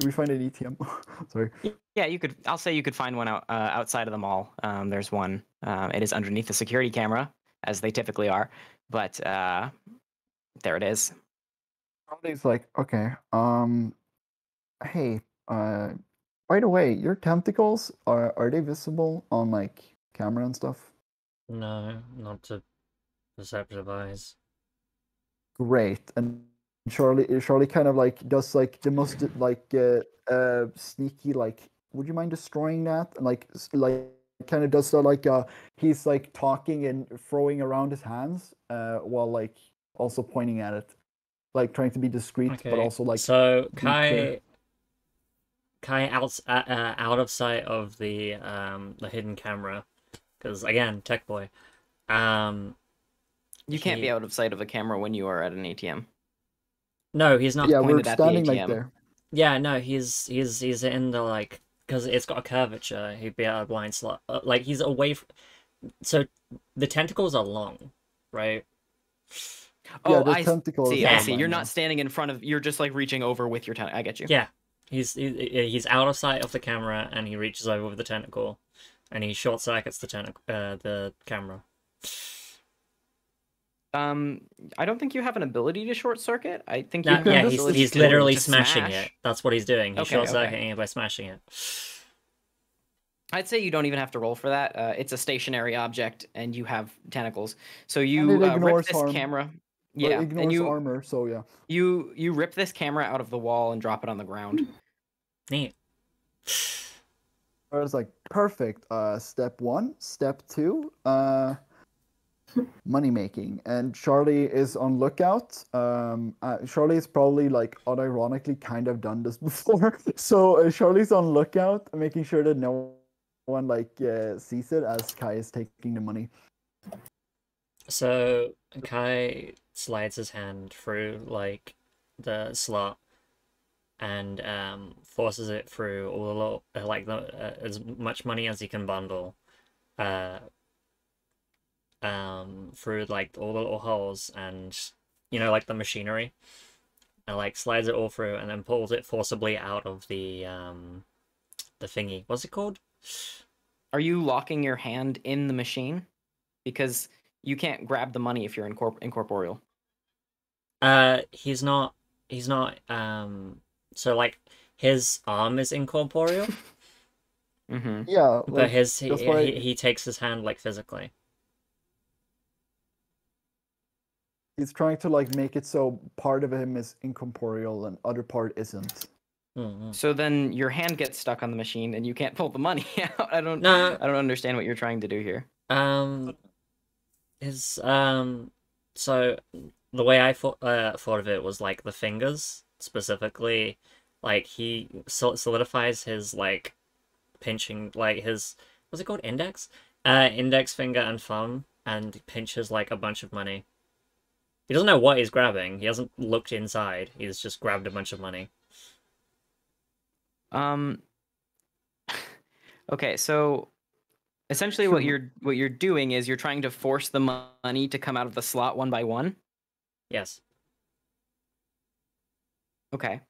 do we find an ATM? [laughs] Sorry. yeah, you could. I'll say you could find one out uh, outside of the mall. Um, there's one. Um, it is underneath the security camera, as they typically are. But uh, there it is. Somebody's like, okay, um, hey, uh, by the way, your tentacles are are they visible on like camera and stuff? No, not to perceptive eyes. great and charlie charlie kind of like does like the most like uh, uh sneaky like would you mind destroying that and like like kind of does the like uh he's like talking and throwing around his hands uh while like also pointing at it like trying to be discreet but also like so Kai, clear. Kai out uh, uh, out of sight of the um the hidden camera, because again, tech boy. Um, You can't be out of sight of a camera when you are at an ATM. No, he's not. yeah we're pointed at the standing like ATM. there Yeah, no, he's he's he's in the like because it's got a curvature. He'd be at a blind slot. Uh, like he's away. From... So the tentacles are long, right? Oh, the I tentacles see. are I see. You're not standing in front of. You're just like reaching over with your tent. I get you. Yeah, he's he, he's out of sight of the camera, and he reaches over with the tentacle, and he short circuits the tentacle, uh, the camera. Um, I don't think you have an ability to short circuit. I think you No, have can yeah, he's he's literally smashing smash. it. That's what he's doing. He's Okay, short okay. circuiting it by smashing it. I'd say you don't even have to roll for that. Uh, it's a stationary object, and you have tentacles. So you it uh, rip this harm, camera. Yeah, ignores and you armor, so yeah. you you rip this camera out of the wall and drop it on the ground. Neat. I was like, perfect. Uh, step one, step two, uh, money making, and Charlie is on lookout. Um, uh, probably like unironically kind of done this [laughs] before, so uh, Charlie's on lookout, making sure that no one like uh, sees it as Kai is taking the money. So Kai slides his hand through like the slot and um forces it through all the little, uh, like the, uh, as much money as he can bundle uh um through like all the little holes and you know like the machinery and like slides it all through and then pulls it forcibly out of the um the thingy what's it called Are you locking your hand in the machine? Because you can't grab the money if you're incorp- incorporeal. Uh, he's not. He's not. Um, so like his arm is incorporeal, [laughs] Mm-hmm. Yeah, but his he, that's he he takes his hand like physically. He's trying to like make it so part of him is incorporeal and other part isn't. Mm-hmm. So then your hand gets stuck on the machine and you can't pull the money [laughs] out. I don't. No, I don't understand what you're trying to do here. um, his um, so the way I thought uh, thought of it was like the fingers specifically, like he solidifies his like pinching like his what's it called index, uh, index finger and thumb, and pinches like a bunch of money. He doesn't know what he's grabbing. He hasn't looked inside. He's just grabbed a bunch of money. Um. [laughs] Okay, so essentially, what you're what you're doing is you're trying to force the money to come out of the slot one by one. Yes. Okay.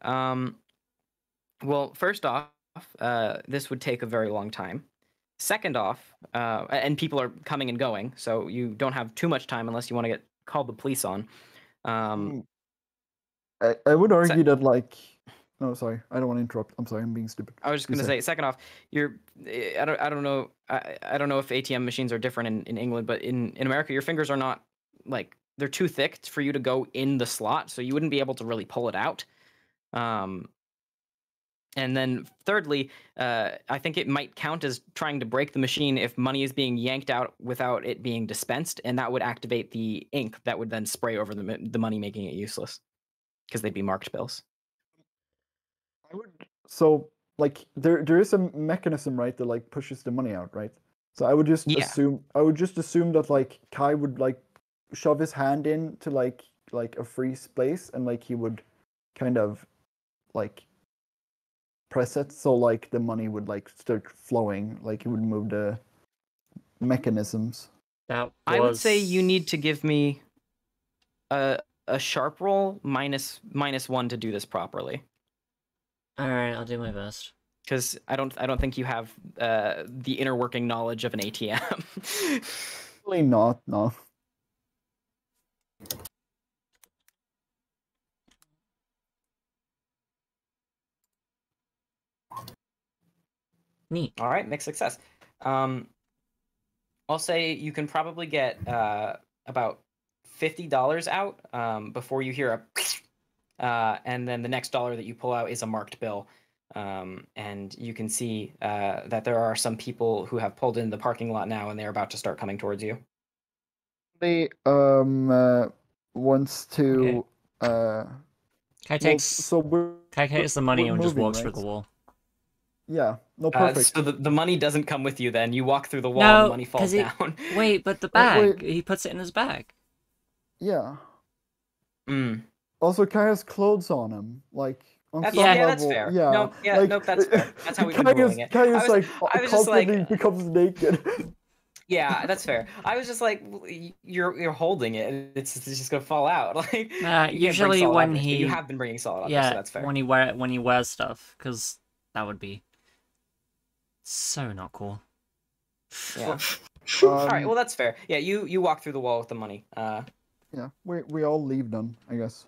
Um. Well, first off, uh, this would take a very long time. Second off, uh, and people are coming and going, so you don't have too much time unless you want to get called the police on. Um. I, I would argue that like no sorry I don't want to interrupt I'm sorry I'm being stupid I was just gonna say. say, second off, you're eh, I don't I don't know I, I don't know if ATM machines are different in, in England, but in, in America your fingers are not like they're too thick for you to go in the slot, so you wouldn't be able to really pull it out. Um and then thirdly, uh, I think it might count as trying to break the machine if money is being yanked out without it being dispensed, and that would activate the ink that would then spray over the, the money, making it useless because they'd be marked bills. I would so like there there is a mechanism right that like pushes the money out right so I would just Yeah. assume I would just assume that like Kai would like shove his hand in to like like a free space and like he would kind of like press it so like the money would like start flowing like it would move the mechanisms That was... I would say you need to give me a a sharp roll minus minus one to do this properly. All right, I'll do my best. Because I don't I don't think you have uh, the inner working knowledge of an ATM. [laughs] Probably not no Neat. All right, mixed success. Um, I'll say you can probably get uh, about fifty dollars out um, before you hear a, uh, and then the next dollar that you pull out is a marked bill. Um, and you can see uh, that there are some people who have pulled in the parking lot now, and they're about to start coming towards you. They um uh, wants to uh Kai well, takes so we're Kai takes the money we're and just walks right? through the wall. Yeah no Uh, perfect so the, the money doesn't come with you. Then you walk through the wall, and No, the money falls 'cause it- down. [laughs] Wait, but the bag. wait. He puts it in his bag. yeah Mm. Also, Kai has clothes on him, like on That's- some yeah, level. that's fair. Yeah, No, yeah, like, nope, that's fair. That's how we've been [laughs] Kai ruling is, it. Kai I is was- like I was just like- constantly becomes naked. [laughs] Yeah, that's fair. I was just like, you're you're holding it. and It's, it's just gonna fall out. Like Uh, you can't bring usually when he- you have been bringing solid objects, yeah, so that's fair. when he wear when he wears stuff, because that would be so not cool. Yeah. Um, [laughs] All right. Well, that's fair. Yeah, you you walk through the wall with the money. Uh, yeah, we we all leave then, I guess.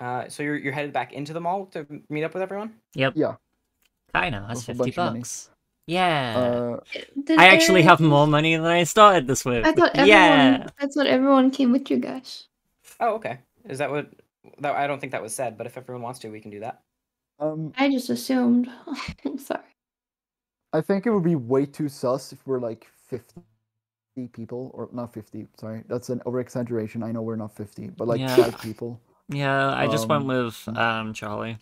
Uh, so you're you're headed back into the mall to meet up with everyone. Yep. Yeah. Kai now has With 50 bunch of money. bucks. Yeah. Uh, I actually they- have more money than I started this with. I thought everyone. yeah. I thought everyone came with you guys. Oh, okay. Is that what? That I don't think that was said, but if everyone wants to, we can do that. Um, I just assumed. [laughs] I'm sorry. I think it would be way too sus if we're like 50 people, or not 50, sorry. That's an over exaggeration. I know we're not 50, but like Yeah. five people. [laughs] Yeah, I just went Um, with um Charlie.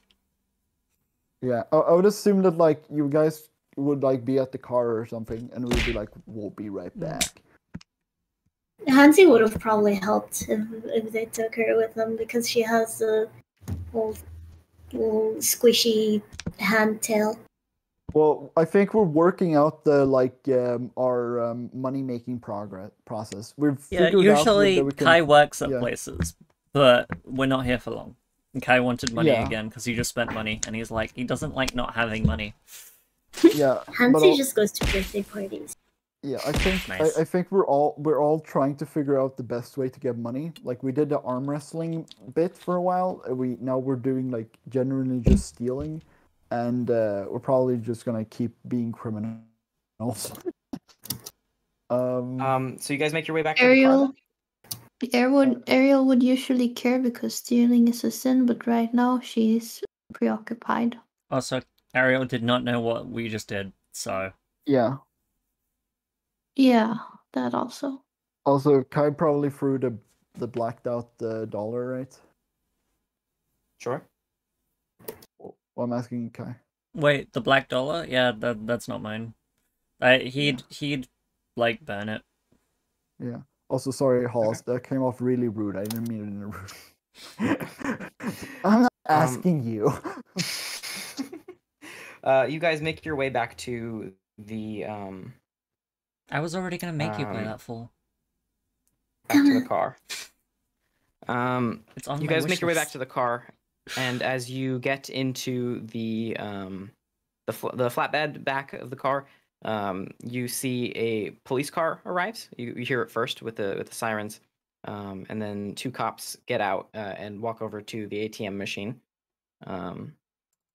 Yeah, I, I would assume that like you guys would like be at the car or something, and we'd be like, we'll be right back. Hansi would have probably helped if, if they took her with them because she has the little, little squishy hand tail. Well, I think we're working out the like um, our um, money making progress process. We've Yeah, figured out usually we can- Kai works at yeah. places, but we're not here for long. And Kai wanted money Yeah. again because he just spent money, and he's like, he doesn't like not having money. Yeah, but Hansi just goes to birthday parties. Yeah. I think Nice. I, I think we're all we're all trying to figure out the best way to get money. Like we did the arm wrestling bit for a while. We now we're doing like genuinely just stealing, and uh, we're probably just gonna keep being criminals. [laughs] um, Um, so you guys make your way back to the Ariel. car. Ariel would, Ariel would usually care because stealing is a sin, but right now she's preoccupied. Also, Ariel did not know what we just did, so yeah. Yeah, that also. Also, Kai probably threw the the blacked out uh, dollar, right? Sure. Well, I'm asking Kai. wait, the black dollar? Yeah, that that's not mine. I he'd he'd like burn it. Yeah. Also, sorry, Halls. That came off really rude. I didn't mean it in a rude. [laughs] I'm not Um, asking you. [laughs] uh, you guys make your way back to the um I was already gonna make you buy Um, that full. back to the [laughs] car. Um, It's on you guys wish make your way back to the car, and as you get into the um the fl- the flatbed back of the car, um, you see a police car arrives. You, you hear it first with the with the sirens, um, and then two cops get out uh, and walk over to the ATM machine, um,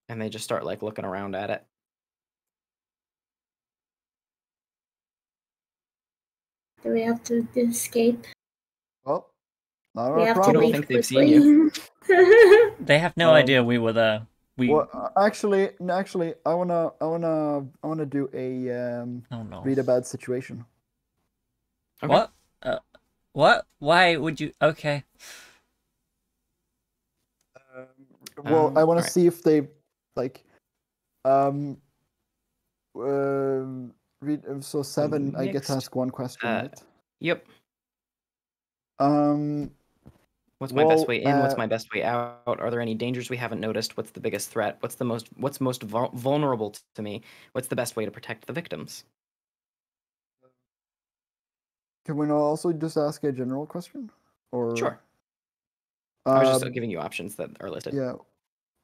and they just start like looking around at it. Do we have to escape? well, not We our have to don't leave think they've quickly. seen [laughs] They have no Um, idea we were there. We Well, uh, actually, actually, I wanna, I wanna, I wanna do a um, oh no. read a bad situation. Okay. What? Uh, what? Why would you? Okay. Well, Um, I want to see if they, like, um, um, read. uh, So seven, I get to ask one question, uh, right? Yep. Um, What's my Well, best way in? What's uh, my best way out? Are there any dangers we haven't noticed? What's the biggest threat? What's the most what's most vul- vulnerable to me? What's the best way to protect the victims? can we also just ask a general question? Or Sure. I was just uh, um, giving you options that are listed. Yeah.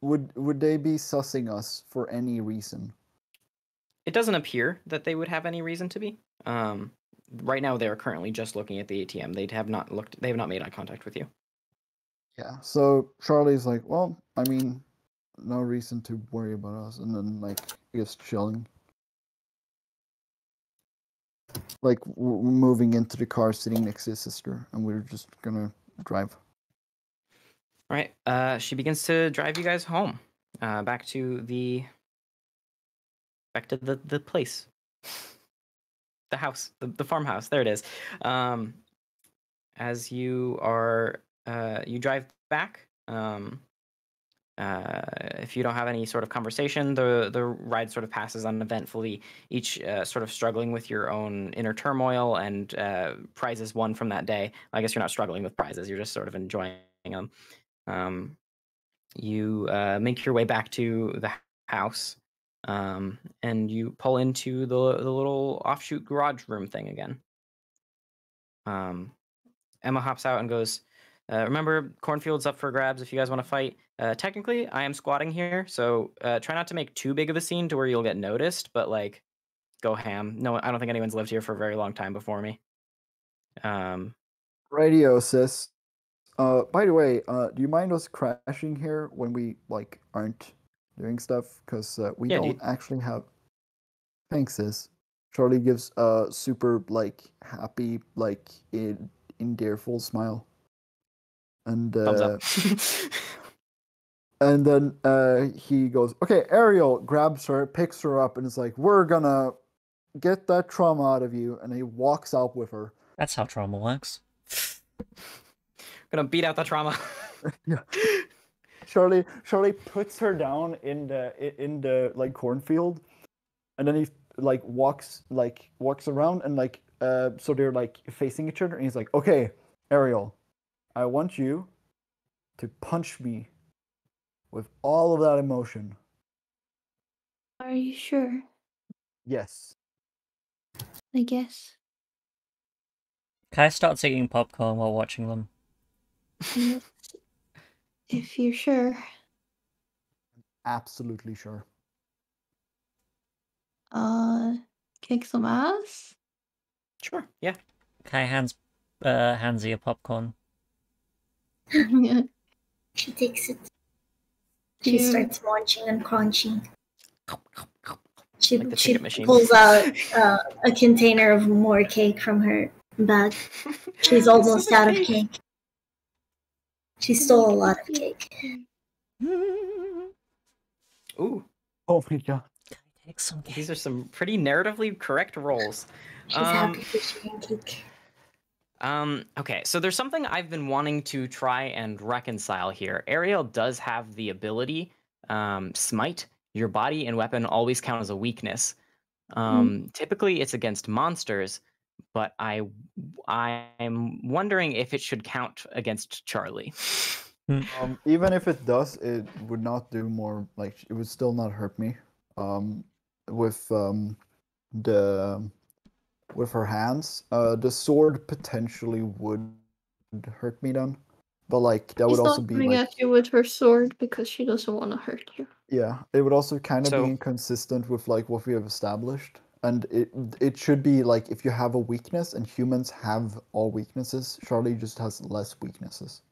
Would would they be sussing us for any reason? It doesn't appear that they would have any reason to be. Um, right now, they are currently just looking at the ATM. They have not looked. They have not made eye contact with you. Yeah. So Charlie's like, well, I mean, no reason to worry about us, and then like just chilling. Like we're moving into the car, sitting next to his sister, and we're just gonna drive. All right. Uh, she begins to drive you guys home, uh, back to the, back to the the place, the house, the, the farmhouse. There it is. Um, as you are, uh, you drive back. Um, uh, if you don't have any sort of conversation, the the ride sort of passes uneventfully. Each uh, sort of struggling with your own inner turmoil and uh, prizes won from that day. I guess you're not struggling with prizes; you're just sort of enjoying them. Um, you uh, make your way back to the house, um, and you pull into the the little offshoot garage room thing again. Um, Emma hops out and goes, uh, "Remember, cornfield's up for grabs if you guys want to fight. Uh, technically, I am squatting here, so uh, try not to make too big of a scene to where you'll get noticed. But like, go ham. No, I don't think anyone's lived here for a very long time before me. Um, Radio, sis. Uh, by the way, uh, do you mind us crashing here when we like aren't doing stuff? Because uh, we Yeah, don't dude. actually have. Thanks, sis. Charlie gives a super like happy, like in endearful smile, and uh, [laughs] and then uh, he goes, "Okay." Ariel grabs her, picks her up, and is like, "We're gonna get that trauma out of you." And he walks out with her. That's how trauma works. Gonna beat out the trauma. [laughs] Yeah. Charlie Charlie puts her down in the in the like cornfield, and then he like walks like walks around and like uh so they're like facing each other, and he's like, "Okay, Ariel, I want you to punch me with all of that emotion." Are you sure? Yes. I guess. Can I start eating popcorn while watching them. [laughs] Yes. If you're sure. Absolutely sure. Uh, kick some ass? sure. Yeah. Kai hands uh hands you a popcorn. Yeah. [laughs] She takes it. She Yeah. starts munching and crunching. She, Like she pulls out [laughs] uh, a container of more cake from her bag. [laughs] She's almost out of cake. She stole a lot of cake. Ooh, Oh my god. Take some these are some pretty narratively correct roles. She's Um, happy for sharing cake. Um, okay, so there's something I've been wanting to try and reconcile here. Ariel does have the ability, um, smite. Your body and weapon always count as a weakness. Um, Typically, it's against monsters, but I, I'm wondering if it should count against Charlie. Um, even if it does, it would not do more. Like it would still not hurt me. Um, with um, the with her hands, uh, the sword potentially would hurt me then. But like that She's would also not be coming like at you with her sword because she doesn't want to hurt you. yeah, it would also kind of So- be inconsistent with like what we have established. And it it should be like if you have a weakness and humans have all weaknesses, Charlie just has less weaknesses.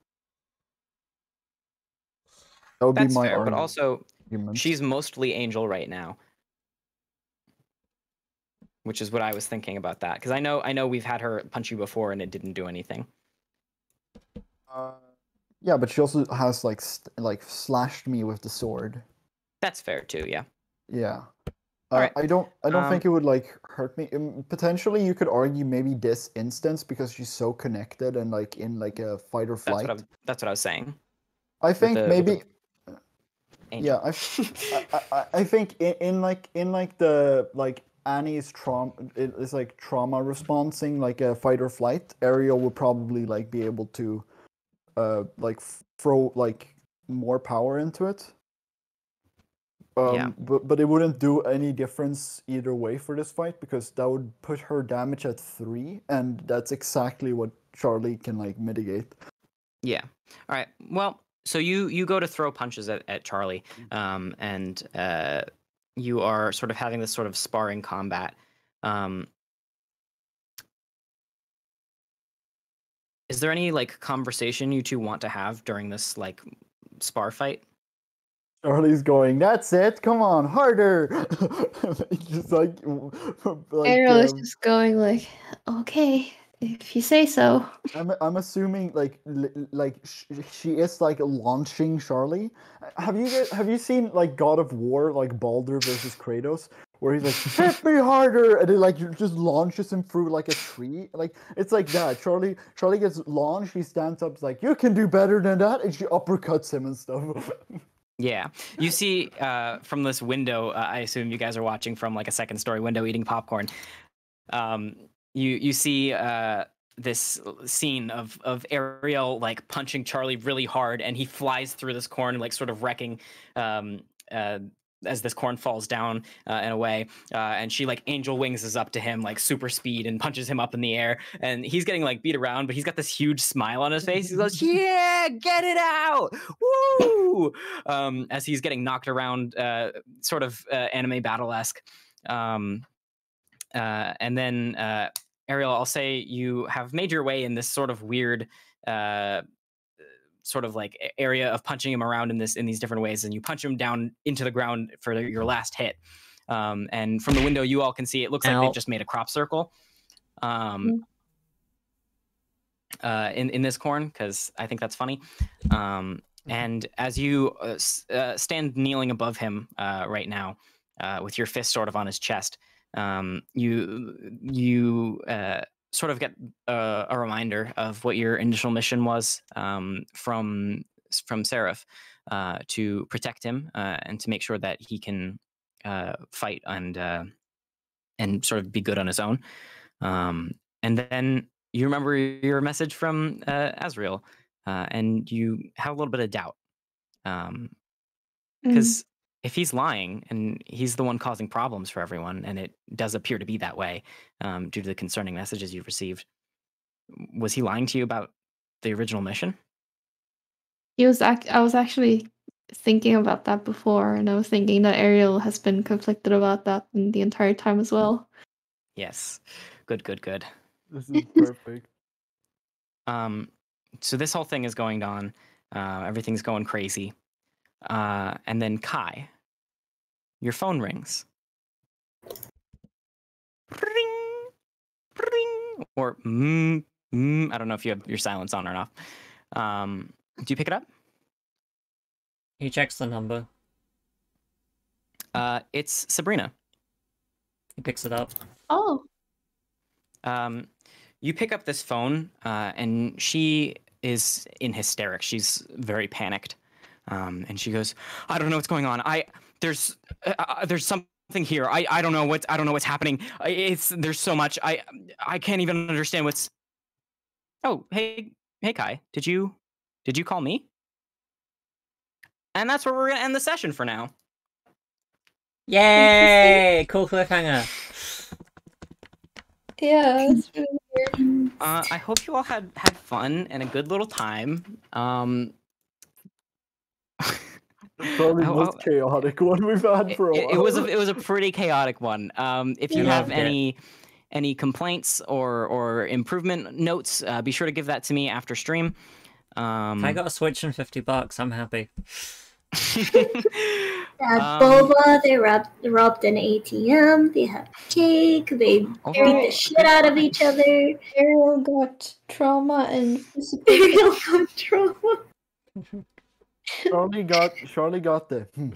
That would That's be my fair, but also argument. she's mostly angel right now. Which is what I was thinking about that. Because I know I know we've had her punch you before and it didn't do anything. Uh, yeah, but she also has like st- like slashed me with the sword. That's fair too, yeah. Yeah. Uh, Alright, I don't. I don't think um, it would like hurt me. Um, potentially, you could argue maybe this instance because she's so connected and like in like a fight or That's flight. what that's what I was saying. I think the- maybe. Yeah, [laughs] I, I, I, think in, in like in like the like Annie's trauma, it is like trauma responding like a fight or flight. Ariel would probably like be able to, uh, like f- throw like more power into it. Um, Yeah. But but it wouldn't do any difference either way for this fight because that would put her damage at three, and that's exactly what Charlie can like mitigate. Yeah. All right. Well, so you you go to throw punches at, at Charlie, um, and uh, you are sort of having this sort of sparring combat. Um, is there any like conversation you two want to have during this like spar fight? Charlie's going, that's it, come on, harder. [laughs] just like, like Ariel is um, just going like, okay, if you say so. I'm, I'm assuming like like sh- she is like launching Charlie. Have you guys, have you seen like God of War like Baldur versus Kratos where he's like hit me harder and it like just launches him through like a tree like it's like that. Charlie Charlie gets launched. He stands up, like you can do better than that, and she uppercuts him and stuff. [laughs] Yeah, you see uh, from this window. Uh, I assume you guys are watching from like a second story window, eating popcorn. Um, you you see uh, this scene of of Ariel like punching Charlie really hard, and he flies through this corn, like sort of wrecking. Um, uh, as this corn falls down uh, in a way, uh, and she like angel wings is up to him like super speed and punches him up in the air, and he's getting like beat around, but he's got this huge smile on his face. He goes, [laughs] "Yeah, get it out, woo!" Um, as he's getting knocked around, uh, sort of uh, anime battle esque. Um, uh, and then uh, Ariel, I'll say you have made your way in this sort of weird uh, sort of like area of punching him around in this in these different ways, and you punch him down into the ground for your last hit. Um, and from the window, you all can see it looks like they've just made a crop circle. Um, uh, in in this corn because I think that's funny. Um, and as you uh, s- uh, stand kneeling above him uh, right now, uh, with your fist sort of on his chest, um, you you uh, sort of get a, a reminder of what your initial mission was um, from from Seraph uh, to protect him uh, and to make sure that he can uh, fight and uh, and sort of be good on his own. Um, and then you remember your message from uh, Azrael, uh, and you have a little bit of doubt. Um, Mm. because if he's lying and he's the one causing problems for everyone, and it does appear to be that way um, due to the concerning messages you've received, was he lying to you about the original mission? He was ac- I was actually thinking about that before, and I was thinking that Ariel has been conflicted about that the entire time as well. Yes. Good, good, good. This is perfect. [laughs] Um, so this whole thing is going on. Uh, everything's going crazy. Uh, and then Kai, your phone rings. Ring, ring, or mm, mm, I don't know if you have your silence on or off. Um, do you pick it up? He checks the number. Uh, it's Sabrina. He picks it up. Oh, Um, you pick up this phone, uh, and she is in hysterics. She's very panicked, um, and she goes, "I don't know what's going on. I there's uh, uh, there's something here. I I don't know what I don't know what's happening. It's there's so much. I I can't even understand what's. Oh hey hey Kai, did you did you call me? And that's where we're gonna end the session for now. Yay! [laughs] cool cliffhanger. yeah, that's [laughs] really weird. Uh, I hope you all had had fun and a good little time. Um, Probably I- the most chaotic [laughs] one we've had it, for a while. it- it was a, it was a pretty chaotic one. Um, if you Yeah. have any any complaints or or improvement notes, uh, be sure to give that to me after stream. Um, I got a Switch and 50 bucks, I'm happy. [laughs] They had Um, boba, they robbed, robbed an ATM, they had cake, they beat overall, the shit out of each other. Ariel got trauma and [laughs] physical. Imperial control. Charlie got Charlie got the hmm,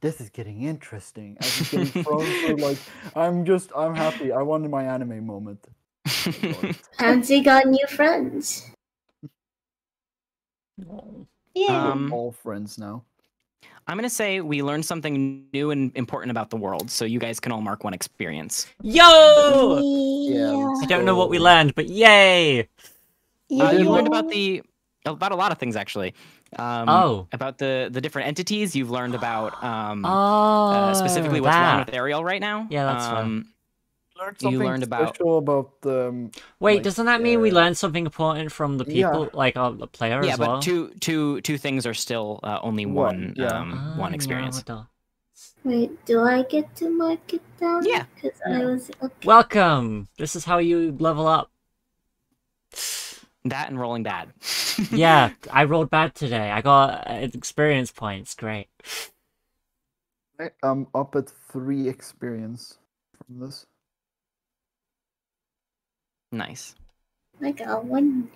this is getting interesting. As he's getting thrown through like I'm just I'm happy. I wanted my anime moment. [laughs] Pansy got new friends. Yeah. Um, All friends now. I'm gonna say we learned something new and important about the world, so you guys can all mark one experience. Yo! Yeah. I don't know what we learned, but yay! Uh, yeah. you learned about the about a lot of things actually. Um, Oh. about the the different entities. You've learned about um, Oh, uh, specifically what's wrong that. with Ariel right now. Yeah, that's fine. um, Learned You learned about- special about um, Wait, like, doesn't that mean we uh, learned something important from the yeah. people, like our the player yeah, as but well? two two two things are still uh, only One, one yeah. um, one Ah, experience. no, Wait, do I get to mark it down? Yeah. Because I was okay. Welcome. This is how you level up. That and rolling bad. [laughs] Yeah, I rolled bad today. I got uh, experience points. Great. I- I'm up at three experience from this. nice. I got one.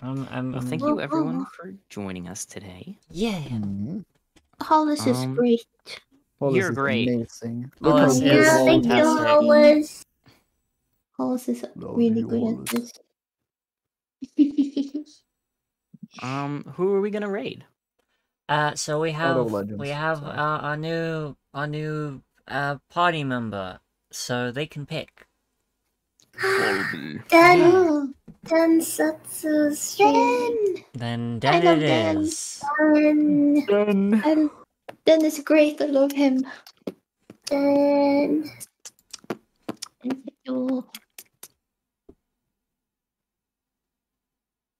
Um, um, Well, thank you everyone for joining us today. Yeah. Mhm. Hollis is Um, great. Well, You're is great. Amazing. Look how is Yeah, thank you, this is. Hollis. Hollis is Love really good at this. [laughs] Um, who are we gonna raid? Uh, so we have we have sorry. uh, our new our new uh party member, so they can pick. Den, oh, Densetsu stream. Then I then love it Dan. is. Den, Done. I, Den is great. I love him. Den.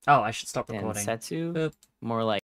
Oh, I should stop recording. Setsu? Boop. More like